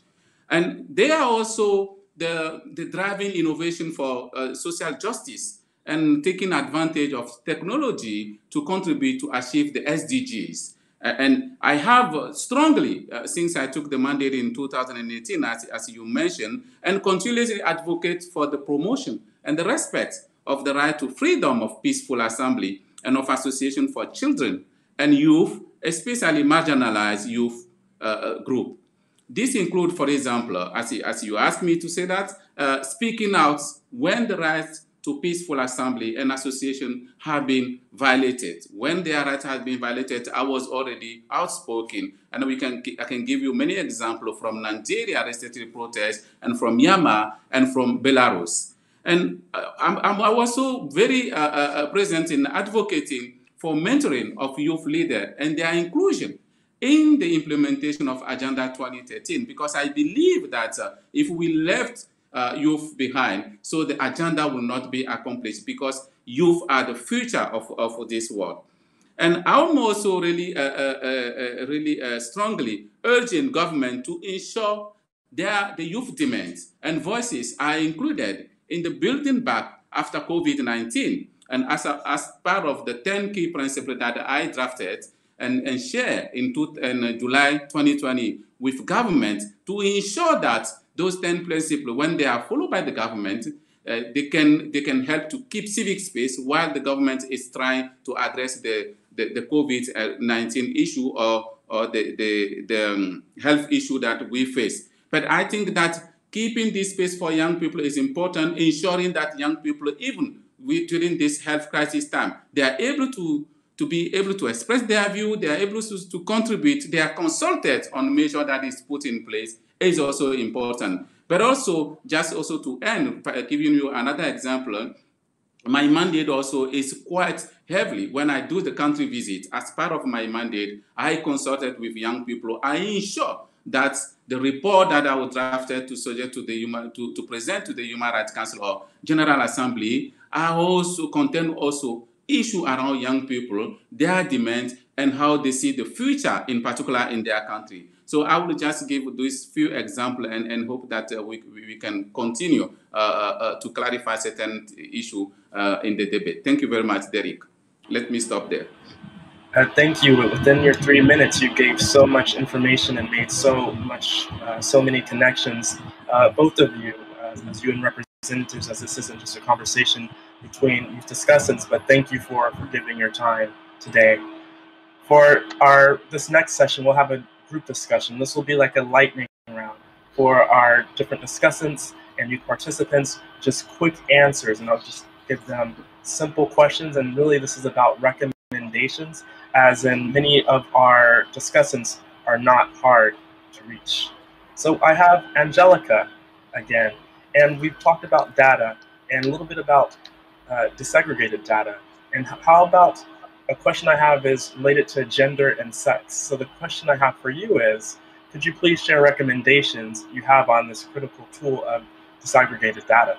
And they are also the, the driving innovation for uh, social justice and taking advantage of technology to contribute to achieve the SDGs. And I have strongly, uh, since I took the mandate in 2018, as, as you mentioned, and continuously advocate for the promotion and the respect of the right to freedom of peaceful assembly and of association for children and youth, especially marginalized youth uh, uh group. This include, for example, as, as you asked me to say that, uh, speaking out when the rights to peaceful assembly and association have been violated. When their rights have been violated, I was already outspoken, and we can I can give you many examples from Nigeria restricted protests, and from Myanmar, and from Belarus. And uh, I'm, I'm also very uh, uh, uh, present in advocating for mentoring of youth leaders and their inclusion in the implementation of Agenda 2013, because I believe that uh, if we left uh, youth behind, so the agenda will not be accomplished because youth are the future of, of this world. And I'm also really, uh, uh, uh, uh really uh, strongly urging government to ensure that the youth demands and voices are included in the building back after COVID-19. And as, a, as part of the 10 key principles that I drafted and, and share in, two, in July 2020 with government to ensure that those 10 principles, when they are followed by the government, uh, they can they can help to keep civic space while the government is trying to address the the, the COVID-19 issue or or the the, the um, health issue that we face. But I think that keeping this space for young people is important, ensuring that young people, even we, during this health crisis time, they are able to to be able to express their view, they are able to, to contribute, they are consulted on measure that is put in place, is also important. But also, just also to end, uh, giving you another example, my mandate also is quite heavily when I do the country visit. As part of my mandate, I consulted with young people. I ensure that the report that I was drafted to suggest to the human to, to present to the Human Rights Council or General Assembly, I also contain also issue around young people, their demands, and how they see the future, in particular in their country. So I will just give these few examples and, and hope that uh, we, we can continue uh, uh, uh to clarify certain issue uh, in the debate. Thank you very much, Derek. Let me stop there. Uh, thank you. Within your three minutes, you gave so much information and made so much, so many connections. both of you, as UN representatives, as this isn't just a conversation between youth discussants, but thank you for, for giving your time today. For our this next session, we'll have a group discussion. This will be like a lightning round for our different discussants and new participants, just quick answers, and I'll just give them simple questions. And really, this is about recommendations, as in many of our discussants are not hard to reach. So I have Angelica again, and we've talked about data and a little bit about uh, disaggregated data. And how about a question I have is related to gender and sex. So the question I have for you is, could you please share recommendations you have on this critical tool of disaggregated data?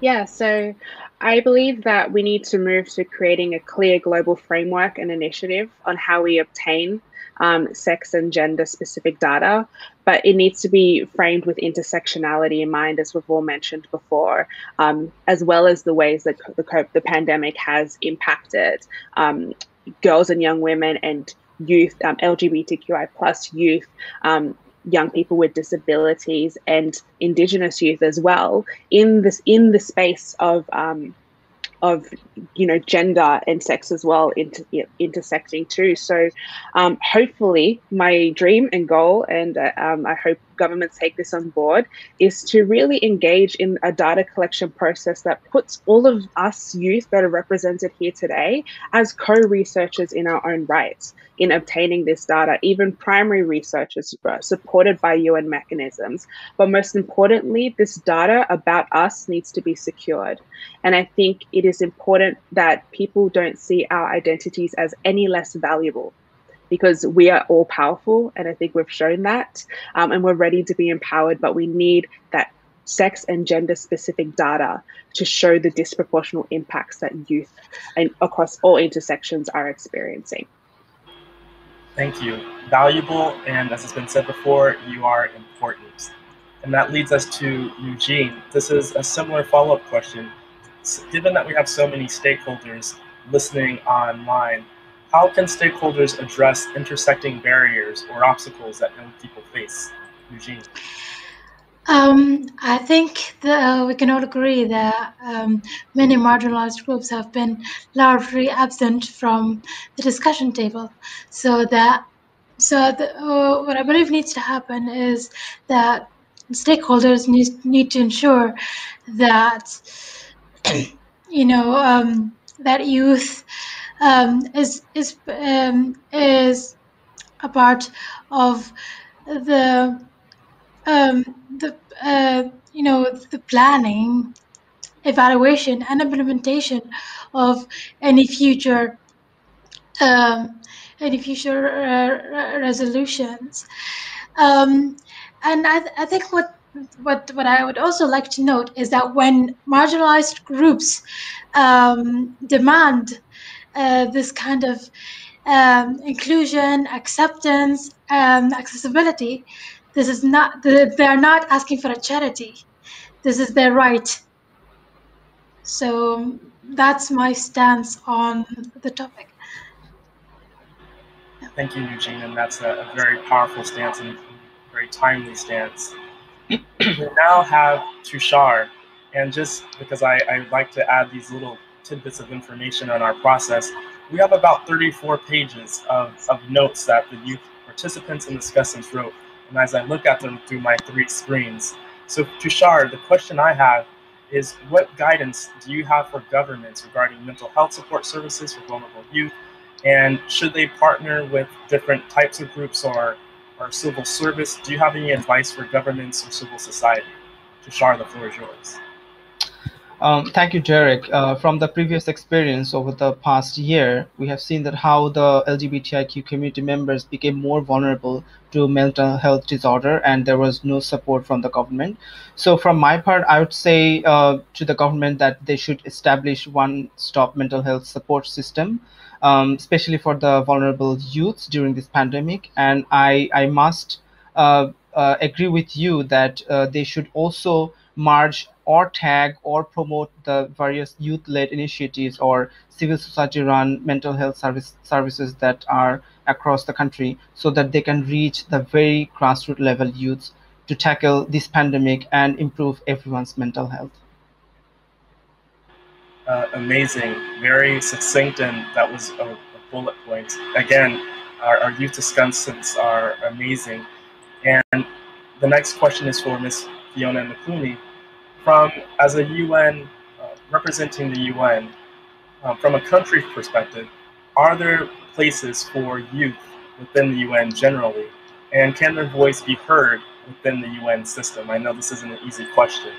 Yeah, so I believe that we need to move to creating a clear global framework and initiative on how we obtain um, sex and gender specific data, but it needs to be framed with intersectionality in mind, as we've all mentioned before, um, as well as the ways that the, the pandemic has impacted um, girls and young women and youth, um, LGBTQI plus youth, um, young people with disabilities and indigenous youth as well in this in the space of um, of you know gender and sex as well inter- intersecting too. So um, hopefully my dream and goal and uh, um, i hope governments take this on board is to really engage in a data collection process that puts all of us youth that are represented here today as co-researchers in our own rights in obtaining this data, even primary researchers uh, supported by UN mechanisms. But most importantly, this data about us needs to be secured. And I think it is important that people don't see our identities as any less valuable because we are all powerful. And I think we've shown that. Um, and we're ready to be empowered, but we need that sex and gender specific data to show the disproportional impacts that youth and across all intersections are experiencing. Thank you. Valuable, and as has been said before, you are important. And that leads us to Eugene. This is a similar follow up question. Given that we have so many stakeholders listening online, how can stakeholders address intersecting barriers or obstacles that young people face? Eugene. Um, I think that uh, we can all agree that um, many marginalized groups have been largely absent from the discussion table. So that, so the, uh, what I believe needs to happen is that stakeholders need, need to ensure that [CLEARS THROAT] you know, um, that youth um, is is um, is a part of the um, the uh, you know the planning, evaluation, and implementation of any future um, any future uh, resolutions. Um, and I, th- I think what what what I would also like to note is that when marginalized groups um, demand uh, this kind of um, inclusion, acceptance, and accessibility, this is not they are not asking for a charity. This is their right. So that's my stance on the topic. Thank you, Eugene, and that's a, a very powerful stance and very timely stance. [CLEARS THROAT] we now have Tushar, and just because I, I like to add these little tidbits of information on our process, we have about 34 pages of, of notes that the youth participants and discussants wrote. And as I look at them through my three screens, so Tushar, the question I have is what guidance do you have for governments regarding mental health support services for vulnerable youth? And should they partner with different types of groups or, or civil service? Do you have any advice for governments or civil society? Tushar, the floor is yours. Um, thank you, Derek. Uh, from the previous experience over the past year, we have seen that how the LGBTIQ community members became more vulnerable to mental health disorder, and there was no support from the government. So, from my part, I would say uh, to the government that they should establish one-stop mental health support system, um, especially for the vulnerable youths during this pandemic. And I, I must uh, uh agree with you that uh, they should also merge or tag or promote the various youth-led initiatives or civil society-run mental health service services that are across the country so that they can reach the very grassroots level youths to tackle this pandemic and improve everyone's mental health. Uh, amazing, very succinct, and that was a, a bullet point. Again, our, our youth discussants are amazing. And the next question is for Ms. Fiona McCluney from as a UN uh, representing the UN uh, from a country perspective, are there places for youth within the UN generally, and can their voice be heard within the UN system? I know this isn't an easy question.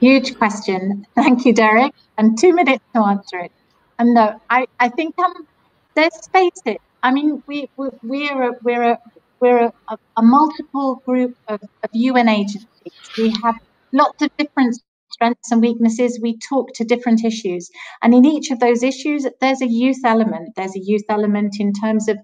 Huge question. [LAUGHS] Thank you, Derek. And two minutes to answer it. And no, I, I think um, let's face it. I mean, we, we, we're, a, we're, a, we're a, a multiple group of, of UN agencies. We have lots of different strengths and weaknesses. We talk to different issues. And in each of those issues, there's a youth element. There's a youth element in terms of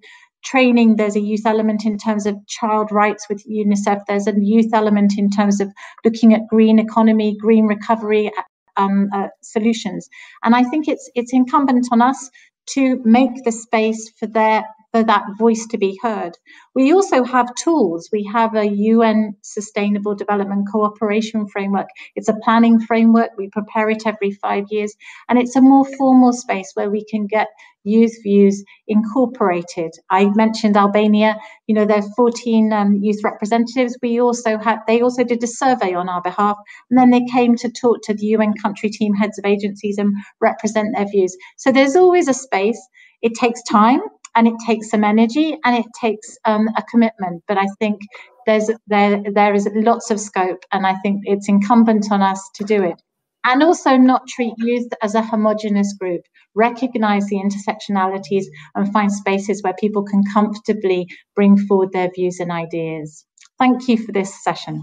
training, there's a youth element in terms of child rights with UNICEF, there's a youth element in terms of looking at green economy, green recovery um, uh, solutions. And I think it's it's incumbent on us to make the space for their for that voice to be heard. We also have tools. We have a UN Sustainable Development Cooperation Framework. It's a planning framework. We prepare it every five years. And it's a more formal space where we can get youth views incorporated. I mentioned Albania. You know, there are 14 um, youth representatives. We also had, they also did a survey on our behalf. And then they came to talk to the UN country team heads of agencies and represent their views. So there's always a space. It takes time and it takes some energy and it takes um, a commitment. But I think there's there there is lots of scope, and I think it's incumbent on us to do it. And also not treat youth as a homogenous group. Recognize the intersectionalities and find spaces where people can comfortably bring forward their views and ideas. Thank you for this session.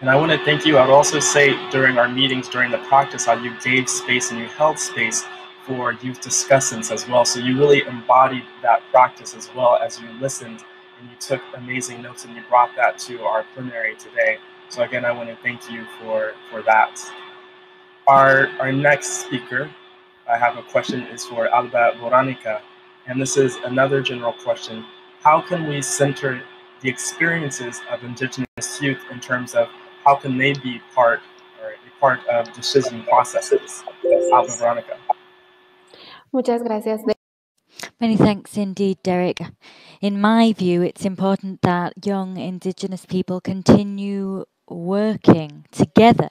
And I want to thank you. I would also say during our meetings, during the practice, how you gave space and you held space for youth discussants as well. So you really embodied that practice as well as you listened and you took amazing notes and you brought that to our plenary today. So again, I want to thank you for, for that. Our, our next speaker, I have a question, is for Alba Veronica. And this is another general question. How can we center the experiences of Indigenous youth in terms of how can they be part or a part of decision processes? Alba Veronica. Muchas gracias. Many thanks indeed, Derek. In my view, it's important that young Indigenous people continue working together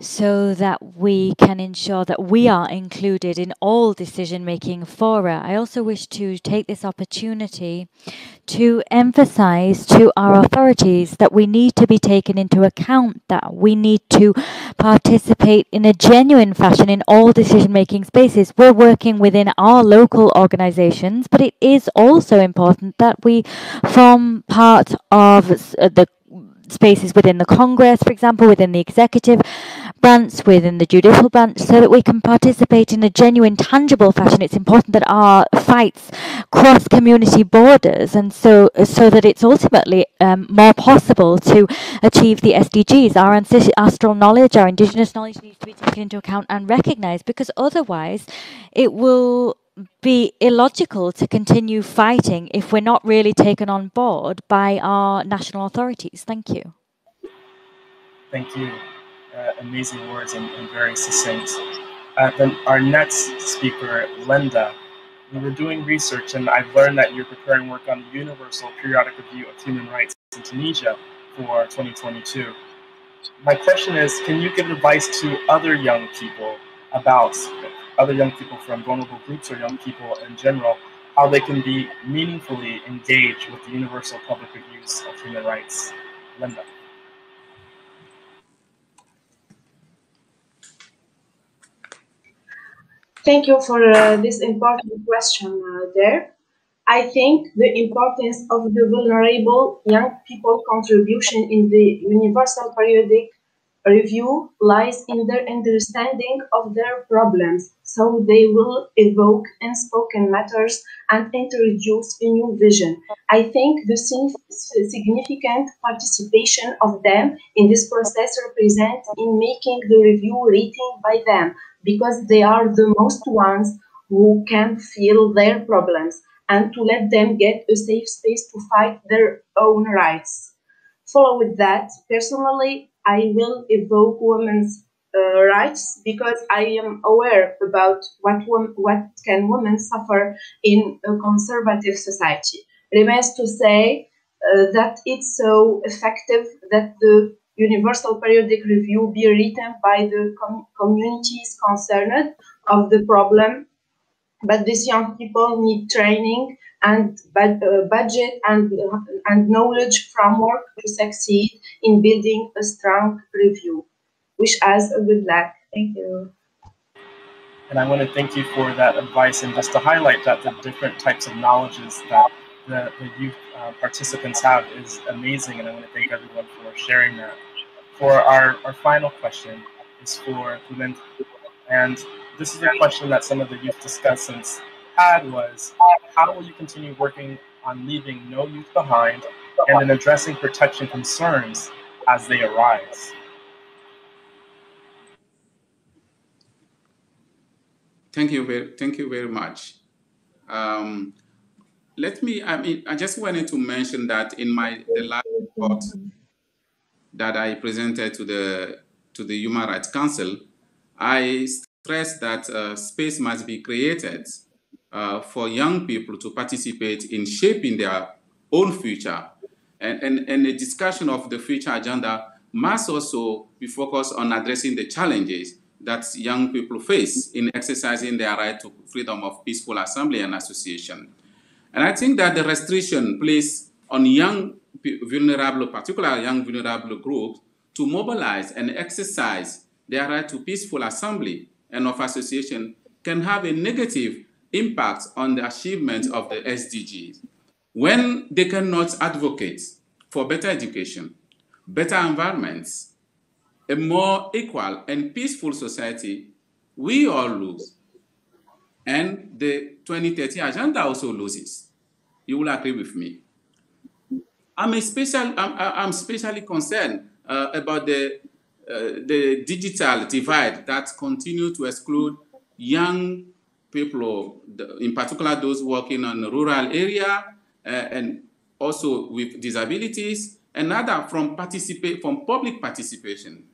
so that we can ensure that we are included in all decision making fora. I also wish to take this opportunity to emphasize to our authorities that we need to be taken into account, that we need to participate in a genuine fashion in all decision making spaces. We're working within our local organizations, but it is also important that we form part of uh, the spaces within the Congress, for example, within the executive branch, within the judicial branch, so that we can participate in a genuine, tangible fashion. It's important that our fights cross community borders, and so so that it's ultimately um, more possible to achieve the SDGs. Our ancestral knowledge, our indigenous knowledge, needs to be taken into account and recognised, because otherwise, it will be illogical to continue fighting if we're not really taken on board by our national authorities. Thank you. Thank you. Uh, amazing words and, and very succinct. Uh, then our next speaker, Linda. We were doing research, and I've learned that you're preparing work on the Universal Periodic Review of Human Rights in Tunisia for 2022. My question is, can you give advice to other young people about other young people from vulnerable groups or young people in general, how they can be meaningfully engaged with the universal public reviews of human rights. Linda. Thank you for uh, this important question uh, there. I think the importance of the vulnerable young people contribution in the universal periodic review lies in their understanding of their problems, so they will evoke unspoken matters and introduce a new vision. I think the significant participation of them in this process represents in making the review rating by them, because they are the most ones who can feel their problems and to let them get a safe space to fight their own rights. Follow with that, personally, I will evoke women's uh, rights because I am aware about what what can women suffer in a conservative society. Remains to say uh, that it's so effective that the Universal Periodic Review be written by the com communities concerned of the problem, but these young people need training and uh, budget and, uh, and knowledge framework to succeed in building a strong review. Wish us a good luck. Thank you. And I want to thank you for that advice and just to highlight that the different types of knowledges that the, the youth uh, participants have is amazing. And I want to thank everyone for sharing that. For our, our final question is for Clement. And this is a question that some of the youth discussants had was how will you continue working on leaving no youth behind and in addressing protection concerns as they arise? Thank you very, thank you very much. Um, let me, I mean, I just wanted to mention that in my the last report that I presented to the to the Human Rights Council, I stressed that uh, space must be created uh, for young people to participate in shaping their own future. And, and, and the discussion of the future agenda must also be focused on addressing the challenges that young people face in exercising their right to freedom of peaceful assembly and association. And I think that the restriction placed on young vulnerable, particularly young vulnerable groups, to mobilize and exercise their right to peaceful assembly and of association can have a negative impact on the achievement of the SDGs. When they cannot advocate for better education, better environments, a more equal and peaceful society, we all lose. And the 2030 agenda also loses. You will agree with me. I'm, especially, I'm, I'm especially concerned uh, about the, uh, the digital divide that continue to exclude young people, in particular those working in rural area uh, and also with disabilities, and other from participate from public participation.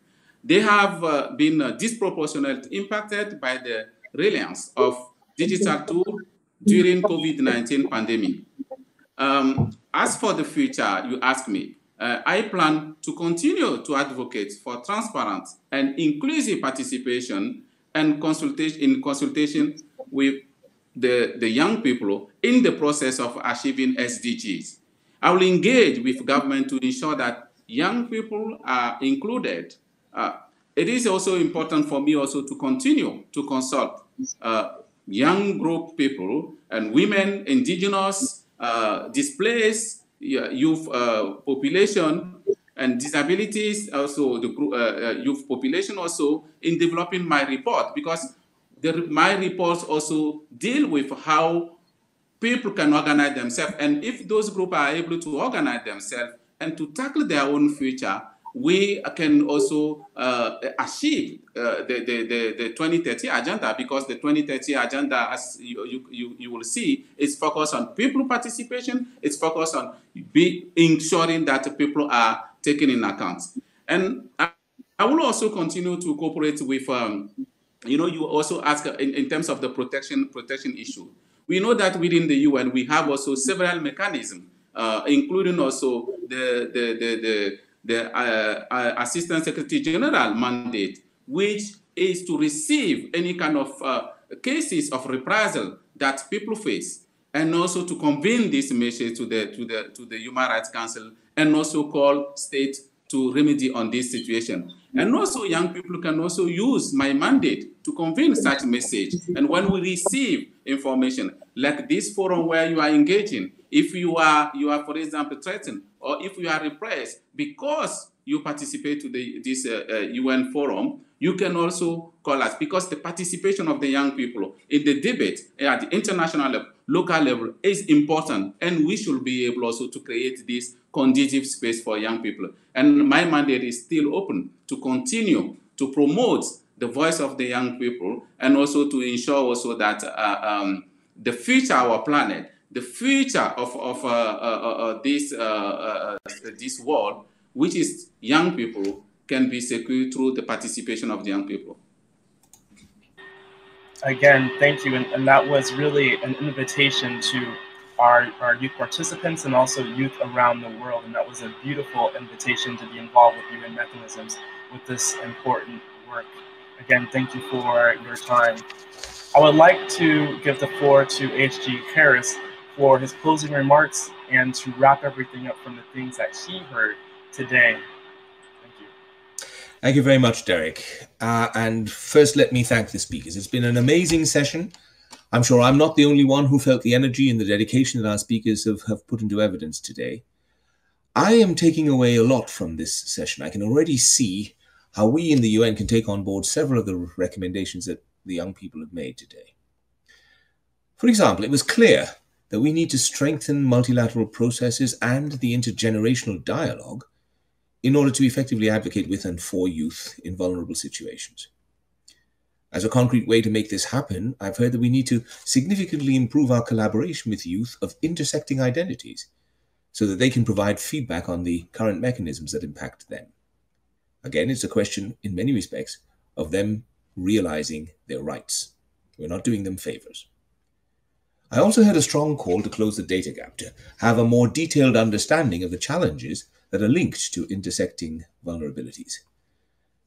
They have uh, been uh, disproportionately impacted by the reliance of digital tool during COVID-19 pandemic. Um, as for the future, you ask me, uh, I plan to continue to advocate for transparent and inclusive participation and consultation in consultation with the, the young people in the process of achieving SDGs. I will engage with government to ensure that young people are included. Uh, it is also important for me also to continue to consult uh, young group people and women, indigenous, uh, displaced, youth uh, population, and disabilities, also the uh, uh, youth population also in developing my report because the, my reports also deal with how people can organize themselves. And if those groups are able to organize themselves and to tackle their own future, we can also uh, achieve uh, the, the, the, the, 2030 agenda because the 2030 agenda, as you, you, you will see, is focused on people participation, it's focused on be ensuring that people are taken in account. And I, I will also continue to cooperate with, um, you know, you also ask in, in terms of the protection protection issue. We know that within the UN, we have also several mechanisms, uh, including also the, the, the, the the uh, uh, Assistant Secretary General mandate, which is to receive any kind of uh, cases of reprisal that people face, and also to convene this message to the to the to the Human Rights Council, and also call state to remedy on this situation. And also young people can also use my mandate to convene such message. And when we receive information like this forum where you are engaging, if you are, you are, for example, threatened, or if you are repressed because you participate to the, this uh, uh, UN forum, you can also call us because the participation of the young people in the debate at the international level, local level is important, and we should be able also to create this conducive space for young people. And my mandate is still open to continue to promote the voice of the young people and also to ensure also that uh, um, the future of our planet the future of, of uh, uh, uh this, uh, this world, which is young people, can be secured through the participation of the young people. Again, thank you. And, and that was really an invitation to our, our youth participants and also youth around the world. And that was a beautiful invitation to be involved with UN mechanisms with this important work. Again, thank you for your time. I would like to give the floor to ASG Harris, for his closing remarks and to wrap everything up from the things that he heard today. Thank you. Thank you very much, Derek. Uh, and first, let me thank the speakers. It's been an amazing session. I'm sure I'm not the only one who felt the energy and the dedication that our speakers have, have put into evidence today. I am taking away a lot from this session. I can already see how we in the UN can take on board several of the recommendations that the young people have made today. For example, it was clear that we need to strengthen multilateral processes and the intergenerational dialogue in order to effectively advocate with and for youth in vulnerable situations. As a concrete way to make this happen, I've heard that we need to significantly improve our collaboration with youth of intersecting identities so that they can provide feedback on the current mechanisms that impact them. Again, it's a question, in many respects, of them realizing their rights. We're not doing them favors. I also heard a strong call to close the data gap, to have a more detailed understanding of the challenges that are linked to intersecting vulnerabilities.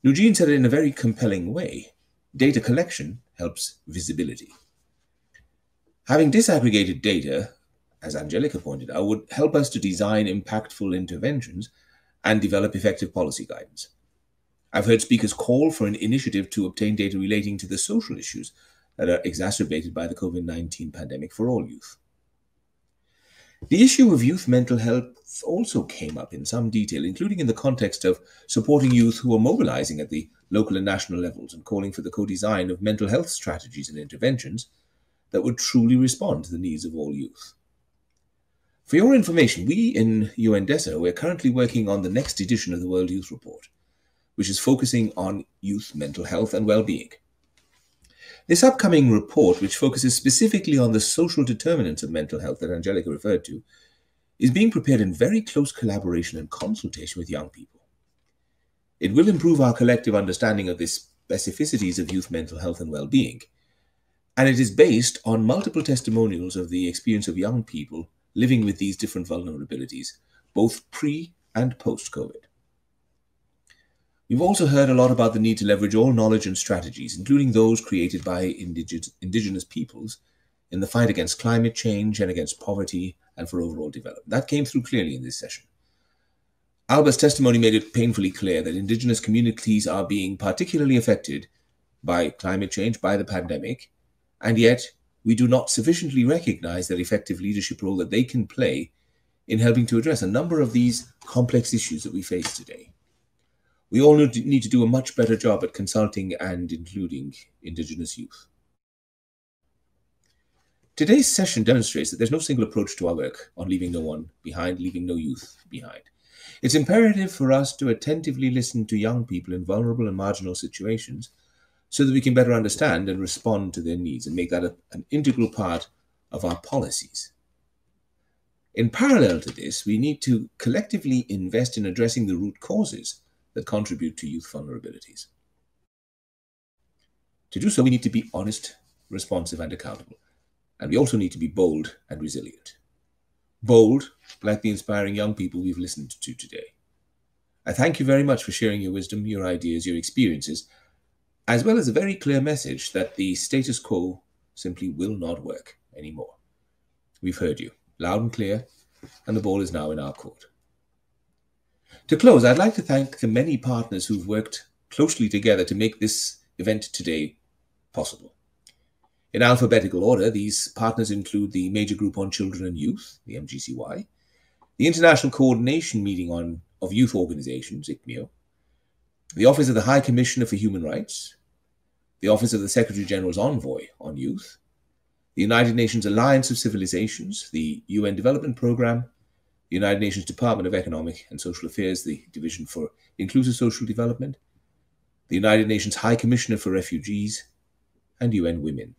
Nujeen said it in a very compelling way. Data collection helps visibility. Having disaggregated data, as Angelica pointed out, would help us to design impactful interventions and develop effective policy guidance. I've heard speakers call for an initiative to obtain data relating to the social issues that are exacerbated by the COVID 19 pandemic for all youth. The issue of youth mental health also came up in some detail, including in the context of supporting youth who are mobilizing at the local and national levels and calling for the co design of mental health strategies and interventions that would truly respond to the needs of all youth. For your information, we in UNDESA, we're currently working on the next edition of the World Youth Report, which is focusing on youth mental health and well-being. This upcoming report, which focuses specifically on the social determinants of mental health that Angelica referred to, is being prepared in very close collaboration and consultation with young people. It will improve our collective understanding of the specificities of youth mental health and well-being, and it is based on multiple testimonials of the experience of young people living with these different vulnerabilities, both pre and post COVID. We've also heard a lot about the need to leverage all knowledge and strategies, including those created by indigenous, indigenous peoples, in the fight against climate change and against poverty and for overall development. That came through clearly in this session. Alba's testimony made it painfully clear that indigenous communities are being particularly affected by climate change, by the pandemic, and yet we do not sufficiently recognize that effective leadership role that they can play in helping to address a number of these complex issues that we face today. We all need to do a much better job at consulting and including Indigenous youth. Today's session demonstrates that there's no single approach to our work on leaving no one behind, leaving no youth behind. It's imperative for us to attentively listen to young people in vulnerable and marginal situations so that we can better understand and respond to their needs and make that a, an integral part of our policies. In parallel to this, we need to collectively invest in addressing the root causes that contribute to youth vulnerabilities. To do so, we need to be honest, responsive, and accountable. And we also need to be bold and resilient. Bold, like the inspiring young people we've listened to today. I thank you very much for sharing your wisdom, your ideas, your experiences, as well as a very clear message that the status quo simply will not work anymore. We've heard you loud and clear, and the ball is now in our court. To close, I'd like to thank the many partners who've worked closely together to make this event today possible. In alphabetical order, these partners include the Major Group on Children and Youth, the MGCY, the International Coordination Meeting on, of Youth Organizations, ICMYO, the Office of the High Commissioner for Human Rights, the Office of the Secretary General's Envoy on Youth, the United Nations Alliance of Civilizations, the UN Development Programme, the United Nations Department of Economic and Social Affairs, the Division for Inclusive Social Development, the United Nations High Commissioner for Refugees, and UN Women.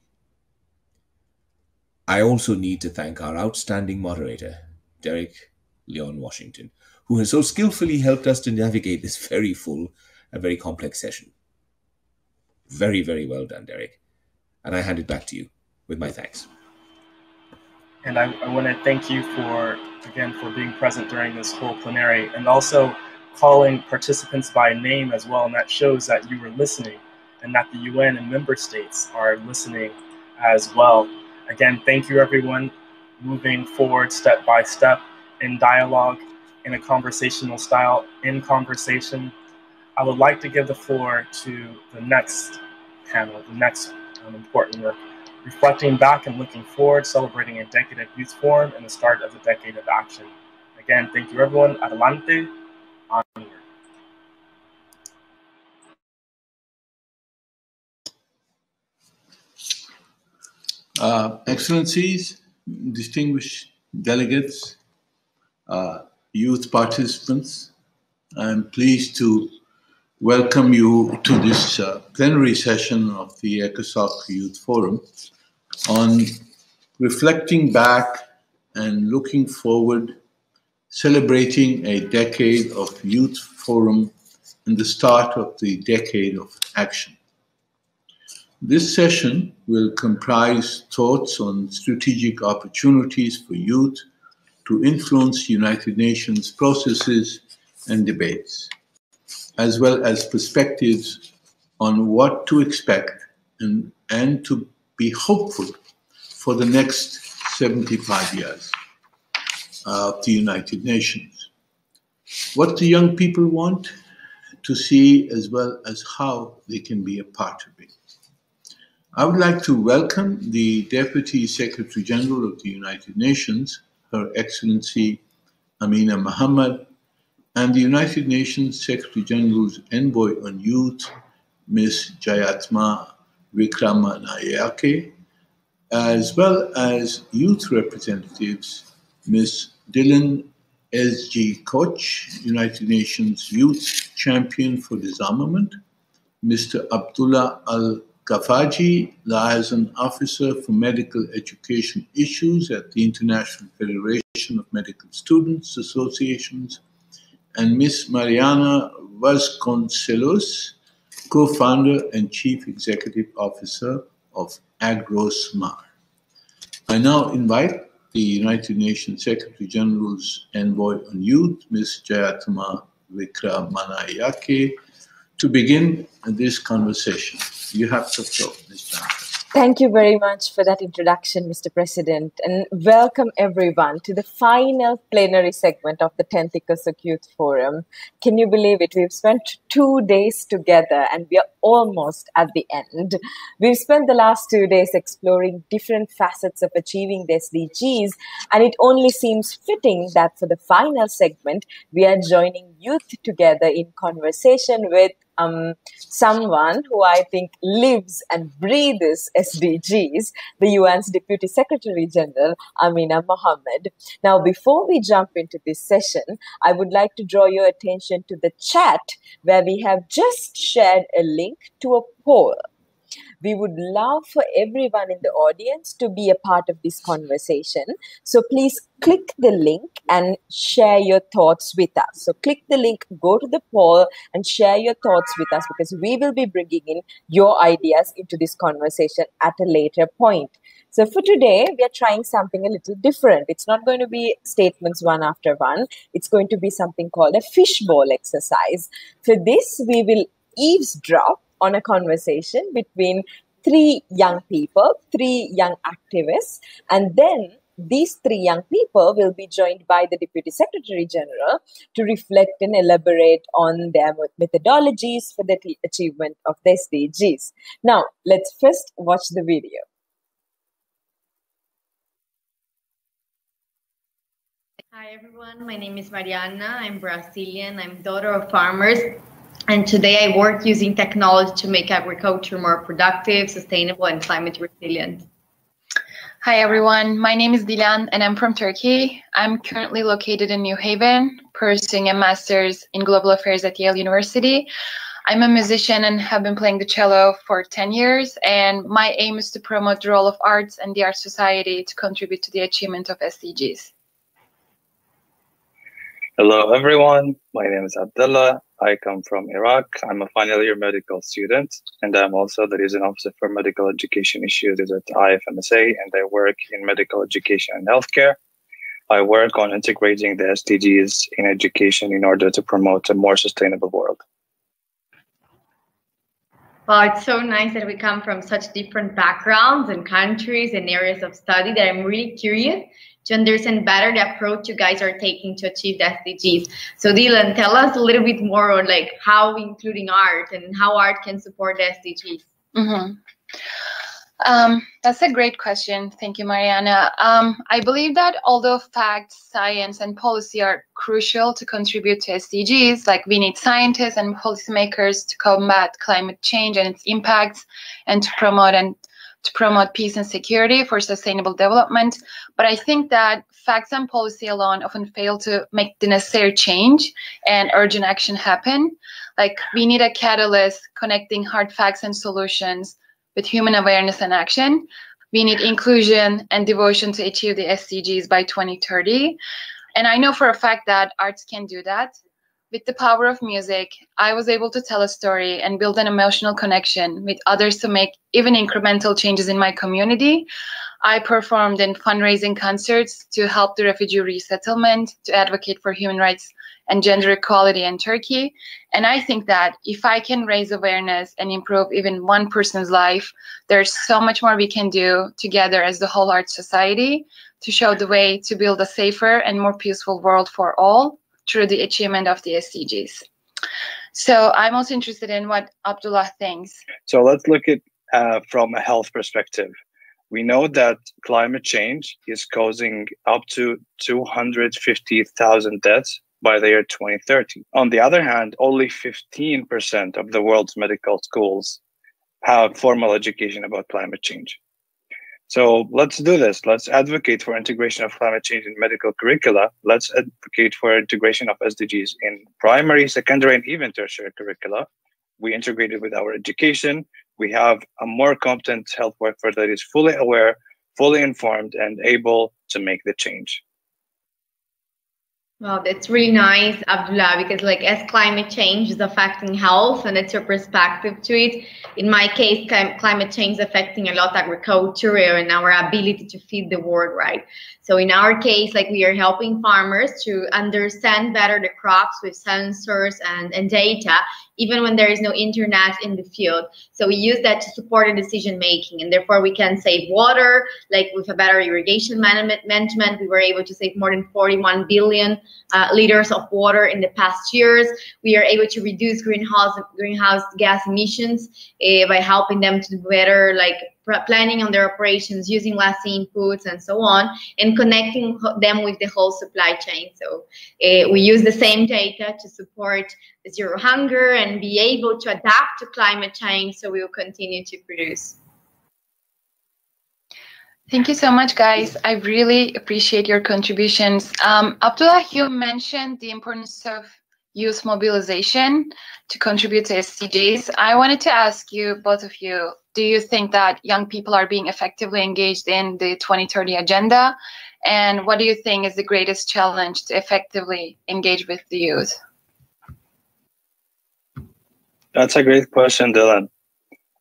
I also need to thank our outstanding moderator, Derek Leon Washington, who has so skillfully helped us to navigate this very full and very complex session. Very, very well done, Derek. And I hand it back to you with my thanks. And I, I want to thank you for, again, for being present during this whole plenary and also calling participants by name as well. And that shows that you were listening and that the UN and member states are listening as well. Again, thank you, everyone, moving forward step by step in dialogue, in a conversational style, in conversation. I would like to give the floor to the next panel, the next um, important work, reflecting back and looking forward, celebrating a decade of youth forum and the start of the decade of action. Again, thank you, everyone. Adelante. Uh, Excellencies, distinguished delegates, uh, youth participants, I'm pleased to welcome you to this uh, plenary session of the ECOSOC Youth Forum on reflecting back and looking forward, celebrating a decade of Youth Forum and the start of the decade of action. This session will comprise thoughts on strategic opportunities for youth to influence United Nations processes and debates, as well as perspectives on what to expect and, and to be hopeful for the next 75 years of the United Nations. What the young people want to see as well as how they can be a part of it. I would like to welcome the Deputy Secretary General of the United Nations, Her Excellency Amina Mohammed, and the United Nations Secretary General's Envoy on Youth, Ms. Jayathma Wickramanayake, as well as youth representatives, Ms. Dilan Ezgi Koç, United Nations Youth Champion for Disarmament, Mr. Abdullah Al Gafaji, Liaison Officer for Medical Education Issues at the International Federation of Medical Students Associations, and Ms. Mariana Vasconcelos, co-founder and chief executive officer of AgroSmart. I now invite the United Nations Secretary General's Envoy on Youth, Ms. Jayathma Wickramanayake, to begin this conversation. You have the floor, Ms. Jayathma. Thank you very much for that introduction, Mr. President, and welcome everyone to the final plenary segment of the 10th ECOSOC Youth Forum. Can you believe it? We've spent two days together and we are almost at the end. We've spent the last two days exploring different facets of achieving the SDGs, and it only seems fitting that for the final segment, we are joining youth together in conversation with um, someone who I think lives and breathes SDGs, the UN's Deputy Secretary General, Amina Mohammed. Now, before we jump into this session, I would like to draw your attention to the chat where we have just shared a link to a poll. We would love for everyone in the audience to be a part of this conversation. So please click the link and share your thoughts with us. So click the link, go to the poll and share your thoughts with us because we will be bringing in your ideas into this conversation at a later point. So for today, we are trying something a little different. It's not going to be statements one after one. It's going to be something called a fishbowl exercise. For this, we will eavesdrop on a conversation between three young people, three young activists, and then these three young people will be joined by the Deputy Secretary General to reflect and elaborate on their methodologies for the achievement of the SDGs. Now, let's first watch the video. Hi everyone, my name is Mariana. I'm Brazilian. I'm daughter of farmers. And today I work using technology to make agriculture more productive, sustainable, and climate resilient. Hi everyone, my name is Dilan and I'm from Turkey. I'm currently located in New Haven, pursuing a master's in global affairs at Yale University. I'm a musician and have been playing the cello for 10 years, and my aim is to promote the role of arts and the art society to contribute to the achievement of SDGs. Hello everyone, my name is Abdullah. I come from Iraq. I'm a final year medical student, and I'm also the liaison officer for medical education issues at IFMSA, and I work in medical education and healthcare. I work on integrating the SDGs in education in order to promote a more sustainable world. Well, it's so nice that we come from such different backgrounds and countries and areas of study that I'm really curious to understand better the approach you guys are taking to achieve the SDGs. So Dilan, tell us a little bit more on like how including art and how art can support the SDGs. Mm-hmm. Um, that's a great question. Thank you, Mariana. Um, I believe that although facts, science, and policy are crucial to contribute to SDGs, like we need scientists and policymakers to combat climate change and its impacts and to promote and to promote peace and security for sustainable development. But I think that facts and policy alone often fail to make the necessary change and urgent action happen. Like we need a catalyst connecting hard facts and solutions with human awareness and action. We need inclusion and devotion to achieve the SDGs by 2030. And I know for a fact that arts can do that. With the power of music, I was able to tell a story and build an emotional connection with others to make even incremental changes in my community. I performed in fundraising concerts to help the refugee resettlement, to advocate for human rights and gender equality in Turkey. And I think that if I can raise awareness and improve even one person's life, there's so much more we can do together as the whole art society to show the way to build a safer and more peaceful world for all through the achievement of the SDGs. So I'm also interested in what Abdullah thinks. So let's look at uh, from a health perspective. We know that climate change is causing up to 250,000 deaths by the year 2030. On the other hand, only 15% of the world's medical schools have formal education about climate change. So let's do this. Let's advocate for integration of climate change in medical curricula. Let's advocate for integration of SDGs in primary, secondary, and even tertiary curricula. We integrate it with our education. We have a more competent health workforce that is fully aware, fully informed, and able to make the change. Wow, that's really nice, Abdullah, because like as climate change is affecting health and it's your perspective to it. In my case, climate change is affecting a lot agriculture and our ability to feed the world, right? So in our case, like we are helping farmers to understand better the crops with sensors and, and data, even when there is no internet in the field. So we use that to support the decision making, and therefore we can save water. Like with a better irrigation management, management. we were able to save more than 41 billion uh, liters of water in the past years. We are able to reduce greenhouse greenhouse gas emissions uh, by helping them to better, like planning on their operations, using less inputs, and so on, and connecting them with the whole supply chain. So uh, we use the same data to support zero hunger and be able to adapt to climate change. So we will continue to produce. Thank you so much, guys. I really appreciate your contributions. Um, Abdullah, you mentioned the importance of youth mobilization to contribute to SDGs. I wanted to ask you, both of you, do you think that young people are being effectively engaged in the 2030 agenda? And what do you think is the greatest challenge to effectively engage with the youth? That's a great question, Dilan.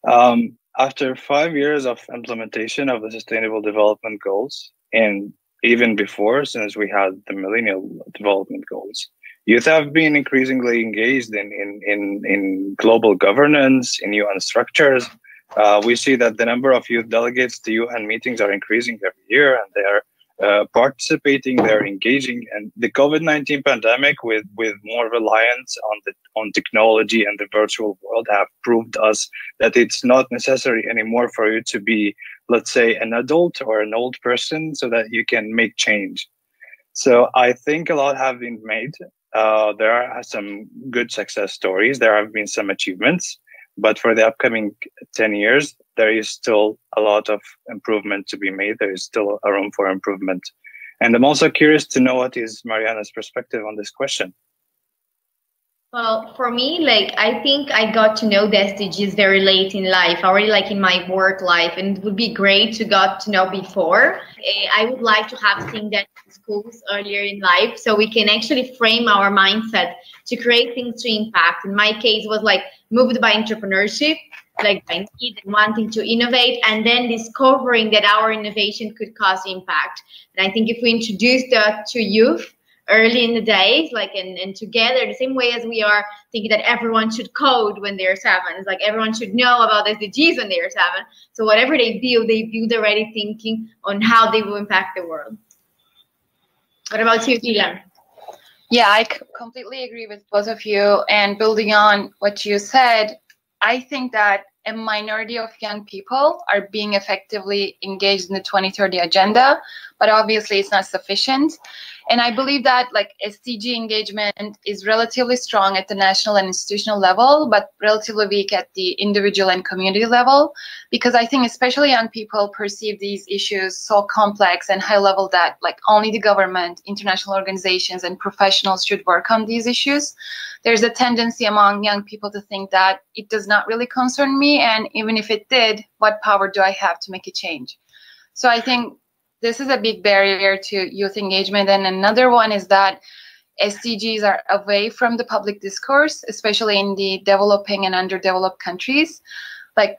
Um, after five years of implementation of the Sustainable Development Goals, and even before, since we had the Millennial Development Goals, youth have been increasingly engaged in, in, in, in global governance, in UN structures. Uh, we see that the number of youth delegates to UN meetings are increasing every year, and they are uh, participating, they're engaging, and the COVID nineteen pandemic, with with more reliance on the on technology and the virtual world, have proved us that it's not necessary anymore for you to be, let's say, an adult or an old person, so that you can make change. So I think a lot have been made. Uh, there are some good success stories. There have been some achievements, but for the upcoming 10 years, there is still a lot of improvement to be made. There is still a room for improvement. And I'm also curious to know what is Mariana's perspective on this question. Well, for me, like I think I got to know the SDGs very late in life, already like in my work life, and it would be great to got to know before. Eh, I would like to have seen that in schools earlier in life, so we can actually frame our mindset to create things to impact. In my case, was like moved by entrepreneurship, like by need and wanting to innovate, and then discovering that our innovation could cause impact. And I think if we introduce that to youth early in the days, like and, and together, the same way as we are thinking that everyone should code when they're seven. It's like everyone should know about SDGs when they're seven. So whatever they build, they build already thinking on how they will impact the world. What about you, Dilan? Yeah, I completely agree with both of you. And building on what you said, I think that a minority of young people are being effectively engaged in the 2030 agenda, but obviously it's not sufficient. And I believe that like SDG engagement is relatively strong at the national and institutional level, but relatively weak at the individual and community level, because I think especially young people perceive these issues so complex and high level that like only the government, international organizations, and professionals should work on these issues. There's a tendency among young people to think that it does not really concern me, and even if it did, what power do I have to make a change? So I think this is a big barrier to youth engagement. And another one is that SDGs are away from the public discourse, especially in the developing and underdeveloped countries. Like,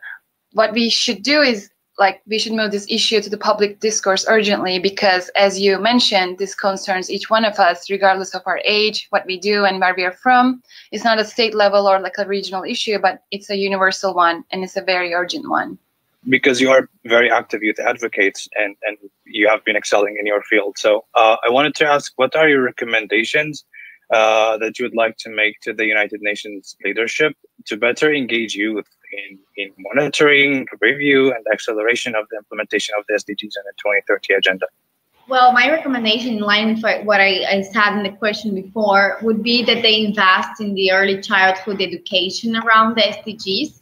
what we should do is like we should move this issue to the public discourse urgently because as you mentioned this concerns each one of us regardless of our age what we do and where we are from it's not a state level or like a regional issue but it's a universal one and it's a very urgent one because you are very active youth advocates and, and you have been excelling in your field. So uh, I wanted to ask, what are your recommendations uh, that you would like to make to the United Nations leadership to better engage youth in, in monitoring, review, and acceleration of the implementation of the SDGs and the 2030 agenda? Well, my recommendation, in line with what I, I said in the question before, would be that they invest in the early childhood education around the SDGs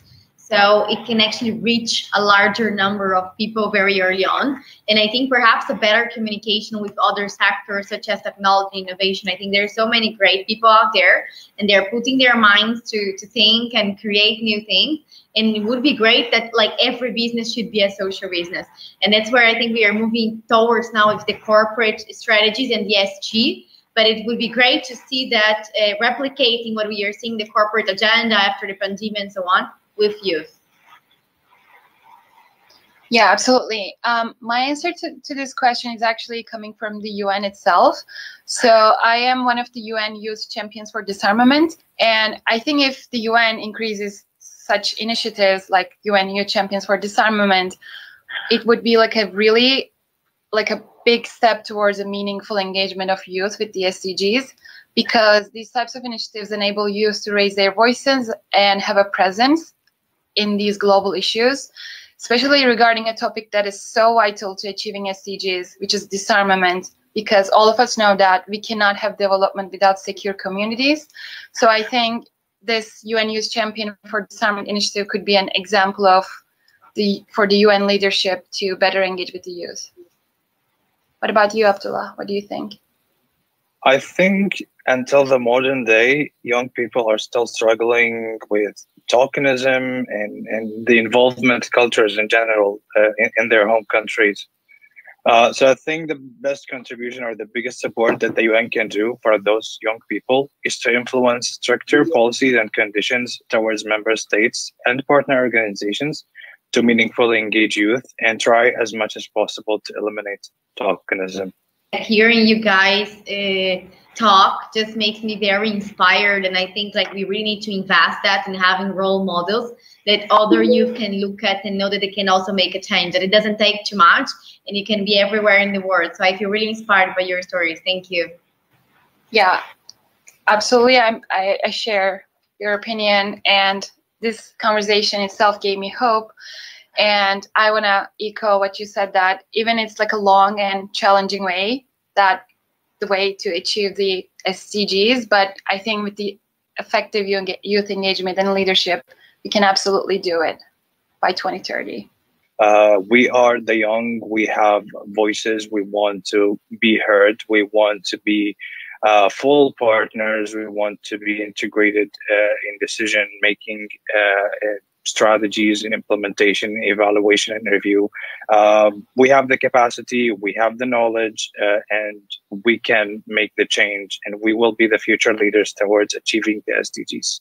so it can actually reach a larger number of people very early on. And I think perhaps a better communication with other sectors such as technology innovation. I think there are so many great people out there and they're putting their minds to, to think and create new things. And it would be great that like every business should be a social business. And that's where I think we are moving towards now with the corporate strategies and the SG but it would be great to see that uh, replicating what we are seeing the corporate agenda after the pandemic and so on with youth. Yeah, absolutely. Um, my answer to, to this question is actually coming from the UN itself. So I am one of the UN Youth Champions for Disarmament. And I think if the UN increases such initiatives like UN Youth Champions for Disarmament, it would be like a really like a big step towards a meaningful engagement of youth with the SDGs because these types of initiatives enable youth to raise their voices and have a presence in these global issues especially regarding a topic that is so vital to achieving SDGs, which is disarmament, because all of us know that we cannot have development without secure communities. So I think this UN Youth Champion for Disarmament initiative could be an example of the for the UN leadership to better engage with the youth. What about you, Abdullah? What do you think? I think until the modern day, young people are still struggling with tokenism and, and the involvement cultures in general uh, in, in, their home countries. Uh, so I think the best contribution or the biggest support that the UN can do for those young people is to influence stricter policies and conditions towards member states and partner organizations to meaningfully engage youth and try as much as possible to eliminate tokenism. Hearing you guys uh, talk just makes me very inspired, and I think like we really need to invest that in having role models that other mm-hmm. youth can look at and know that they can also make a change. That it doesn't take too much, and you can be everywhere in the world. So I feel really inspired by your stories. Thank you. Yeah, absolutely. I'm, I, I share your opinion, and this conversation itself gave me hope and I want to echo what you said that even it's like a long and challenging way, that the way to achieve the SDGs, but I think with the effective youth engagement and leadership, we can absolutely do it by 2030. Uh, we are the young. We have voices. We want to be heard. We want to be uh, full partners. We want to be integrated uh, in decision making uh, strategies and implementation, evaluation, and review. Um, we have the capacity, we have the knowledge, uh, and we can make the change, and we will be the future leaders towards achieving the SDGs.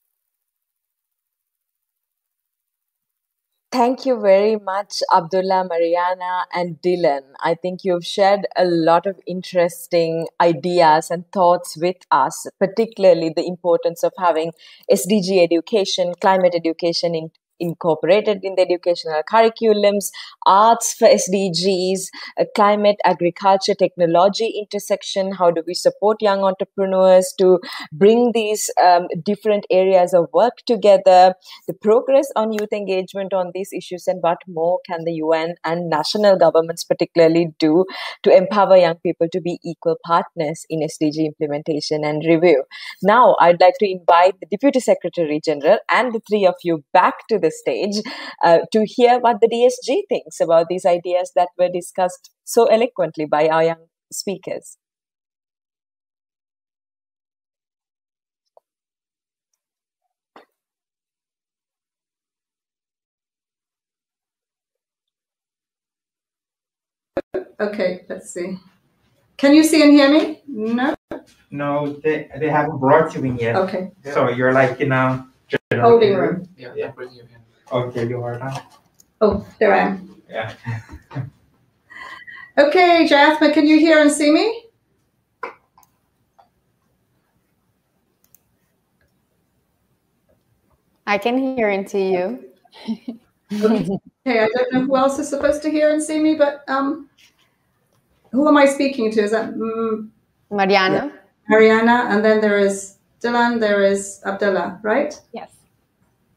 Thank you very much, Abdullah, Mariana, and Dilan. I think you've shared a lot of interesting ideas and thoughts with us, particularly the importance of having SDG education, climate education in incorporated in the educational curriculums, arts for SDGs, climate, agriculture, technology intersection. How do we support young entrepreneurs to bring these um, different areas of work together? The progress on youth engagement on these issues, and what more can the UN and national governments particularly do to empower young people to be equal partners in SDG implementation and review? Now, I'd like to invite the Deputy Secretary General and the three of you back to the the stage uh, to hear what the DSG thinks about these ideas that were discussed so eloquently by our young speakers. Okay, let's see. Can you see and hear me? No? No, they, they haven't brought you in yet. Okay. So you're like, you know, Holding room. Yeah, yeah. bring you in. Okay, you are now. Oh, there I am. Yeah. [LAUGHS] okay, Jasmine, can you hear and see me? I can hear and see you. okay, [LAUGHS] I don't know who else is supposed to hear and see me, but um, who am I speaking to? Is that mm, Mariana? Mariana, and then there is Dilan, there is Abdullah, right? Yes.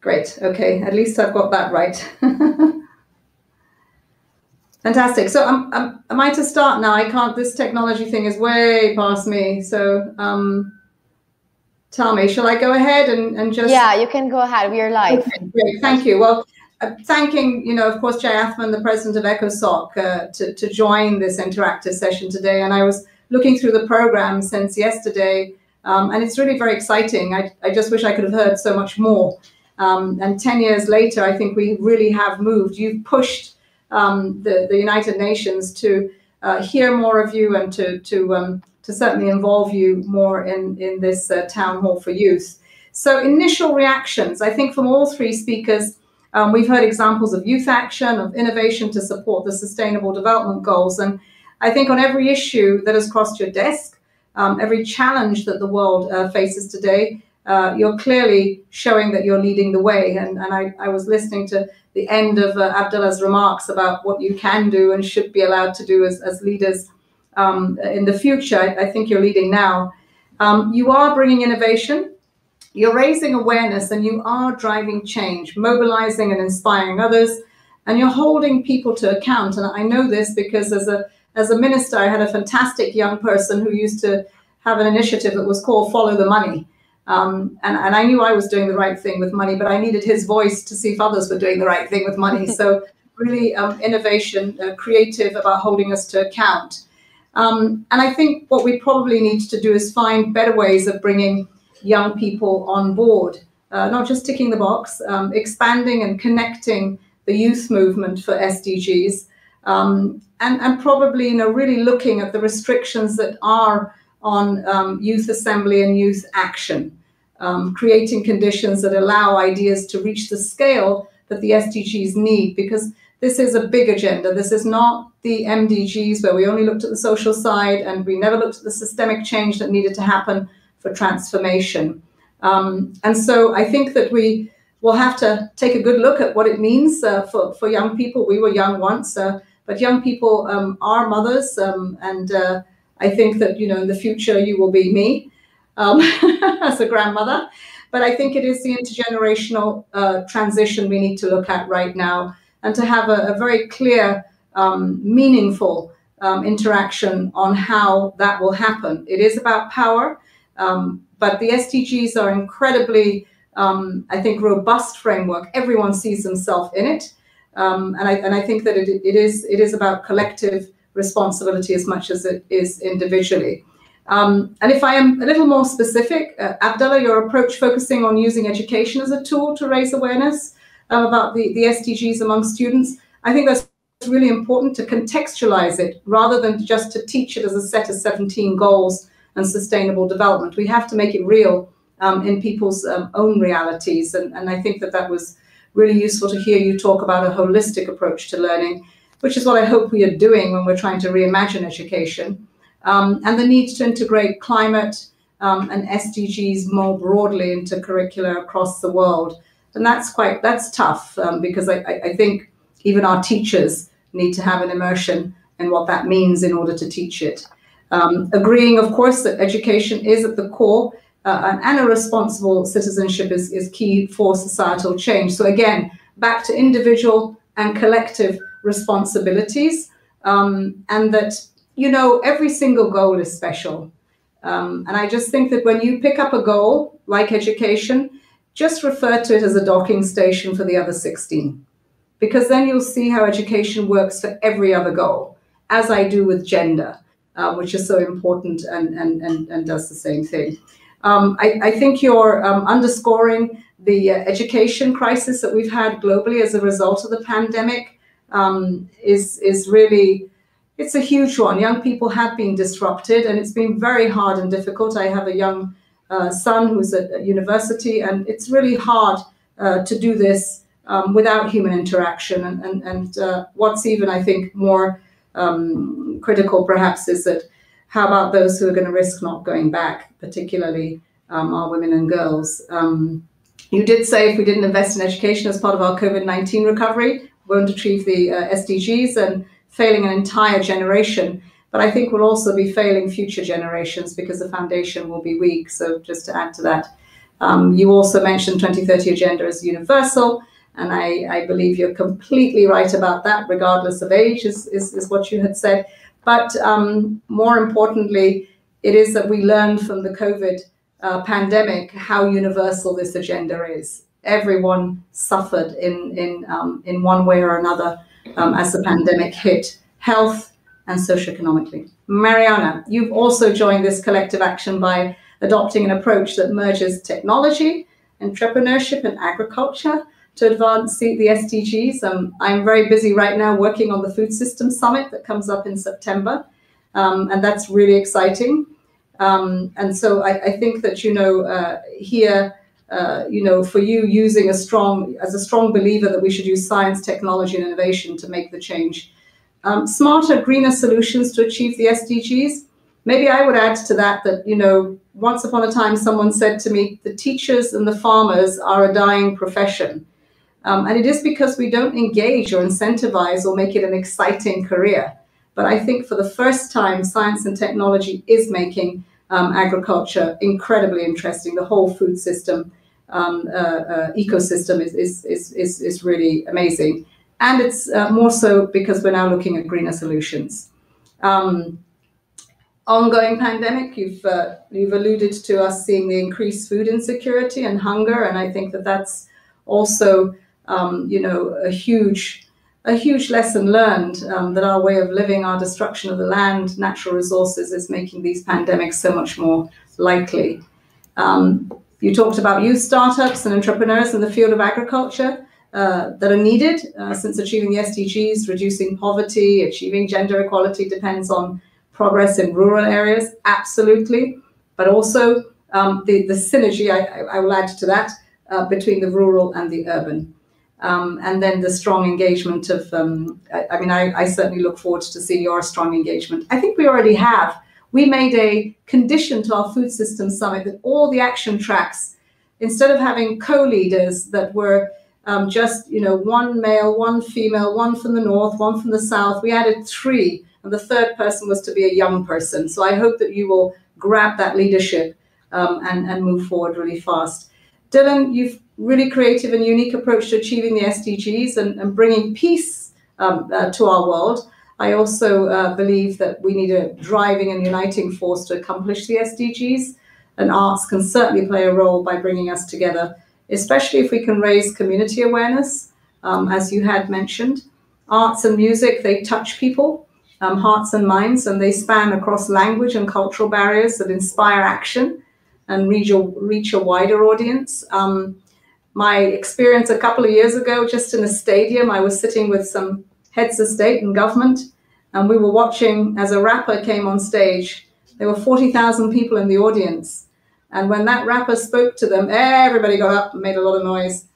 Great. Okay. At least I've got that right. [LAUGHS] Fantastic. So um, um, am I to start now? I can't, this technology thing is way past me. So um, tell me, shall I go ahead and, and just. Yeah, you can go ahead. We are live. Okay, great. Thank you. Well, uh, thanking, you know, of course, Jayathma, the president of ECOSOC, uh, to, to join this interactive session today. And I was looking through the program since yesterday, um, and it's really very exciting. I, I just wish I could have heard so much more. Um, and 10 years later, I think we really have moved. You've pushed um, the, the United Nations to uh, hear more of you and to, to, um, to certainly involve you more in, in this uh, town hall for youth. So, initial reactions, I think, from all three speakers, um, we've heard examples of youth action, of innovation to support the sustainable development goals. And I think on every issue that has crossed your desk, um, every challenge that the world uh, faces today, uh, you're clearly showing that you're leading the way. And, and I, I was listening to the end of uh, Abdullah's remarks about what you can do and should be allowed to do as, as leaders um, in the future. I, I, think you're leading now. Um, you are bringing innovation, you're raising awareness, and you are driving change, mobilizing and inspiring others, and you're holding people to account. And I know this because as a as a minister, I had a fantastic young person who used to have an initiative that was called Follow the Money. Um, and, and I knew I was doing the right thing with money, but I needed his voice to see if others were doing the right thing with money. [LAUGHS] So, really, um, innovation, uh, creative about holding us to account. Um, and I think what we probably need to do is find better ways of bringing young people on board, uh, not just ticking the box, um, expanding and connecting the youth movement for SDGs, um, and, and probably you know really looking at the restrictions that are on um, youth assembly and youth action, um, creating conditions that allow ideas to reach the scale that the SDGs need, because this is a big agenda. This is not the MDGs where we only looked at the social side and we never looked at the systemic change that needed to happen for transformation. Um, and so I think that we will have to take a good look at what it means uh, for, for young people. We were young once, uh, but young people um, are mothers um, and uh, I think that, you know, in the future you will be me um, [LAUGHS] as a grandmother. But I think it is the intergenerational uh, transition we need to look at right now and to have a, a very clear, um, meaningful um, interaction on how that will happen. It is about power, um, but the SDGs are incredibly, um, I think, robust framework. Everyone sees themselves in it. Um, and, I, and I think that it, it is it is about collective responsibility as much as it is individually. Um, and if I am a little more specific, uh, Abdullah, your approach focusing on using education as a tool to raise awareness uh, about the, the SDGs among students, I think that's really important to contextualize it rather than just to teach it as a set of 17 goals and sustainable development. We have to make it real um, in people's um, own realities. And, and I think that that was really useful to hear you talk about a holistic approach to learning which is what I hope we are doing when we're trying to reimagine education, um, and the need to integrate climate um, and SDGs more broadly into curricula across the world. And that's quite that's tough um, because I, I, think even our teachers need to have an immersion in what that means in order to teach it. Um, agreeing, of course, that education is at the core uh, and, a responsible citizenship is, is key for societal change. So again, back to individual and collective responsibilities, um, and that you know every single goal is special. Um, and I just think that when you pick up a goal like education, just refer to it as a docking station for the other 16, because then you'll see how education works for every other goal, as I do with gender, uh, which is so important and, and, and, and does the same thing. Um, I, I, think you're um, underscoring the uh, education crisis that we've had globally as a result of the pandemic um, is is really it's a huge one. Young people have been disrupted, and it's been very hard and difficult. I have a young uh, son who's at university, and it's really hard uh, to do this um, without human interaction. And and, and uh, what's even I think more um, critical perhaps is that how about those who are going to risk not going back, particularly um, our women and girls. Um, you did say if we didn't invest in education as part of our COVID 19 recovery, we won't achieve the uh, SDGs and failing an entire generation. But I think we'll also be failing future generations because the foundation will be weak. So just to add to that, um, you also mentioned 2030 agenda as universal. And I, I, believe you're completely right about that, regardless of age, is, is, is what you had said. But um, more importantly, it is that we learned from the COVID uh, pandemic how universal this agenda is everyone suffered in in um, in one way or another um, as the pandemic hit health and socioeconomically. Mariana, you've also joined this collective action by adopting an approach that merges technology, entrepreneurship, and agriculture to advance the, SDGs. Um, I'm very busy right now working on the Food Systems Summit that comes up in September, um, and that's really exciting. Um, and so I, I, think that, you know, uh, here, uh, you know, for you using a strong, as a strong believer that we should use science, technology, and innovation to make the change. Um, smarter, greener solutions to achieve the SDGs. Maybe I would add to that that, you know, once upon a time someone said to me, the teachers and the farmers are a dying profession. Um, and it is because we don't engage or incentivize or make it an exciting career. But I think for the first time, science and technology is making um, agriculture incredibly interesting. The whole food system um, uh, uh, ecosystem is, is, is, is, is really amazing. And it's uh, more so because we're now looking at greener solutions. Um, ongoing pandemic, you've, uh, you've alluded to us seeing the increased food insecurity and hunger. And I think that that's also, um, you know, a huge a huge lesson learned um, that our way of living, our destruction of the land, natural resources is making these pandemics so much more likely. Um, you talked about youth startups and entrepreneurs in the field of agriculture uh, that are needed uh, since achieving the SDGs, reducing poverty, achieving gender equality depends on progress in rural areas, absolutely. But also um, the, the synergy, I, I, will add to that, uh, between the rural and the urban. Um, and then the strong engagement of, um, I, I, mean, I, I, certainly look forward to seeing your strong engagement. I think we already have. We made a condition to our food system summit that all the action tracks, instead of having co-leaders that were um, just, you know, one male, one female, one from the north, one from the south, we added three, and the third person was to be a young person. So I hope that you will grab that leadership um, and, and move forward really fast. Dilan, you've really creative and unique approach to achieving the SDGs and, and bringing peace um, uh, to our world. I also uh, believe that we need a driving and uniting force to accomplish the SDGs, and arts can certainly play a role by bringing us together, especially if we can raise community awareness, um, as you had mentioned. Arts and music, they touch people, um, hearts and minds, and they span across language and cultural barriers that inspire action and reach a, reach a wider audience. Um, my experience a couple of years ago, just in a stadium, I was sitting with some heads of state and government, and we were watching as a rapper came on stage. There were 40,000 people in the audience. And when that rapper spoke to them, everybody got up and made a lot of noise.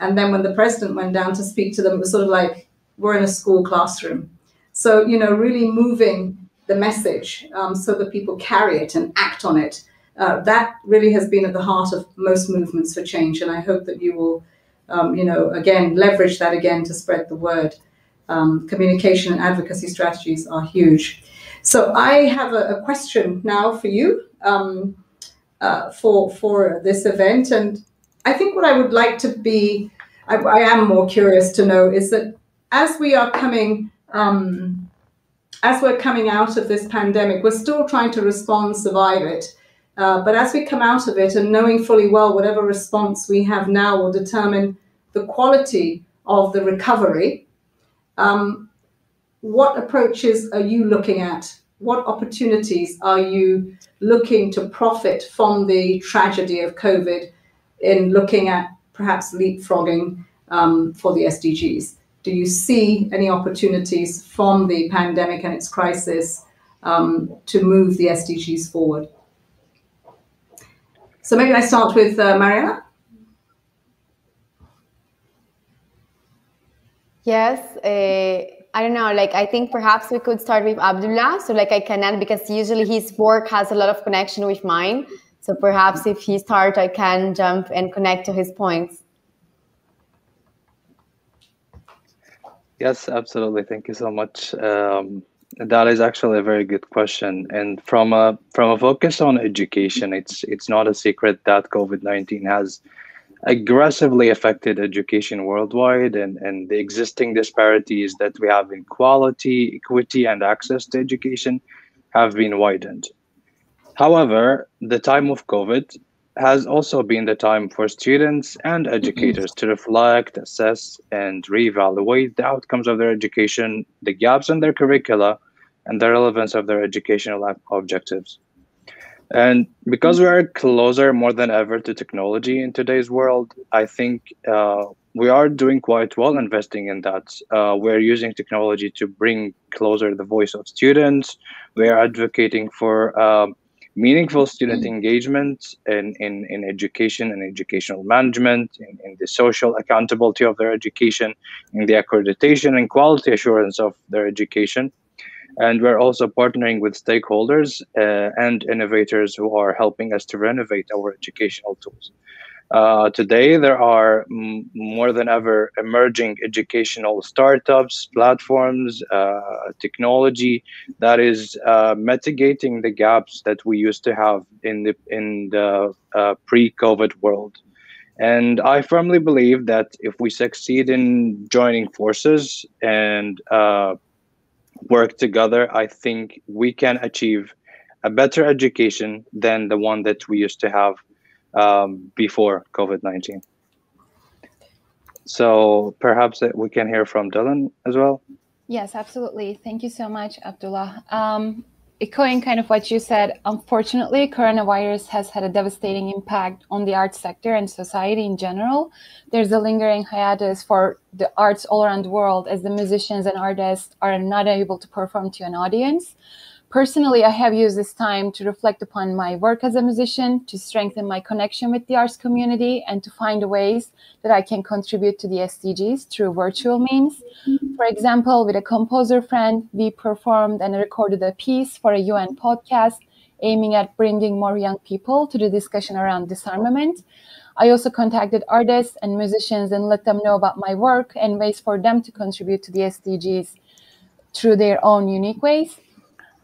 And then when the president went down to speak to them, it was sort of like we're in a school classroom. So, you know, really moving the message um, so that people carry it and act on it uh, that really has been at the heart of most movements for change. And I hope that you will, um, you know, again, leverage that again to spread the word. Um, communication and advocacy strategies are huge. So I have a, a question now for you um, uh, for for this event, and I think what I would like to be, I, I am more curious to know is that as we are coming. Um, as we're coming out of this pandemic, we're still trying to respond, survive it. Uh, but as we come out of it and knowing fully well whatever response we have now will determine the quality of the recovery, um, what approaches are you looking at? What opportunities are you looking to profit from the tragedy of COVID in looking at perhaps leapfrogging um, for the SDGs? Do you see any opportunities from the pandemic and its crisis um, to move the SDGs forward? So maybe I start with uh, Mariana. Yes, uh, I don't know. Like I think perhaps we could start with Abdullah. So like I cannot because usually his work has a lot of connection with mine. So perhaps if he starts, I can jump and connect to his points. Yes, absolutely. Thank you so much. Um, that is actually a very good question. And from a from a focus on education, it's it's not a secret that COVID nineteen has aggressively affected education worldwide and, and the existing disparities that we have in quality, equity, and access to education have been widened. However, the time of COVID has also been the time for students and educators to reflect, assess, and reevaluate the outcomes of their education, the gaps in their curricula, and the relevance of their educational objectives. And because we are closer more than ever to technology in today's world, I think uh, we are doing quite well investing in that. Uh, we're using technology to bring closer the voice of students. We are advocating for um, meaningful student engagement in, in, in education and educational management, in, in the social accountability of their education, in the accreditation and quality assurance of their education. And we're also partnering with stakeholders uh, and innovators who are helping us to renovate our educational tools. Uh, today, there are m- more than ever emerging educational startups, platforms, uh, technology that is uh, mitigating the gaps that we used to have in the in the uh, pre-COVID world. And I firmly believe that if we succeed in joining forces and uh, work together, I think we can achieve a better education than the one that we used to have um, before COVID 19. So perhaps we can hear from Dilan as well. Yes, absolutely. Thank you so much, Abdullah. Um, echoing kind of what you said, unfortunately, coronavirus has had a devastating impact on the arts sector and society in general. There's a lingering hiatus for the arts all around the world as the musicians and artists are not able to perform to an audience. Personally, I have used this time to reflect upon my work as a musician, to strengthen my connection with the arts community, and to find ways that I can contribute to the SDGs through virtual means. For example, with a composer friend, we performed and recorded a piece for a UN podcast aiming at bringing more young people to the discussion around disarmament. I also contacted artists and musicians and let them know about my work and ways for them to contribute to the SDGs through their own unique ways.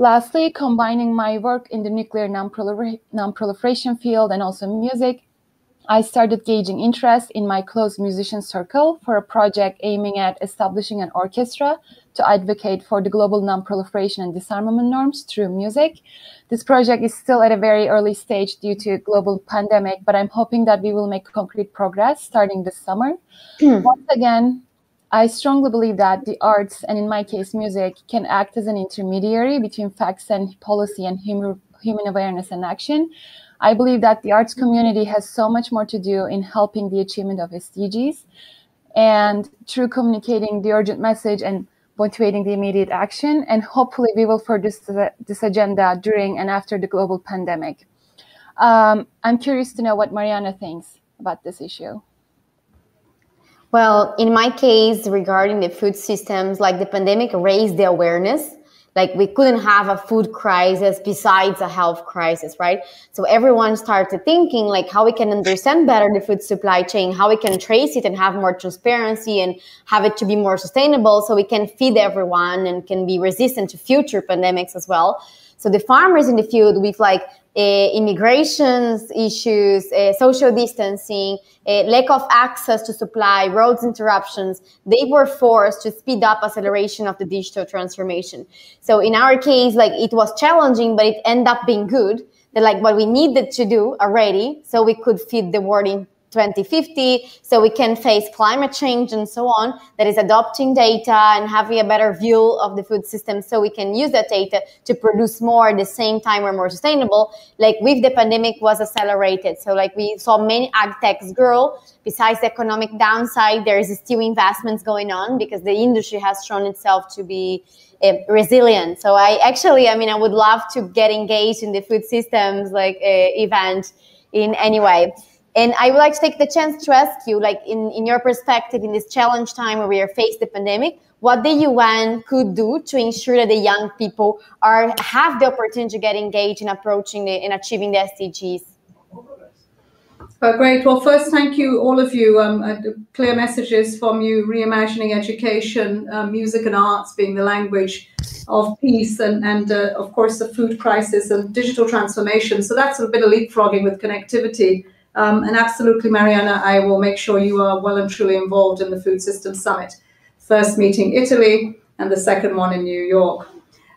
Lastly, combining my work in the nuclear non-proliferation field and also music, I started gauging interest in my close musician circle for a project aiming at establishing an orchestra to advocate for the global non-proliferation and disarmament norms through music. This project is still at a very early stage due to global pandemic, but I'm hoping that we will make concrete progress starting this summer. Hmm. Once again, I strongly believe that the arts, and in my case, music, can act as an intermediary between facts and policy and human, human awareness and action. I believe that the arts community has so much more to do in helping the achievement of SDGs. And through communicating the urgent message and motivating the immediate action, and hopefully we will further this, this agenda during and after the global pandemic. Um, I'm curious to know what Mariana thinks about this issue. Well, in my case, regarding the food systems, like the pandemic raised the awareness. Like we couldn't have a food crisis besides a health crisis, right? So everyone started thinking like how we can understand better the food supply chain, how we can trace it and have more transparency and have it to be more sustainable so we can feed everyone and can be resistant to future pandemics as well. So the farmers in the field with like immigrations issues, uh, social distancing, uh, lack of access to supply, roads interruptions, they were forced to speed up acceleration of the digital transformation. So in our case, like it was challenging, but it ended up being good. That like what we needed to do already, so we could feed the world in 2050 so we can face climate change and so on that is adopting data and having a better view of the food system so we can use that data to produce more at the same time we're more sustainable. Like with the pandemic was accelerated. So like we saw many ag techs grow. Besides the economic downside there is still investments going on because the industry has shown itself to be uh, resilient. So i actually i mean i would love to get engaged in the food systems like uh, event in any way and I would like to take the chance to ask you, like in, in your perspective, in this challenge time where we are faced the pandemic, what the UN could do to ensure that the young people are have the opportunity to get engaged in approaching the, in achieving the SDGs. Uh, great. Well, first, thank you, all of you. Um, uh, clear messages from you, reimagining education, uh, music and arts being the language of peace, and, and uh, of course, the food crisis and digital transformation. So that's a bit of leapfrogging with connectivity. Um, and absolutely, Mariana, I will make sure you are well and truly involved in the Food Systems Summit. First meeting Italy and the second one in New York.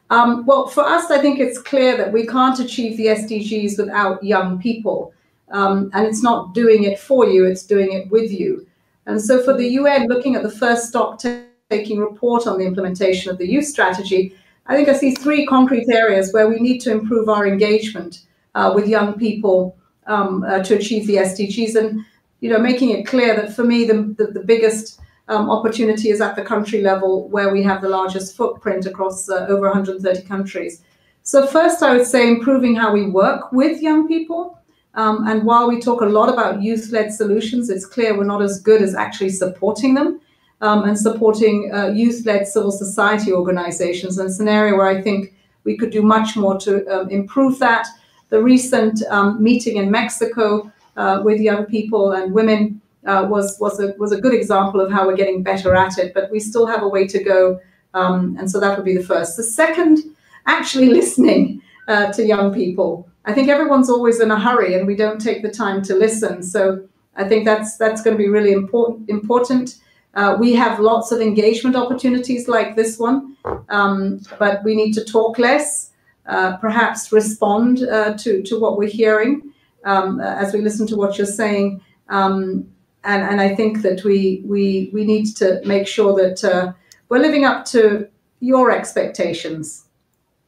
Um, well, for us, I think it's clear that we can't achieve the SDGs without young people. Um, and it's not doing it for you, it's doing it with you. And so for the UN, looking at the first stock taking report on the implementation of the youth strategy, I think I see three concrete areas where we need to improve our engagement uh, with young people um, uh, to achieve the SDGs. And you know, making it clear that for me, the, the, the biggest um, opportunity is at the country level, where we have the largest footprint across uh, over 130 countries. So first, I would say improving how we work with young people. Um, and while we talk a lot about youth-led solutions, it's clear we're not as good as actually supporting them um, and supporting uh, youth-led civil society organizations. And it's an area where I think we could do much more to um, improve that. The recent um, meeting in Mexico uh, with young people and women uh, was was a was a good example of how we're getting better at it. But we still have a way to go, um, and so that would be the first. The second, actually listening uh, to young people. I think everyone's always in a hurry, and we don't take the time to listen. So I think that's that's going to be really important. Important. Uh, we have lots of engagement opportunities like this one, um, but we need to talk less, uh, perhaps respond uh, to, to what we're hearing um, as we listen to what you're saying. Um, and, and I think that we, we, we need to make sure that uh, we're living up to your expectations,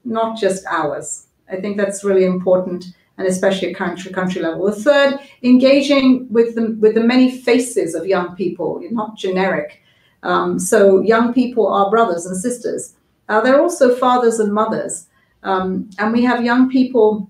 not just ours. I think that's really important and especially at country country level. The third, engaging with the with the many faces of young people, not generic. Um, so young people are brothers and sisters. Uh, they're also fathers and mothers, um, and we have young people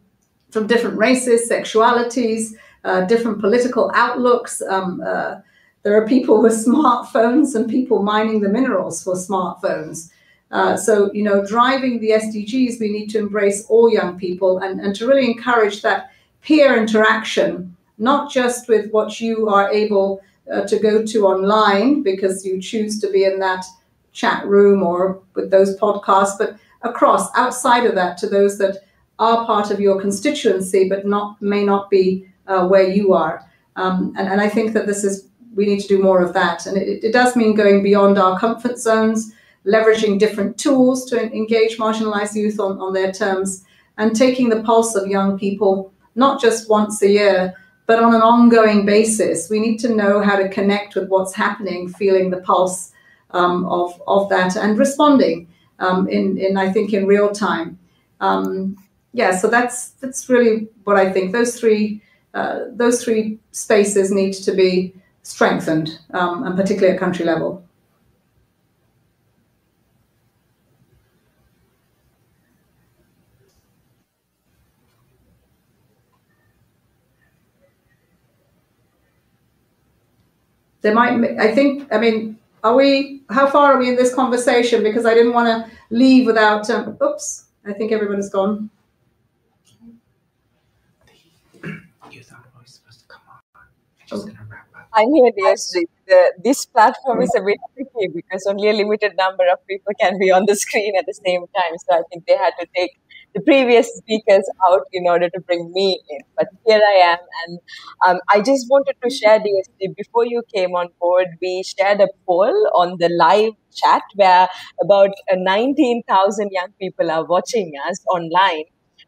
from different races, sexualities, uh, different political outlooks. Um, uh, there are people with [LAUGHS] smartphones and people mining the minerals for smartphones. Uh, so, you know, driving the SDGs, we need to embrace all young people and, and to really encourage that peer interaction, not just with what you are able uh, to go to online because you choose to be in that chat room or with those podcasts, but across, outside of that, to those that are part of your constituency but not may not be uh, where you are. Um, and, and I think that this is we need to do more of that, and it, it does mean going beyond our comfort zones leveraging different tools to engage marginalized youth on, on their terms, and taking the pulse of young people, not just once a year, but on an ongoing basis. We need to know how to connect with what's happening, feeling the pulse um, of, of that, and responding um, in, in, I think, in real time. Um, yeah, so that's that's really what I think. Those three uh, those three spaces need to be strengthened, um, and particularly at country level. there might i think i mean are we how far are we in this conversation because i didn't want to leave without um, oops i think everyone has gone I'm here, DSG. The, this platform is a bit tricky because only a limited number of people can be on the screen at the same time. So I think they had to take the previous speakers out in order to bring me in. But here I am, and um, I just wanted to share DSG. Before you came on board, we shared a poll on the live chat where about uh, 19,000 young people are watching us online.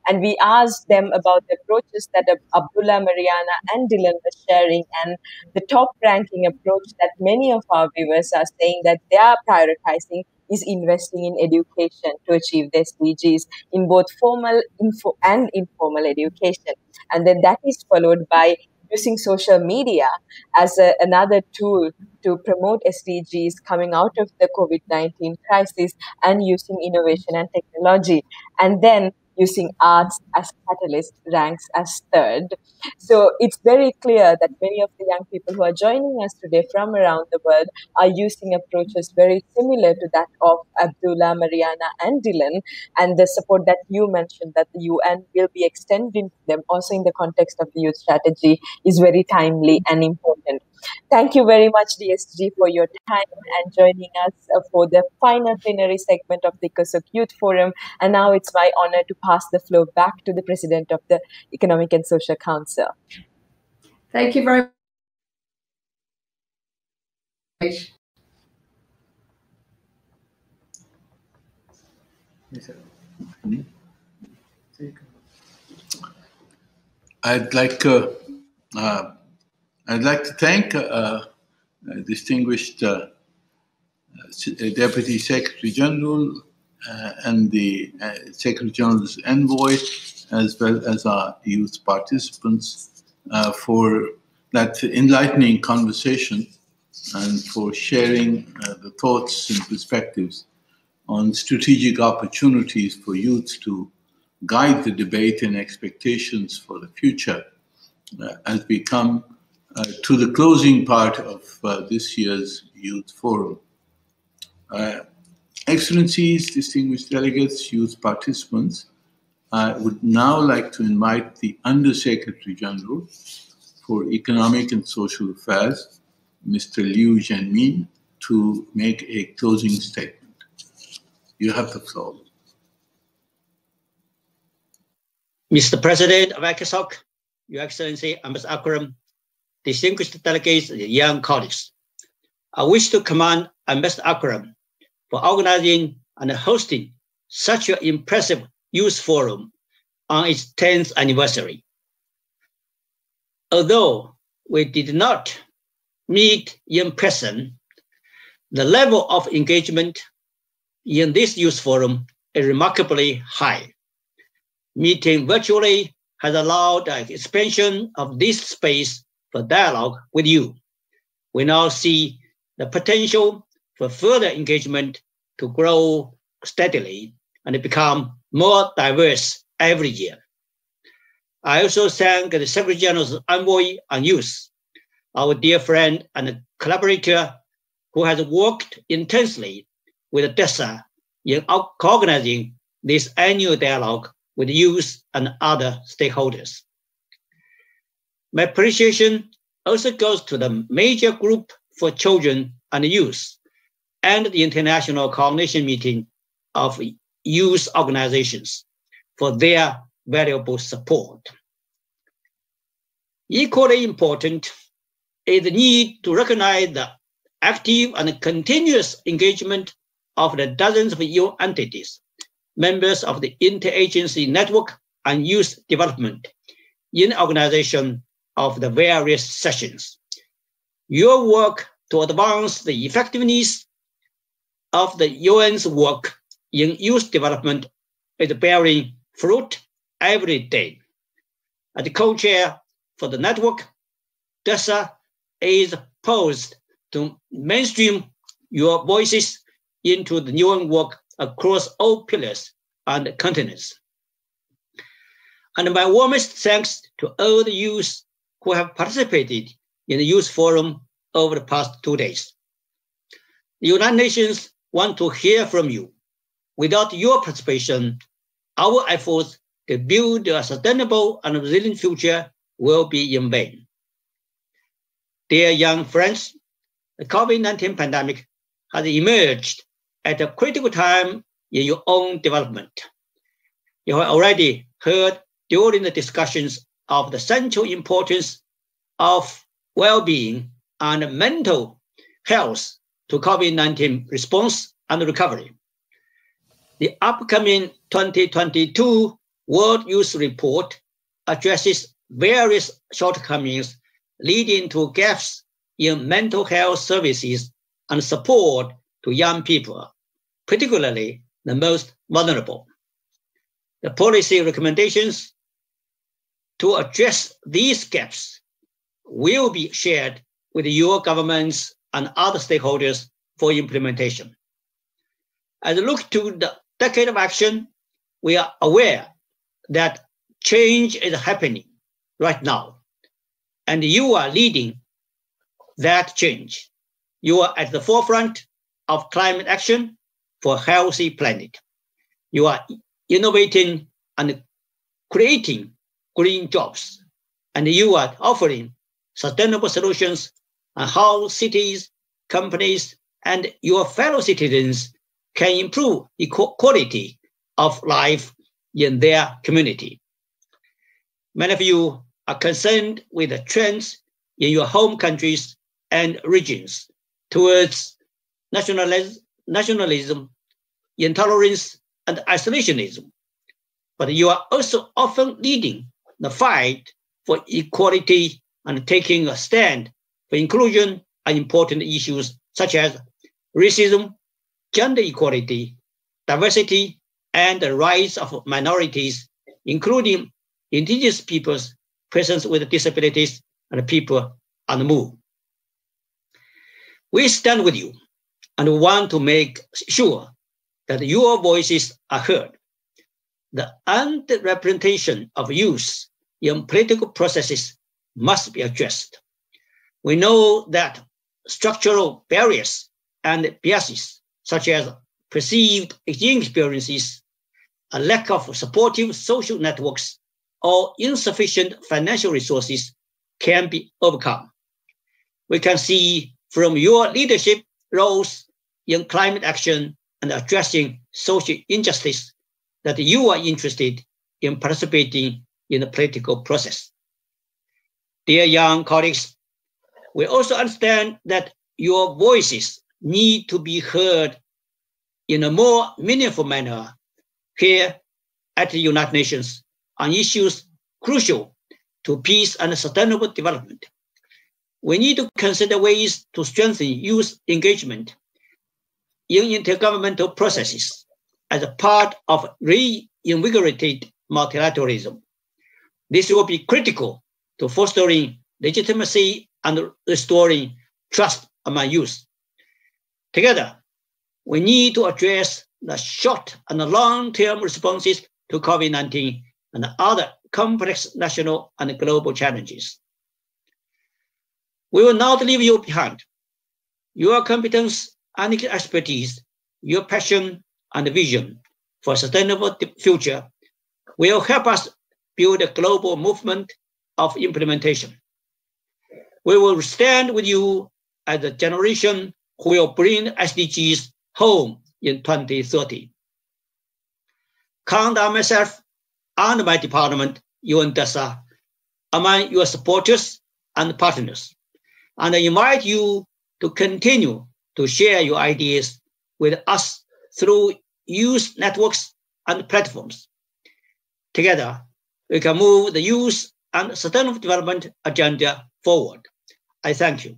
And we asked them about the approaches that Abdullah, Mariana, and Dilan were sharing. And the top ranking approach that many of our viewers are saying that they are prioritizing is investing in education to achieve the SDGs in both formal info and informal education. And then that is followed by using social media as a, another tool to promote SDGs coming out of the COVID 19 crisis and using innovation and technology. And then using arts as catalyst ranks as third. So it's very clear that many of the young people who are joining us today from around the world are using approaches very similar to that of Abdullah, Mariana, and Dilan. And the support that you mentioned that the UN will be extending to them also in the context of the youth strategy is very timely and important. Thank you very much, DSG, for your time and joining us uh, for the final plenary segment of the ECOSOC Youth Forum. And now it's my honor to pass the floor back to the President of the Economic and Social Council. Thank you very much. I'd like uh, uh, I'd like to thank uh, uh distinguished uh, uh, Deputy Secretary General and the Secretary General's envoy, as well as our youth participants, for that enlightening conversation and for sharing the thoughts and perspectives on strategic opportunities for youth to guide the debate and expectations for the future uh, as we come uh, to the closing part of uh, this year's Youth Forum. Uh, Excellencies, distinguished delegates, youth participants, I would now like to invite the Undersecretary General for Economic and Social Affairs, Mr. Liu Zhenmin, to make a closing statement. You have the floor. Mr. President of ECOSOC, Your Excellency Ambassador Akram, distinguished delegates and young colleagues, I wish to commend Ambassador Akram for organizing and hosting such an impressive youth forum on its 10th anniversary. Although we did not meet in person, the level of engagement in this youth forum is remarkably high. Meeting virtually has allowed the expansion of this space for dialogue with you. We now see the potential for further engagement to grow steadily and become more diverse every year. I also thank the Secretary General's envoy on youth, our dear friend and collaborator who has worked intensely with DESA in organizing this annual dialogue with youth and other stakeholders. My appreciation also goes to the major group for children and youth and the International Coordination Meeting of Youth Organizations for their valuable support. Equally important is the need to recognize the active and continuous engagement of the dozens of EU entities, members of the interagency network on youth development in organization of the various sessions. Your work to advance the effectiveness of the UN's work in youth development is bearing fruit every day. As the co-chair for the network, DESA is poised to mainstream your voices into the UN work across all pillars and continents. And my warmest thanks to all the youth who have participated in the Youth Forum over the past two days. The United Nations want to hear from you. Without your participation, our efforts to build a sustainable and resilient future will be in vain. Dear young friends, the COVID-19 pandemic has emerged at a critical time in your own development. You have already heard during the discussions of the central importance of well-being and mental health to COVID-19 response and recovery. The upcoming 2022 World Youth Report addresses various shortcomings leading to gaps in mental health services and support to young people, particularly the most vulnerable. The policy recommendations to address these gaps will be shared with your governments and other stakeholders for implementation. As we look to the decade of action, we are aware that change is happening right now, and you are leading that change. You are at the forefront of climate action for a healthy planet. You are innovating and creating green jobs, and you are offering sustainable solutions on how cities, companies, and your fellow citizens can improve the quality of life in their community. Many of you are concerned with the trends in your home countries and regions towards nationalism, nationalism intolerance, and isolationism. But you are also often leading the fight for equality and taking a stand for inclusion and important issues such as racism, gender equality, diversity, and the rights of minorities, including indigenous peoples, persons with disabilities, and people on the move. We stand with you and want to make sure that your voices are heard. the underrepresentation of youth in political processes must be addressed. We know that structural barriers and biases, such as perceived experiences, a lack of supportive social networks, or insufficient financial resources, can be overcome. We can see from your leadership roles in climate action and addressing social injustice that you are interested in participating in the political process. Dear young colleagues, we also understand that your voices need to be heard in a more meaningful manner here at the United Nations on issues crucial to peace and sustainable development. We need to consider ways to strengthen youth engagement in intergovernmental processes as a part of reinvigorated multilateralism. This will be critical to fostering legitimacy and restoring trust among youth. Together, we need to address the short and long-term responses to COVID-19 and other complex national and global challenges. We will not leave you behind. Your competence and expertise, your passion and vision for a sustainable future will help us build a global movement of implementation. We will stand with you as a generation who will bring SDGs home in 2030. Count on myself and my department, UNDESA, among your supporters and partners. And I invite you to continue to share your ideas with us through youth networks and platforms. Together, we can move the youth and sustainable development agenda forward. I thank you.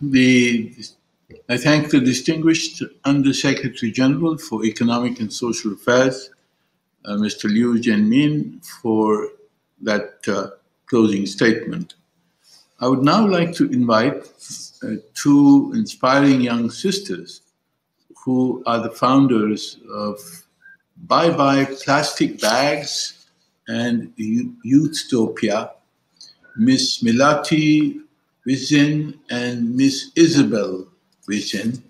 The, I thank the distinguished Undersecretary General for Economic and Social Affairs, uh, Mr. Liu Jianmin, for that uh, closing statement. I would now like to invite uh, two inspiring young sisters who are the founders of Bye Bye Plastic Bags and Youthtopia, Miss Melati Wijsen and Miss Isabel Wijsen,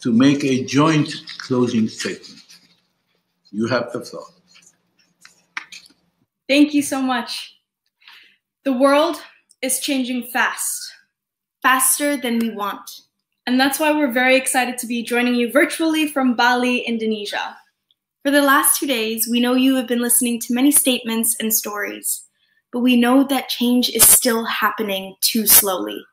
to make a joint closing statement. You have the floor. Thank you so much. The world is changing fast, faster than we want. And that's why we're very excited to be joining you virtually from Bali, Indonesia. For the last two days, we know you have been listening to many statements and stories, but we know that change is still happening too slowly.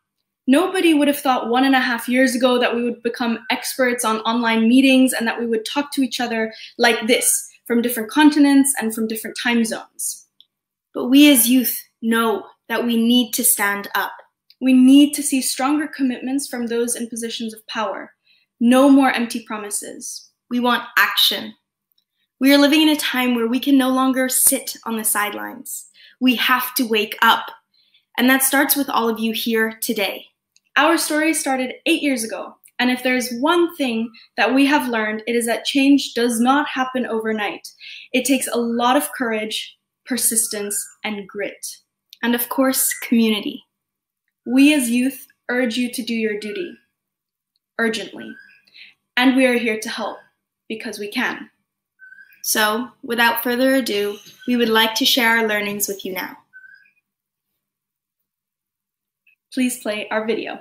Nobody would have thought one and a half years ago that we would become experts on online meetings and that we would talk to each other like this from different continents and from different time zones. But we as youth know that we need to stand up. We need to see stronger commitments from those in positions of power. No more empty promises. We want action. We are living in a time where we can no longer sit on the sidelines. We have to wake up. And that starts with all of you here today. Our story started eight years ago. And if there's one thing that we have learned, it is that change does not happen overnight. It takes a lot of courage, persistence, and grit and of course, community. We as youth urge you to do your duty urgently, and we are here to help because we can. So, without further ado, we would like to share our learnings with you now. Please play our video.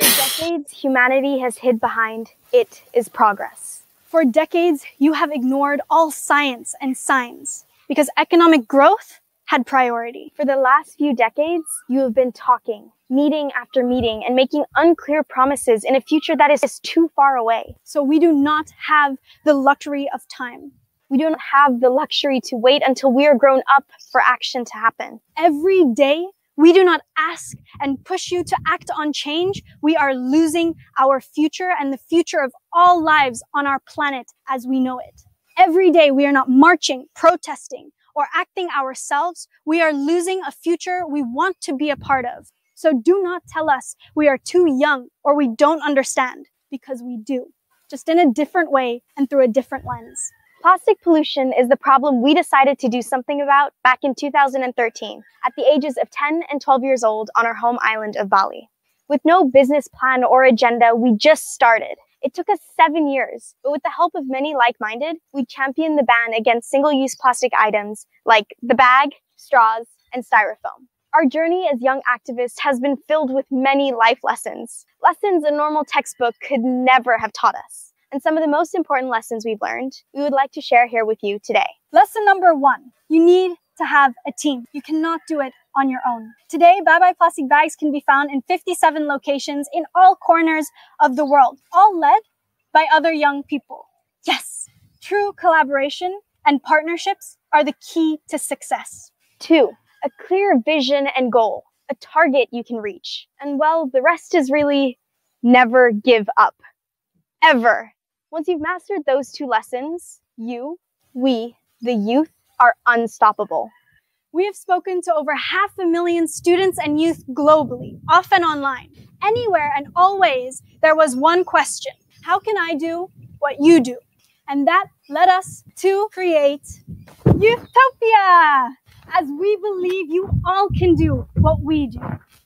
For decades, humanity has hid behind it is progress. For decades, you have ignored all science and signs because economic growth had priority. For the last few decades, you have been talking, meeting after meeting, and making unclear promises in a future that is too far away. So we do not have the luxury of time. We do not have the luxury to wait until we are grown up for action to happen. Every day, we do not ask and push you to act on change. We are losing our future and the future of all lives on our planet as we know it. Every day we are not marching, protesting, or acting ourselves. We are losing a future we want to be a part of. So do not tell us we are too young or we don't understand because we do. just in a different way and through a different lens. Plastic pollution is the problem we decided to do something about back in 2013 at the ages of 10 and 12 years old on our home island of Bali. With no business plan or agenda, we just started. It took us seven years, but with the help of many like minded, we championed the ban against single use plastic items like the bag, straws, and styrofoam. Our journey as young activists has been filled with many life lessons, lessons a normal textbook could never have taught us. And some of the most important lessons we've learned, we would like to share here with you today. Lesson number one you need to have a team. You cannot do it on your own. Today, Bye Bye Plastic Bags can be found in 57 locations in all corners of the world, all led by other young people. Yes, true collaboration and partnerships are the key to success. Two, a clear vision and goal, a target you can reach. And well, the rest is really never give up. Ever. Once you've mastered those two lessons, you, we, the youth, are unstoppable. We have spoken to over half a million students and youth globally, often online. Anywhere and always, there was one question How can I do what you do? And that led us to create Youthtopia! As we believe you all can do what we do.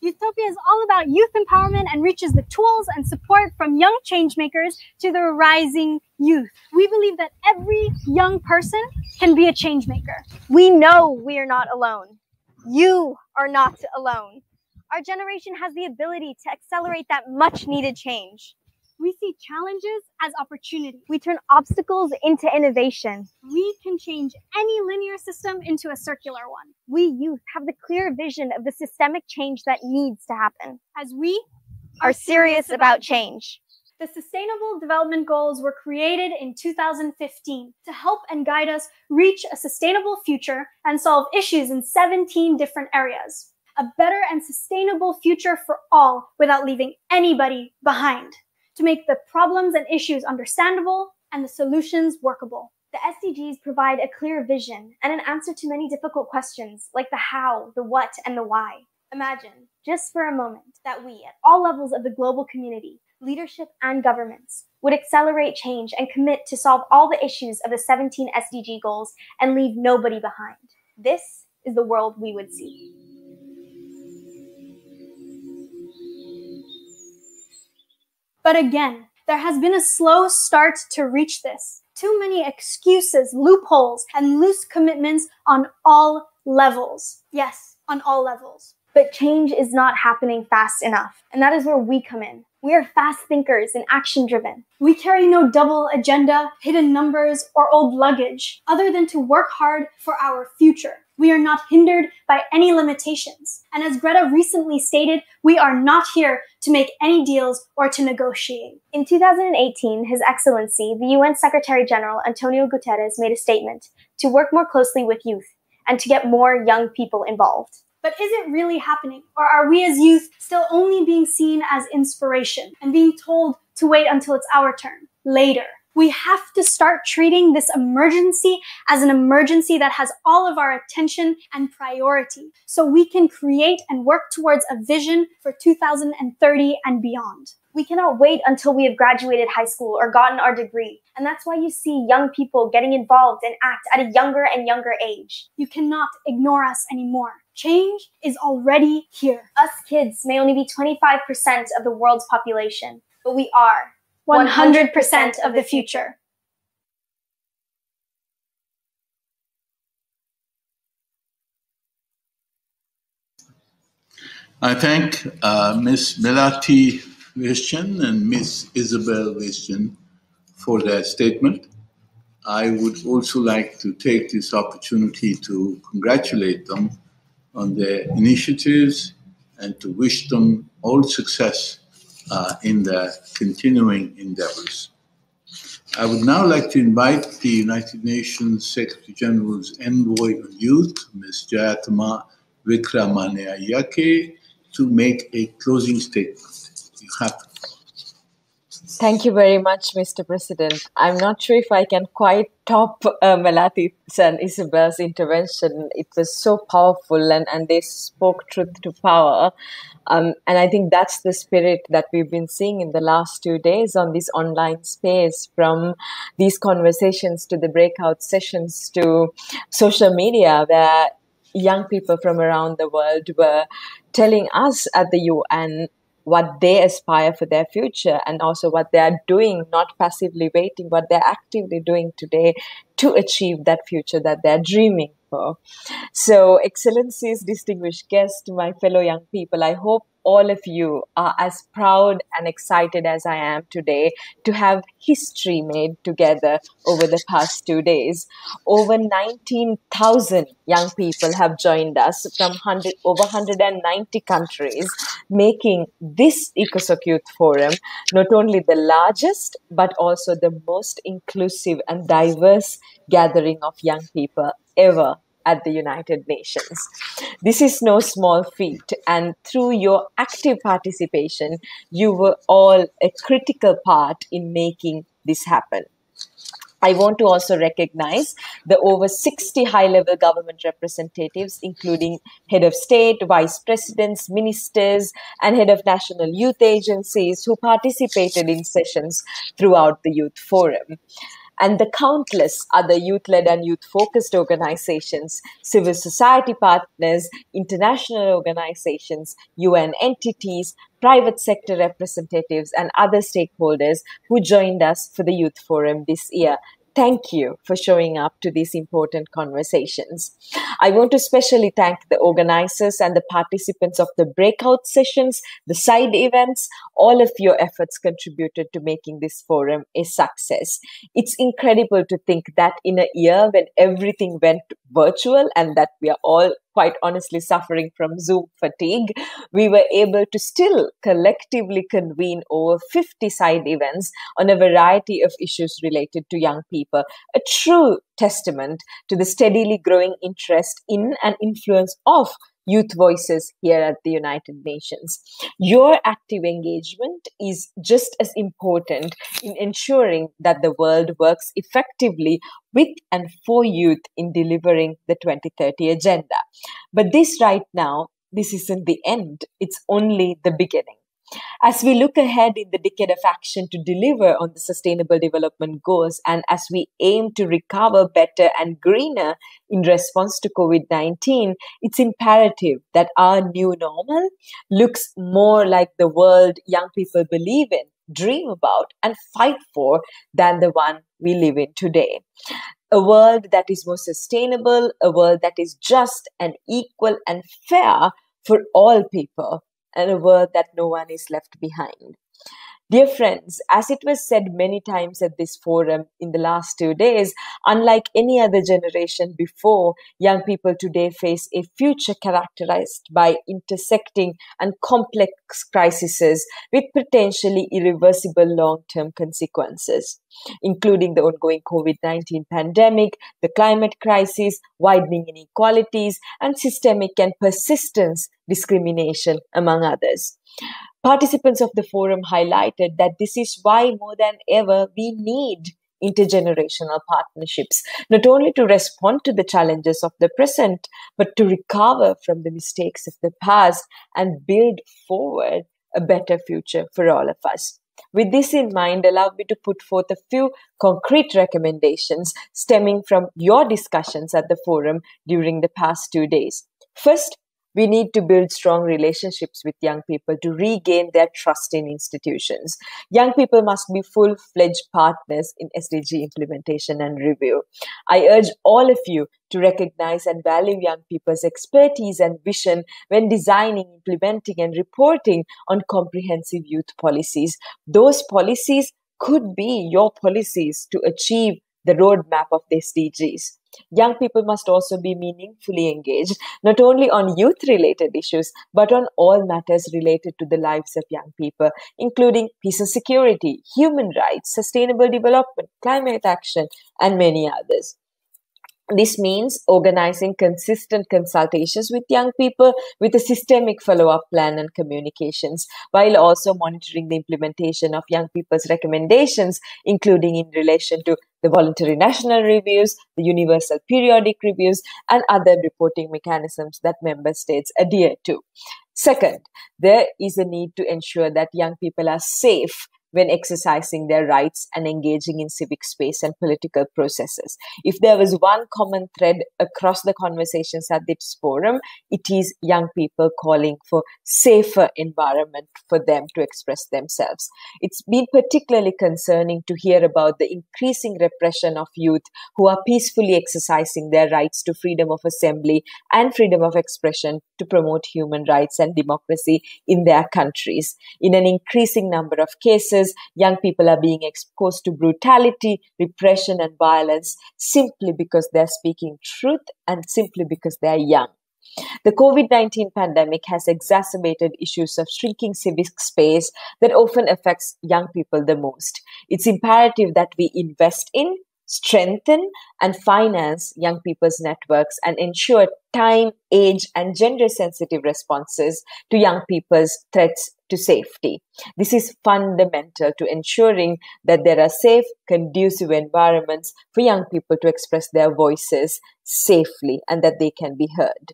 Youthtopia is all about youth empowerment and reaches the tools and support from young changemakers to the rising youth. We believe that every young person can be a changemaker. We know we are not alone. You are not alone. Our generation has the ability to accelerate that much needed change. We see challenges as opportunity. We turn obstacles into innovation. We can change any linear system into a circular one. We youth have the clear vision of the systemic change that needs to happen. As we are serious about change. The Sustainable Development Goals were created in 2015 to help and guide us reach a sustainable future and solve issues in 17 different areas. A better and sustainable future for all without leaving anybody behind to make the problems and issues understandable and the solutions workable. The SDGs provide a clear vision and an answer to many difficult questions like the how, the what, and the why. Imagine, just for a moment, that we, at all levels of the global community, leadership and governments, would accelerate change and commit to solve all the issues of the 17 SDG goals and leave nobody behind. This is the world we would see. But again, there has been a slow start to reach this. Too many excuses, loopholes, and loose commitments on all levels. Yes, on all levels. But change is not happening fast enough. And that is where we come in. We are fast thinkers and action driven. We carry no double agenda, hidden numbers, or old luggage, other than to work hard for our future. We are not hindered by any limitations. And as Greta recently stated, we are not here to make any deals or to negotiate. In 2018, His Excellency, the UN Secretary General Antonio Guterres made a statement to work more closely with youth and to get more young people involved. But is it really happening? Or are we as youth still only being seen as inspiration and being told to wait until it's our turn later? We have to start treating this emergency as an emergency that has all of our attention and priority so we can create and work towards a vision for 2030 and beyond. We cannot wait until we have graduated high school or gotten our degree. And that's why you see young people getting involved and act at a younger and younger age. You cannot ignore us anymore. Change is already here. Us kids may only be 25% of the world's population, but we are 100% of the future. I thank uh, Ms. Melati Wijsen and Ms. Isabel Wijsen for their statement. I would also like to take this opportunity to congratulate them on their initiatives and to wish them all success uh, in their continuing endeavors. I would now like to invite the United Nations Secretary General's Envoy on Youth, Ms. Jayathma Wickramanayake, to make a closing statement. You have Thank you very much, Mr. President. I'm not sure if I can quite top uh, Melati's and Isabel's intervention. It was so powerful and, and they spoke truth to power. Um, and I think that's the spirit that we've been seeing in the last two days on this online space from these conversations to the breakout sessions to social media where young people from around the world were telling us at the UN what they aspire for their future and also what they are doing, not passively waiting, what they're actively doing today to achieve that future that they're dreaming So, Excellencies, distinguished guests, my fellow young people, I hope all of you are as proud and excited as I am today to have history made together over the past two days. Over 19,000 young people have joined us from 100, over 190 countries, making this ECOSOC Youth Forum not only the largest, but also the most inclusive and diverse gathering of young people ever at the United Nations. This is no small feat, and through your active participation, you were all a critical part in making this happen. I want to also recognize the over 60 high level government representatives, including head of state, vice presidents, ministers, and head of national youth agencies who participated in sessions throughout the Youth Forum and the countless other youth led and youth focused organizations, civil society partners, international organizations, UN entities, private sector representatives, and other stakeholders who joined us for the Youth Forum this year thank you for showing up to these important conversations. I want to especially thank the organizers and the participants of the breakout sessions, the side events. All of your efforts contributed to making this forum a success. It's incredible to think that in a year when everything went virtual and that we are all quite honestly suffering from Zoom fatigue, we were able to still collectively convene over 50 side events on a variety of issues related to young people. A true testament to the steadily growing interest in and influence of youth voices here at the United Nations. Your active engagement is just as important in ensuring that the world works effectively with and for youth in delivering the 2030 agenda. But this right now, this isn't the end, it's only the beginning. As we look ahead in the decade of action to deliver on the Sustainable Development Goals and as we aim to recover better and greener in response to COVID 19, it's imperative that our new normal looks more like the world young people believe in, dream about, and fight for than the one we live in today. A world that is more sustainable, a world that is just and equal and fair for all people and a word that no one is left behind. Dear friends, as it was said many times at this forum in the last two days, unlike any other generation before, young people today face a future characterized by intersecting and complex crises with potentially irreversible long term consequences, including the ongoing COVID 19 pandemic, the climate crisis, widening inequalities, and systemic and persistent discrimination, among others. Participants of the forum highlighted that this is why more than ever we need intergenerational partnerships, not only to respond to the challenges of the present, but to recover from the mistakes of the past and build forward a better future for all of us. With this in mind, allow me to put forth a few concrete recommendations stemming from your discussions at the forum during the past two days. First, we need to build strong relationships with young people to regain their trust in institutions. Young people must be full fledged partners in SDG implementation and review. I urge all of you to recognize and value young people's expertise and vision when designing, implementing, and reporting on comprehensive youth policies. Those policies could be your policies to achieve the roadmap of the SDGs. Young people must also be meaningfully engaged, not only on youth related issues, but on all matters related to the lives of young people, including peace and security, human rights, sustainable development, climate action, and many others. This means organizing consistent consultations with young people with a systemic follow up plan and communications, while also monitoring the implementation of young people's recommendations, including in relation to the voluntary national reviews, the universal periodic reviews, and other reporting mechanisms that member states adhere to. Second, there is a need to ensure that young people are safe when exercising their rights and engaging in civic space and political processes. If there was one common thread across the conversations at this forum, it is young people calling for safer environment for them to express themselves. It's been particularly concerning to hear about the increasing repression of youth who are peacefully exercising their rights to freedom of assembly and freedom of expression to promote human rights and democracy in their countries. In an increasing number of cases, young people are being exposed to brutality, repression, and violence simply because they're speaking truth and simply because they're young. The COVID 19 pandemic has exacerbated issues of shrinking civic space that often affects young people the most. It's imperative that we invest in, strengthen, and finance young people's networks and ensure time, age, and gender sensitive responses to young people's threats to safety. This is fundamental to ensuring that there are safe, conducive environments for young people to express their voices safely and that they can be heard.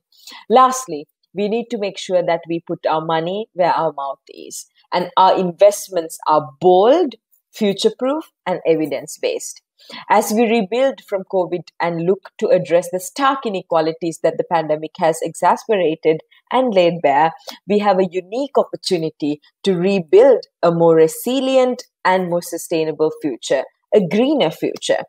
Lastly, we need to make sure that we put our money where our mouth is and our investments are bold, future proof, and evidence based. As we rebuild from COVID and look to address the stark inequalities that the pandemic has exacerbated and laid bare, we have a unique opportunity to rebuild a more resilient and more sustainable future, a greener future.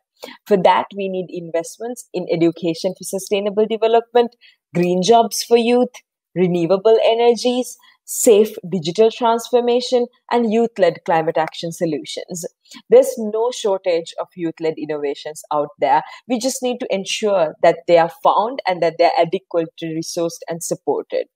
For that, we need investments in education for sustainable development, green jobs for youth, renewable energies, safe digital transformation, and youth led climate action solutions. There's no shortage of youth led innovations out there. We just need to ensure that they are found and that they're adequately resourced and supported.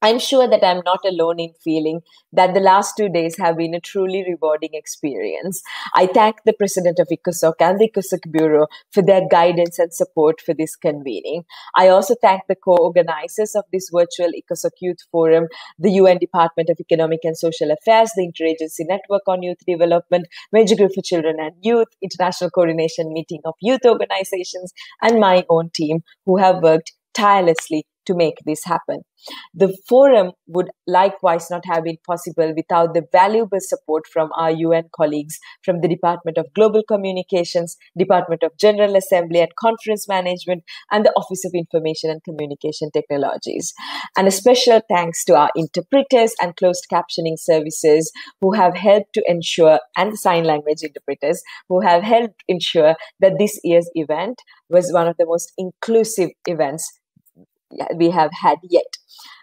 I'm sure that I'm not alone in feeling that the last two days have been a truly rewarding experience. I thank the president of ECOSOC and the ECOSOC Bureau for their guidance and support for this convening. I also thank the co-organizers of this virtual ECOSOC Youth Forum, the UN Department of Economic and Social Affairs, the Interagency Network on Youth Development, Major Group for Children and Youth, International Coordination Meeting of Youth Organizations, and my own team who have worked tirelessly to make this happen. The forum would likewise not have been possible without the valuable support from our UN colleagues from the Department of Global Communications, Department of General Assembly and Conference Management, and the Office of Information and Communication Technologies. And a special thanks to our interpreters and closed captioning services who have helped to ensure, and sign language interpreters who have helped ensure that this year's event was one of the most inclusive events we have had yet.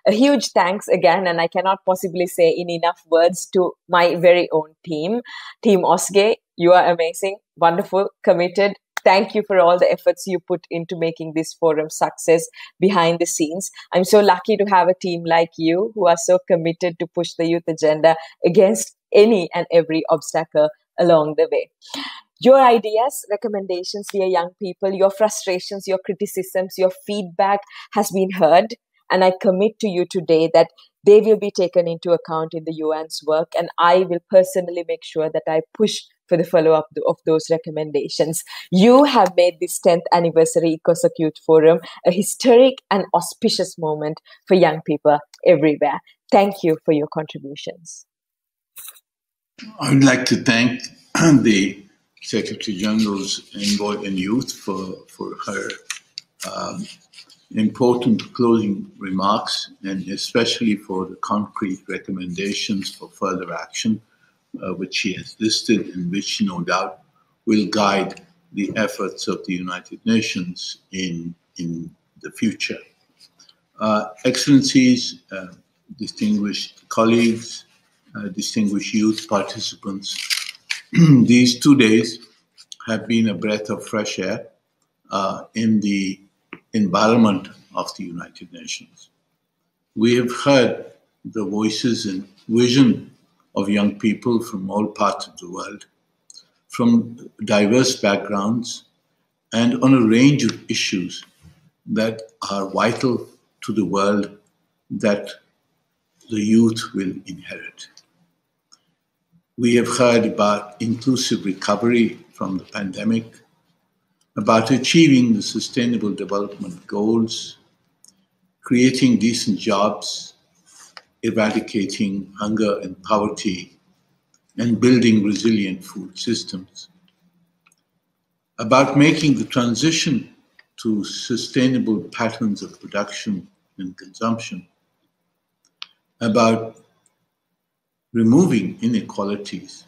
A huge thanks again, and I cannot possibly say in enough words to my very own team, Team OSGEY. You are amazing, wonderful, committed. Thank you for all the efforts you put into making this forum success behind the scenes. I'm so lucky to have a team like you who are so committed to push the youth agenda against any and every obstacle along the way your ideas, recommendations, dear young people, your frustrations, your criticisms, your feedback has been heard. And I commit to you today that they will be taken into account in the UN's work. And I will personally make sure that I push for the follow up of those recommendations. You have made this 10th anniversary ECOSOC Youth Forum a historic and auspicious moment for young people everywhere. Thank you for your contributions. I would like to thank [CLEARS THROAT] the Secretary General's envoy and youth for, for her um, important closing remarks and especially for the concrete recommendations for further action, uh, which she has listed and which no doubt will guide the efforts of the United Nations in, in the future. Uh, Excellencies, uh, distinguished colleagues, uh, distinguished youth participants, [CLEARS THROAT] these two days have been a breath of fresh air uh, in the environment of the United Nations. We have heard the voices and vision of young people from all parts of the world, from diverse backgrounds, and on a range of issues that are vital to the world that the youth will inherit. We have heard about inclusive recovery from the pandemic, about achieving the sustainable development goals, creating decent jobs, eradicating hunger and poverty, and building resilient food systems. About making the transition to sustainable patterns of production and consumption, about removing inequalities,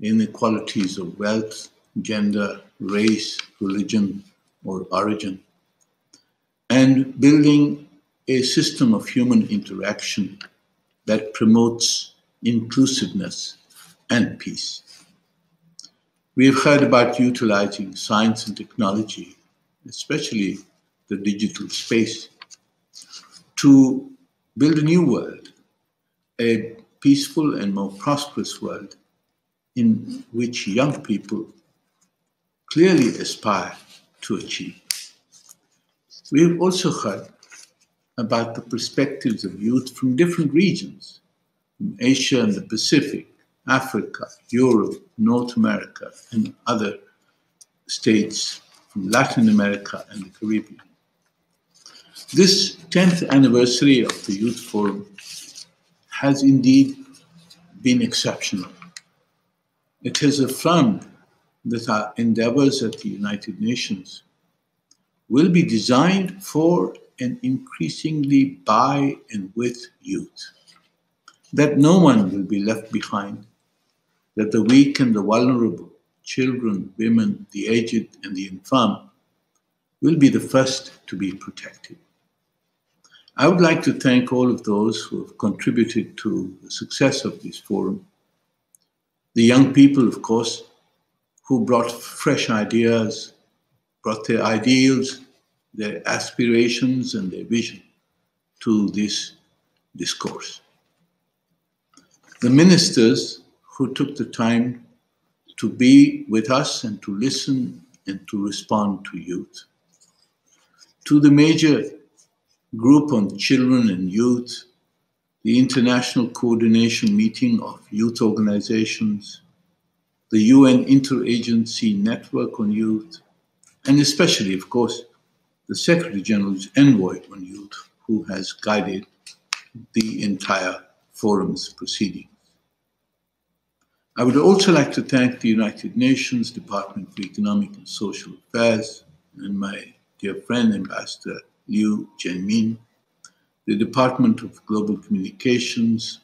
inequalities of wealth, gender, race, religion, or origin, and building a system of human interaction that promotes inclusiveness and peace. We have heard about utilizing science and technology, especially the digital space, to build a new world, a peaceful and more prosperous world in which young people clearly aspire to achieve. We have also heard about the perspectives of youth from different regions, from Asia and the Pacific, Africa, Europe, North America, and other states from Latin America and the Caribbean. This 10th anniversary of the Youth Forum has indeed been exceptional. It has affirmed that our endeavors at the United Nations will be designed for and increasingly by and with youth. That no one will be left behind, that the weak and the vulnerable, children, women, the aged, and the infirm, will be the first to be protected. I would like to thank all of those who have contributed to the success of this forum. The young people, of course, who brought fresh ideas, brought their ideals, their aspirations, and their vision to this discourse. The ministers who took the time to be with us and to listen and to respond to youth. To the major group on children and youth, the International Coordination Meeting of Youth Organizations, the UN Interagency Network on Youth, and especially, of course, the Secretary General's Envoy on Youth, who has guided the entire forum's proceedings. I would also like to thank the United Nations Department for Economic and Social Affairs and my dear friend, Ambassador Liu Zhenmin, the Department of Global Communications,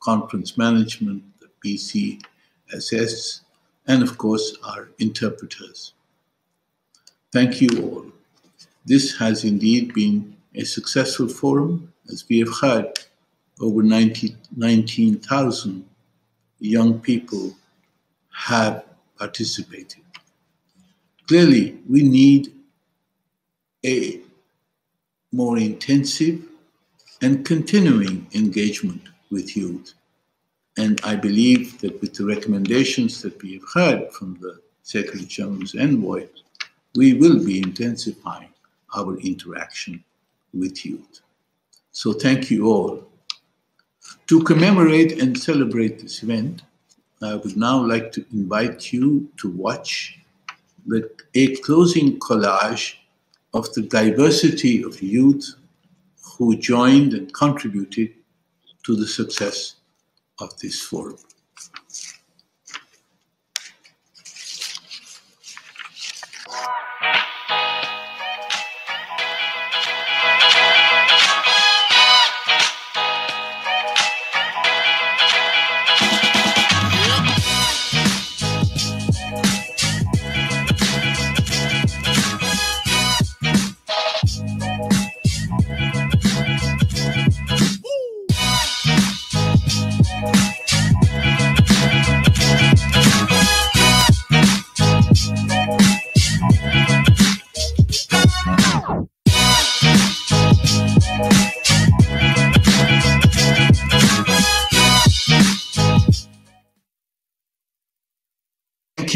Conference Management, the BCSS, and of course our interpreters. Thank you all. This has indeed been a successful forum, as we have heard, over 19,000 young people have participated. Clearly, we need a more intensive and continuing engagement with youth. And I believe that with the recommendations that we have heard from the Secretary General's envoy, we will be intensifying our interaction with youth. So thank you all. To commemorate and celebrate this event, I would now like to invite you to watch the, a closing collage of the diversity of youth who joined and contributed to the success of this forum.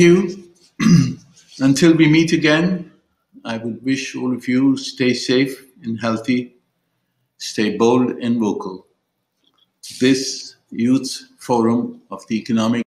You. [CLEARS THROAT] Until we meet again, I would wish all of you stay safe and healthy, stay bold and vocal. This Youth Forum of the Economic